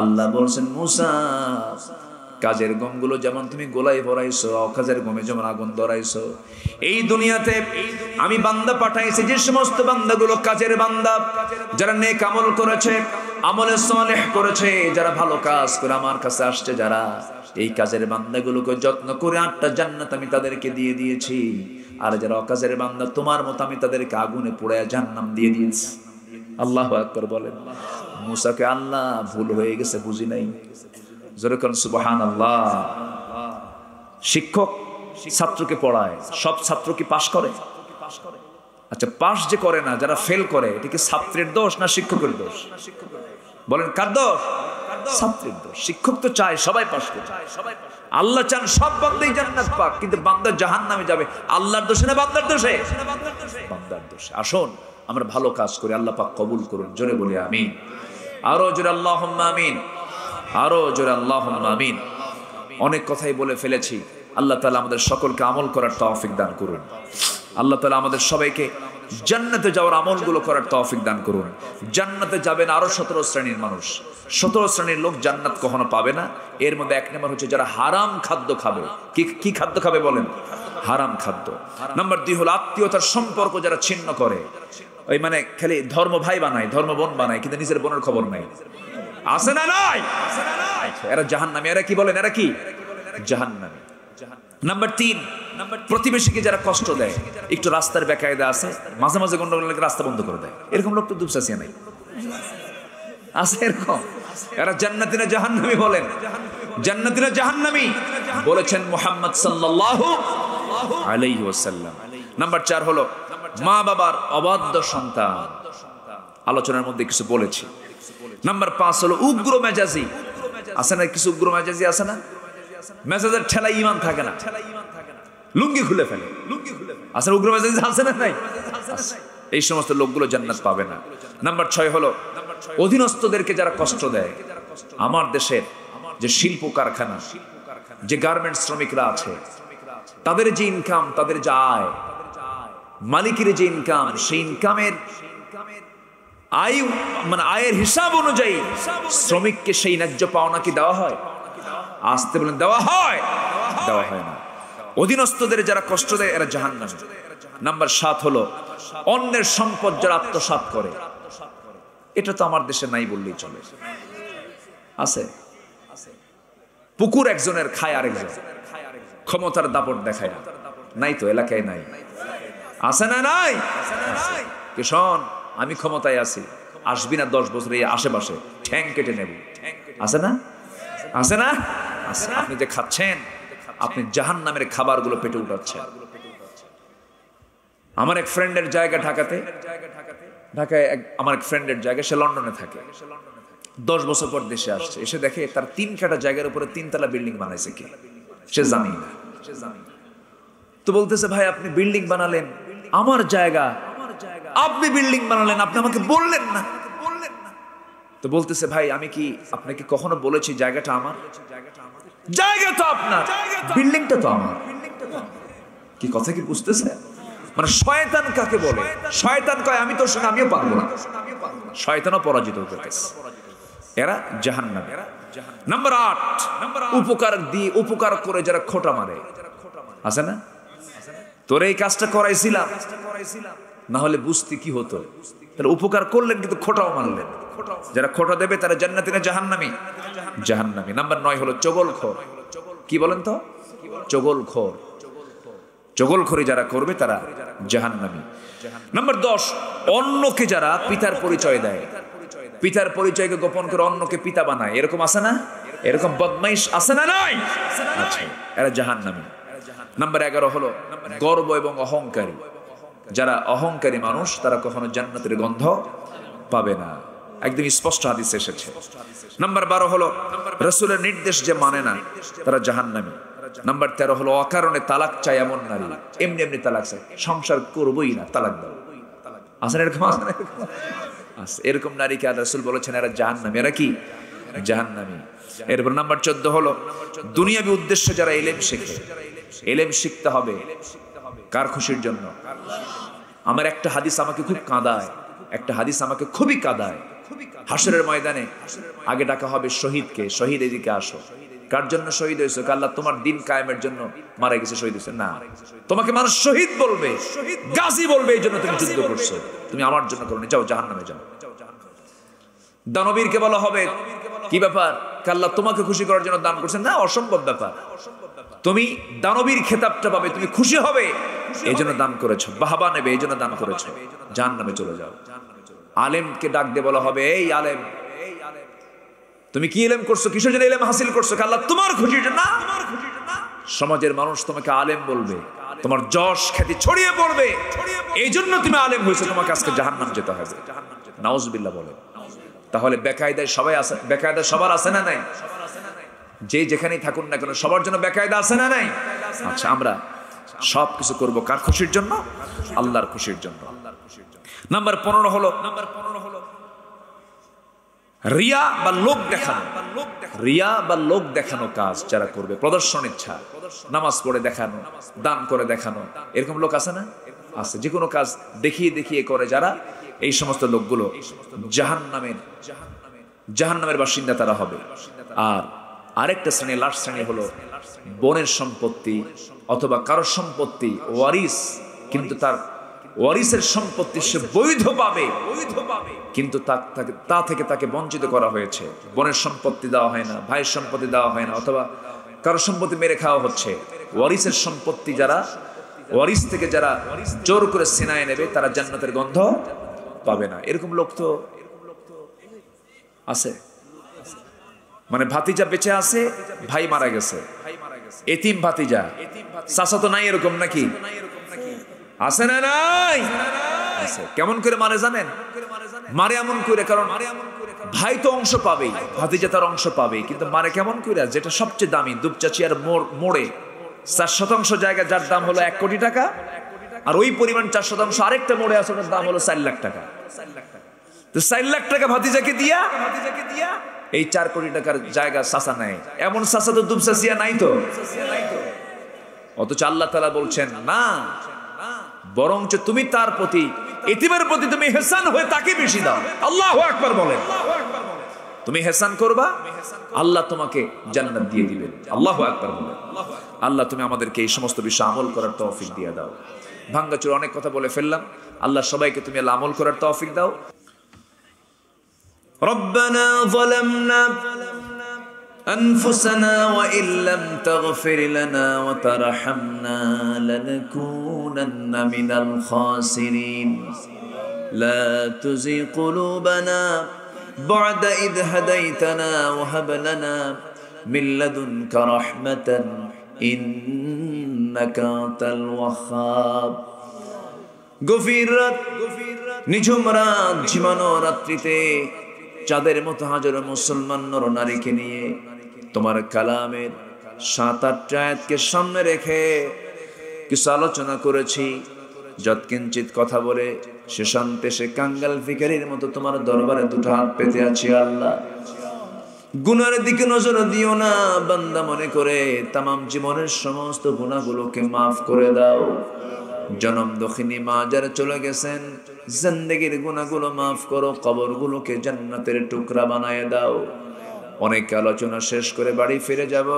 আল্লাহ বলছেন, মুসা কাজের গমগুলো যেমন তুমি গোলাই ভরাইছো, অকাজের গমে যেমন আগুন ধরাইছো। এই দুনিয়াতে আমি বান্দা পাঠাইছি, যে সমস্ত বান্দাগুলো কাজের বান্দা, যারা নেক আমল করেছে, আমলে সলেহ করেছে, যারা ভালো কাজ করে আমার কাছে আসছে, যারা এই কাজের বান্দাগুলোকে যত্ন করে আটটা জান্নাত আমি তাদেরকে দিয়ে দিয়েছি। আর যারা অকাজের বান্দা, তোমার মতো আমি তাদেরকে আগুনে পোড়ে জান্নাম দিয়ে দিয়েছি। আল্লাহ আকবর বলেন। মুসাকে আল্লাহ ভুল হয়ে গেছে, বুঝি নাই। যেরকম সুবাহান আল্লাহ শিক্ষক ছাত্রকে পড়ায়, সব ছাত্র কি পাশ করে? আচ্ছা পাশ যে করে না, যারা ফেল করে, এটা কি ছাত্রের দোষ না শিক্ষকের দোষ? বলেন, কার দোষ? ছাত্রের দোষ। শিক্ষক তো চায় সবাই পাশ করে আল্লাহ চান সব বান্দাই জান্নাত পাক, কিন্তু বান্দা জাহান নামে যাবে। আল্লাহর দোষে না বান্দার দোষে? বান্দার দোষে। আসুন, আমরা ভালো কাজ করি, আল্লাহ পাক কবুল করুন। জোরে বলি, আমিন। আরও জোরে আল্লাহ আমিন। আরও জোরে আল্লাহ আমিন। অনেক কথাই বলে ফেলেছি। আল্লাহ তালা আমাদের সকলকে আমল করার তৌফিক দান করুন। আল্লাহ তালা আমাদের সবাইকে জান্নাতে যাওয়ার আমলগুলো করার তৌফিক দান করুন। জান্নাতে যাবেন আরও সতেরো শ্রেণির মানুষ। সতেরো শ্রেণির লোক জান্নাত কখনো পাবে না। এর মধ্যে এক নম্বর হচ্ছে যারা হারাম খাদ্য খাবে। কি কি খাদ্য খাবে বলেন? হারাম খাদ্য। নাম্বার দুই হলো আত্মীয়তার সম্পর্ক যারা ছিন্ন করে। ওই মানে খালি ধর্ম ভাই বানায়, ধর্ম বোন বানায়, কিন্তু নিজের বোনের খবর নাই। আছে না নাই? এরা জাহান নামে এরা কি বলেন? এরা কি? জাহান নামে নাম্বার তিন, প্রতিবেশীকে যারা কষ্ট দেয়, একটু রাস্তার বেকায়দা আছে, মাঝে মাঝে গন্ডগোল রাস্তা বন্ধ করে দেয়। এরকম লোক তো দুপসাসিয়া নাই। আছে এরকম? এরা জান্নাতিনা জাহান্নামি বলেন। জান্নাতিনা জাহান্নামি। বলেছেন মোহাম্মদ সাল্লাল্লাহু আলাইহি ওয়াসাল্লাম। নাম্বার চার হলো মা বাবার অবাধ্য সন্তান। আলোচনার মধ্যে কিছু বলেছি। নাম্বার পাঁচ হলো উগ্র মেজাজি। আছে না কিছু উগ্র মেজাজি আছে না? মেজাজের ঠেলা ইমান থাকে না। লুঙ্গি খুলে ফেলে। লুঙ্গি খুলে ফেলে আসলে উগ্র মেজাজি আছে না নাই? এই সমস্ত লোকগুলো জান্নাত পাবে না। নাম্বার ছয় হলো অধীনস্থদেরকে যারা কষ্ট দেয়, আমার দেশের যে শিল্প কারখানা যে গার্মেন্টস শ্রমিকরা আছে, তাদের যে ইনকাম তাদের যে আয় মালিকের যে ইনকাম, সেই ইনকামের আয় মানে আয়ের হিসাব অনুযায়ী শ্রমিককে সেই ন্যায্য পাওনা কি দেওয়া হয়? আসতে বলেন, দেওয়া হয়। দেওয়া হয় না। অধীনস্থদের যারা কষ্ট দেয়, এরা জাহান নাম নাম্বার সাত হলো, অন্যের সম্পদ যারা আত্মসাত করে, এটা তো আমার দেশে নাই বললেই চলে। আছে? পুকুর একজনের খায় আরেকজন। ক্ষমতার দাপট দেখায় নাই তো, এলাকায় নাই। আছে না নাই? কিষণ আমি ক্ষমতায় আছি। আসবি না দশ বছর এই আশেপাশে। ঠ্যাং কেটে নেব। আছে না? আছে না? আছে। আপনি যে খাচ্ছেন আপনি জাহান নামের খাবারগুলো পেটে উঠাচ্ছেন। আমার এক ফ্রেন্ডের জায়গা ঢাকাতে। ঢাকায় আমার এক ফ্রেন্ডের জায়গা সে লন্ডনে থাকে। দশ বছর পর দেশে আসছে। এসে দেখে তার তিন কাটা জায়গার উপরে তিনতলা বিল্ডিং বানাইছে কি? সে জানি না তো বলতেছে ভাই আপনি বিল্ডিং বানালেন। আমার জায়গা। আপনি বিল্ডিং বানালেন, আপনি আমাকে বললেন না। বললেন না তো বলতেছে, ভাই, আমি কি আপনাকে কখনো বলেছি জায়গাটা আমার? জায়গা তো আপনার। বিল্ডিংটা তো আমার। কি কথা কি বুঝতেছে? মানে শয়তান কাকে বলে? শয়তান কয়, আমি তোর সঙ্গে, আমিও পারব না। শয়তানও পরাজিত হতে এরা জাহান্নাম। নাম্বার আট উপকার দিয়ে উপকার করে যারা খোটা মারে। আছে না? তোর এই কাজটা করাইছিলাম। না হলে বুঝতে কি হতো? তাহলে উপকার করলেন কিন্তু খোটাও মানলেন। যারা খোটা দেবে তারা জান্নাতি না জাহান্নামি? জাহান্নামি। নাম্বার নয় হলো চগল খোর কি বলেন তো? চগল খোর চগলখড়ি যারা করবে তারা জাহান্নামী। নাম্বার দশ, অন্যকে যারা পিতার পরিচয় দেয়। পিতার পরিচয়কে গোপন করে অন্যকে পিতা বানায়। এরকম আছে না? এরকম বদমাইশ আছে না নয় আচ্ছা এরা জাহান্নামী। নাম্বার এগারো হলো গর্ব এবং অহংকারী। যারা অহংকারী মানুষ, তারা কখনো জান্নাতের গন্ধ পাবে না। একদম স্পষ্ট হাদিস এসেছে। নাম্বার বারো হলো রসুলের নির্দেশ যে মানে না, তারা জাহান্নামী। নাম্বার তেরো হলো অকারণে তালাক চাই এমন নারী। এমনি এমনি তালাক চাই সংসার করবোই না, তালাক দাও। আসেন এরকম এরকম নারীকে আল্লাহ রসুল বলেছেন, এরা জাহান্নামী। এরা কি? জাহান্নামী। এরপর নাম্বার চোদ্দ হলো, দুনিয়াবি উদ্দেশ্যে যারা এলেম শেখে, এলেম শিখতে হবে কার খুশির জন্য? আমার একটা হাদিস আমাকে খুব কাঁদায়, একটা হাদিস আমাকে খুবই কাদায়। হাসরের ময়দানে আগে ডাকা হবে শহীদকে, শহীদ এদিকে আসো। কার জন্য শহীদ হয়েছে? আল্লাহ তোমার দিন কায়েমের জন্য মারা গেছে, শহীদ হয়েছে? না। তোমাকে মানুষ শহীদ বলবে, গাজী বলবে, এই জন্য তুমি যুদ্ধ করছ। তুমি আমার জন্য করো যাও জাহান নামে যাও। দানবীরকে বলা হবে। কি ব্যাপার? কাল্লা তোমাকে খুশি করার জন্য দান করছেন? না, অসম্ভব ব্যাপার। তুমি দানবীর খেতাবটা পাবে, তুমি খুশি হবে। এই জন্য দান করেছ, বাহাবা নেবে, এই জন্য দান করেছ। জাহান নামে চলে যাও। আলেমকে ডাক দিয়ে বলা হবে, এই আলেম, তুমি কি এলেম করছ? কিসের জন্য এলেম হাসিল করছ? আল্লাহ তোমার খুশির জন্য, সমাজের মানুষ তোমাকে আলেম বলবে। তোমার যশ খ্যাতি ছড়িয়ে পড়বে। এই জন্য তুমি আলেম হয়েছে, তোমাকে আজকে জাহান্নাম যেতে হবে। নাউজবিল্লাহ বলে তাহলে বেকায়দায় সবাই আছে, বেকায়দা সবার আছে না নাই? যে যেখানেই থাকুন না কেন, সবার জন্য বেকায়দা আছে না নাই? আচ্ছা আমরা সব কিছু করব কার খুশির জন্য? আল্লাহর খুশির জন্য। নাম্বার পনেরো হলো নাম্বার পনেরো হলো রিয়া বা লোক দেখানো। রিয়া বা লোক দেখানো কাজ যারা করবে, প্রদর্শন ইচ্ছা, নামাজ পড়ে দেখানো, দান করে দেখানো। এরকম লোক আছে না? আছে। যে কোনো কাজ দেখিয়ে দেখিয়ে করে যারা এই সমস্ত লোকগুলো জাহান নামের জাহান নামের বাসিন্দা তারা হবে। আর আরেকটা শ্রেণি লাস্ট শ্রেণি হলো বনের সম্পত্তি অথবা কারও সম্পত্তি, ওয়ারিস। কিন্তু তার ওয়ারিসের সম্পত্তি সে বৈধ পাবে। বৈধ পাবে কিন্তু তা থেকে তাকে বঞ্চিত করা হয়েছে। বনের সম্পত্তি দেওয়া হয় না, ভাইয়ের সম্পত্তি দেওয়া হয় না, অথবা কারও সম্পত্তি মেরে খাওয়া হচ্ছে। ওয়ারিসের সম্পত্তি যারা, ওয়ারিস থেকে যারা জোর করে সিনায় নেবে, তারা জান্নাতের গন্ধ পাবে না। এরকম লোক তো আছে। মানে ভাতিজা বেঁচে আছে, ভাই মারা গেছে। এতিম ভাতিজা। চাষা তো নাই এরকম নাকি? আছে না নাই? কেমন করে মারে জানেন? মারে এমন করে, কারণ ভাই তো অংশ পাবেই, ভাতিজা তার অংশ পাবে কিন্তু মারে কেমন করে? যেটা সবচেয়ে দামি দুপচাচিয়ার মোড়ে। চার শতাংশ জায়গা যার দাম হলো এক কোটি টাকা, আর ওই পরিমাণ চার শতাংশ আরেকটা মোড়ে আছে, ওটার দাম হলো চার লাখ টাকা। এই চার কোটি টাকার জায়গা নেয়। এমন তো নাই তো। অথচ আল্লাহ তালা বলছেন, না, বরঞ্চ তুমি তার প্রতি, এতিমের প্রতি তুমি হেসান হয়ে তাকে বেশি দাও। আল্লাহ একবার বলেন। তুমি হেসান করবা, আল্লাহ তোমাকে জান্নাত দিয়ে দিবেন। আল্লাহ একবার বলেন। আল্লাহ তুমি আমাদেরকে এই সমস্ত বিষয় আমল করার তৌফিক দিয়ে দাও। ভাঙ্গাচুর অনেক কথা বলে ফেললাম। আল্লাহ সবাইকে তুমি আল্লাহ আমল করার তৌফিক দাও ربنا ظلمنا أنفسنا وإن لم تغفر لنا وترحمنا لنكونن من الخاسرين لا تزغ قلوبنا بعد إذ هديتنا وهب لنا من لدنك رحمة إنك أنت الوهاب গভীর রাত, নিঝুম রাত ঝিমানো রাত্রিতে চাঁদের মতো হাজারো মুসলমান নর নারীকে নিয়ে তোমার কালামের সাত আট আয়াতকে সামনে রেখে কিছু আলোচনা করেছি। যৎকিঞ্চিত কথা বলে সে শান্তে, সে কাঙ্গাল ফিকারির মতো তোমার দরবারে দুটো হাত পেতে আছি আল্লাহ। গুনার দিকে নজর দিও না, বান্দা মনে করে তামাম জীবনের সমস্ত গুণাগুলোকে মাফ করে দাও। জনম দক্ষিণী মা যারা চলে গেছেন, জিন্দগির গুণাগুলো মাফ করো, কবরগুলোকে জান্নাতের টুকরা বানায় দাও। অনেক আলোচনা শেষ করে বাড়ি ফিরে যাব।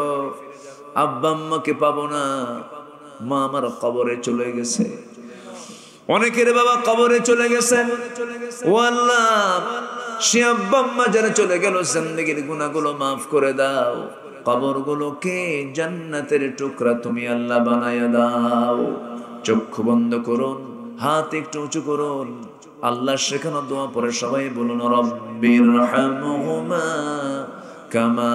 আব্বা আম্মাকে পাবো না, মা আমার কবরে চলে গেছে। অনেকের বাবা কবরে চলে গেছেন। ও আল্লাহ, সে আব্বা আম্মা যারা চলে গেল, জিন্দগির গুণাগুলো মাফ করে দাও। কবরগুলোকে জান্নাতের টুকরা তুমি আল্লাহ বানায় দাও। চক্ষু বন্ধ করুন, হাত একটু উঁচু করুন। আল্লাহ শেখানো দোয়া পরে সবাই বলুন রব্বির কামা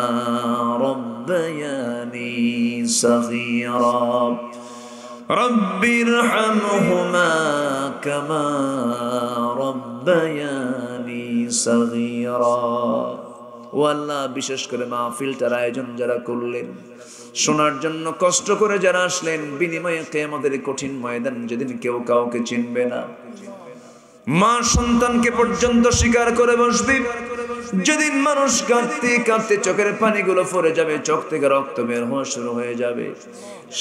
রব্বির হামহুমা কামা রব্বায়ানি ও আল্লাহ, বিশেষ করে মাহফিলটার আয়োজন যারা করলেন, শোনার জন্য কষ্ট করে যারা আসলেন, বিনিময়ে কে আমাদের কঠিন ময়দান যেদিন কেউ কাউকে চিনবে না। মা সন্তানকে পর্যন্ত স্বীকার করে বসবে। যেদিন মানুষ কাঁদতে কাঁদতে চোখের পানিগুলো ফরে যাবে, চোখ থেকে রক্ত বের হওয়া শুরু হয়ে যাবে।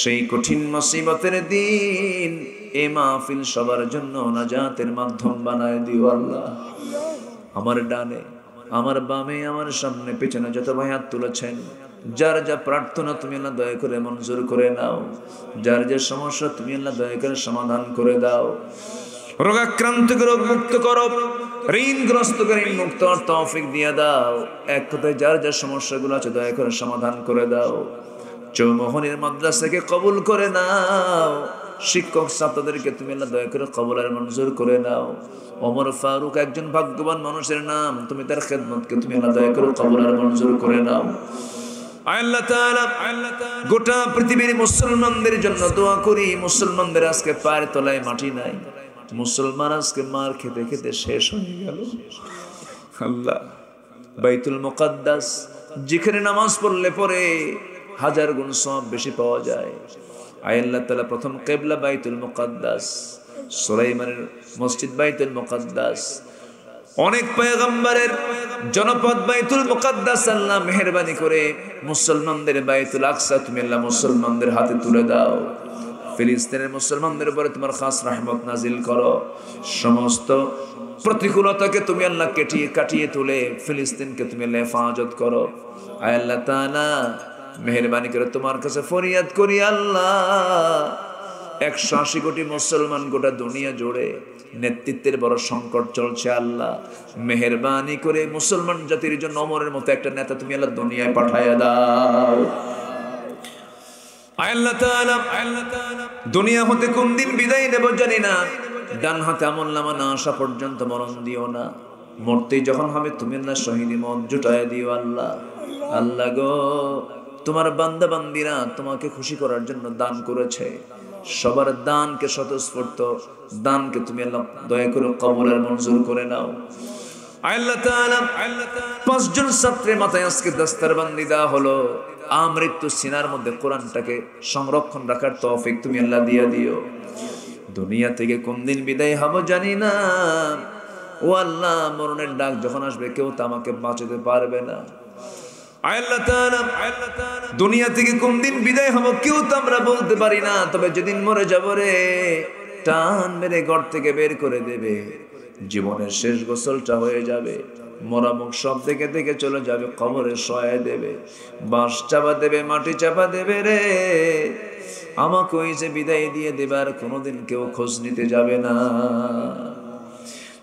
সেই কঠিন মুসিবতের দিন এ মাহফিল সবার জন্য নাজাতের মাধ্যম বানায় দিও আল্লাহ। আমার ডানে আমার বামে, আমার সামনে, পেছনে যত ভাই হাত তুলেছেন, যার যা প্রার্থনা তুমি আল্লাহ দয়া করে মঞ্জুর করে নাও। যার যে সমস্যা তুমি আল্লাহ দয়া করে সমাধান করে দাও। রোগাক্রান্তকে রোগ মুক্ত করো। ঋণগ্রস্ত করে ঋণ মুক্ত তৌফিক দিয়ে দাও। এক কথায় যার যার সমস্যাগুলো আছে দয়া করে সমাধান করে দাও। চৌমোহনের মাদ্রাসাকে কবুল করে নাও। শিক্ষক ছাত্রদেরকে তুমি আল্লাহ দয়া করে কবল আর মঞ্জুর করে নাও। ওমর ফারুক একজন ভাগ্যবান মানুষের নাম, তুমি তার খেদমতকে তুমি আল্লাহ দয়া করে কবল আর মঞ্জুর করে নাও। গোটা পৃথিবীর মুসলমানদের জন্য দোয়া করি, মুসলমানদের আজকে পায়ের তলায় মাটি নাই। মুসলমান আজকে মার খেতে খেতে শেষ হয়ে গেল। আল্লাহ, বাইতুল মুকাদ্দাস, যেখানে নামাজ পড়লে পরে হাজার গুণ সব বেশি পাওয়া যায়। আয় তাআলা প্রথম কেবলা বাইতুল মুকাদ্দাস, সুলাইমানের মসজিদ বাইতুল মুকাদ্দাস। অনেক পয়গম্বরের জনপদ বাইতুল মুকাদ্দাস আল্লাহ মেহেরবানি করে মুসলমানদের বাইতুল আকসা তুমি আল্লাহ মুসলমানদের হাতে তুলে দাও। ফিলিস্তিনের মুসলমানদের উপরে তোমার খাস রহমত নাজিল করো। সমস্ত প্রতিকূলতাকে তুমি আল্লাহ কেটিয়ে কাটিয়ে তুলে ফিলিস্তিনকে তুমি আল্লাহ হেফাজত করো। আয় আল্লাহ তাআলা মেহেরবানি করে তোমার কাছে ফরিয়াদ করি, আল্লাহ। একশো আশি কোটি মুসলমান গোটা দুনিয়া জুড়ে নেতৃত্বের বড় সংকট চলছে, আল্লাহ। মেহরবানি করে মুসলমান জাতির জন্য অমরের মতো একটা নেতা তুমি আল্লাহ দুনিয়ায় পাঠাইয়া দাও। দুনিয়া হতে কোন দিন বিদায় নেব জানি না। ডান হাতে আমল নামা না আসা পর্যন্ত মরণ দিও না। মরতেই যখন হবে তুমি আল্লাহ শহীদি মত জুটায় দিও, আল্লাহ। আল্লাহ গো তোমার বান্দা বান্দিরা তোমাকে খুশি করার জন্য দান করেছে। সবার দানকে স্বতঃস্ফূর্ত, দানকে তুমি আল্লাহ দয়া করে কবলের মঞ্জুর করে নাও। পাঁচজন ছাত্রের মাথায় আজকে দাস্তারবান্দি দেওয়া হলো। আমৃত্যু সিনার মধ্যে কোরআনটাকে সংরক্ষণ রাখার তৌফিক তুমি আল্লাহ দিয়ে দিও। দুনিয়া থেকে কোন দিন বিদায় হব জানি না। ও আল্লাহ, মরণের ডাক যখন আসবে কেউ তো আমাকে বাঁচাতে পারবে না। দুনিয়া থেকে কোন দিন বিদায় হব কেউ তো আমরা বলতে পারি না, তবে যেদিন মরে যাব রে, টান মেরে ঘর থেকে বের করে দেবে। জীবনের শেষ গোসলটা হয়ে যাবে মরামুখ সব দেখে দেখে চলে যাবে, কবরে সহায় দেবে, বাঁশ চাপা দেবে, মাটি চাপা দেবে রে। আমাকে ওই যে বিদায় দিয়ে দেবার কোনোদিন কেউ খোঁজ নিতে যাবে না।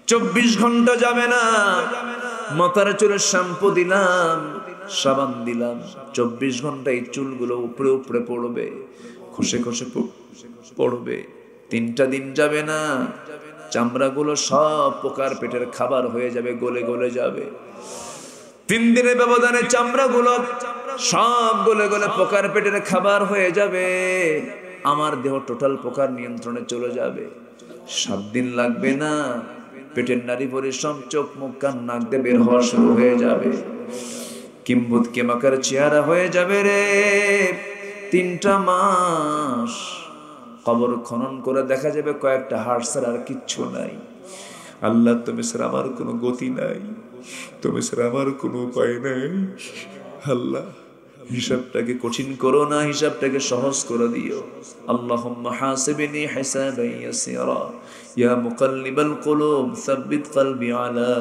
চব্বিশ ঘণ্টা যাবে না, মাথার চুলে শ্যাম্পু দিলাম সাবান দিলাম, চব্বিশ ঘণ্টা এই চুলগুলো উপরে উপরে পড়বে, খসে খসে পড়বে। তিনটা দিন যাবে না, চামড়াগুলো সব পোকার পেটের খাবার হয়ে যাবে, গলে গলে যাবে। তিন দিনের ব্যবধানে চামড়াগুলো সব গলে গলে পোকার পেটের খাবার হয়ে যাবে, আমার দেহ টোটাল পোকার নিয়ন্ত্রণে চলে যাবে। সাত দিন লাগবে না, পেটের নারী পরিশ্রম, চোখ মুখ কান নাক দিয়ে বের হওয়া শুরু হয়ে যাবে। কিম্বুত কেমাকার চেহারা হয়ে যাবে রে? তিনটা মাস কবর খনন করে দেখা যাবে কয়েকটা হাড় ছাড়া আর কিচ্ছু নাই। আল্লাহ, তুমি স্যার আমার কোনো গতি নাই। তুমি স্যার আমার কোনো উপায় নাই। আল্লাহ, হিসাবটাকে কঠিন করো না, হিসাবটাকে সহজ করে দিও। আল্লাহুম্মা হাসিবনি হিসাবান ইয়াসিরা। ইয়া মুকাল্লিবাল কুলুব, সাব্বিত কলবি আলা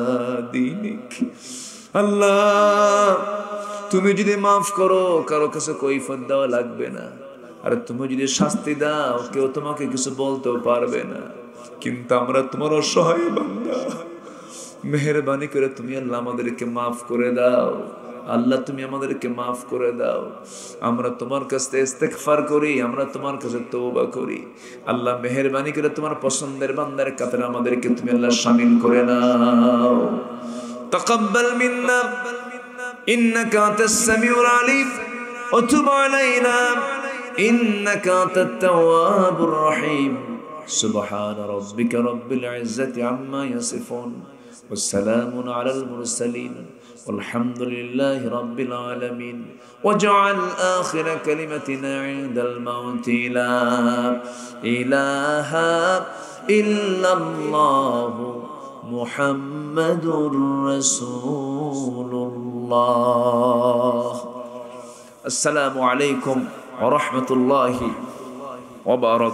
দীনিক। আল্লাহ, তুমি যদি মাফ করো, কারও কাছে কৈফত দেওয়া লাগবে না। আর তুমি যদি শাস্তি দাও, কেউ তোমাকে কিছু বলতেও পারবে না। কিন্তু আমরা তোমার অসহায় বান্দা। মেহরবানি করে তুমি আল্লাহ আমাদেরকে মাফ করে দাও। আল্লাহ, তুমি আমাদেরকে মাফ করে দাও। আমরা তোমার কাছে ইস্তেগফার করি, আমরা তোমার কাছে তওবা করি। আল্লাহ, মেহরবানি করে তোমার পছন্দের বান্দার কাতারে আমাদেরকে তুমি আল্লাহ শামিল করে নাও। تقبل منا. إنك أنت السميع العليم. وتب علينا. إنك أنت التواب الرحيم. سبحان ربك رب العزة عما يصفون. والسلام على المرسلين. والحمد لله رب العالمين. واجعل آخر كلمتنا عند الموت لا إله إلا الله. محمد رسول الله. السلام عليكم ورحمة الله وبركاته.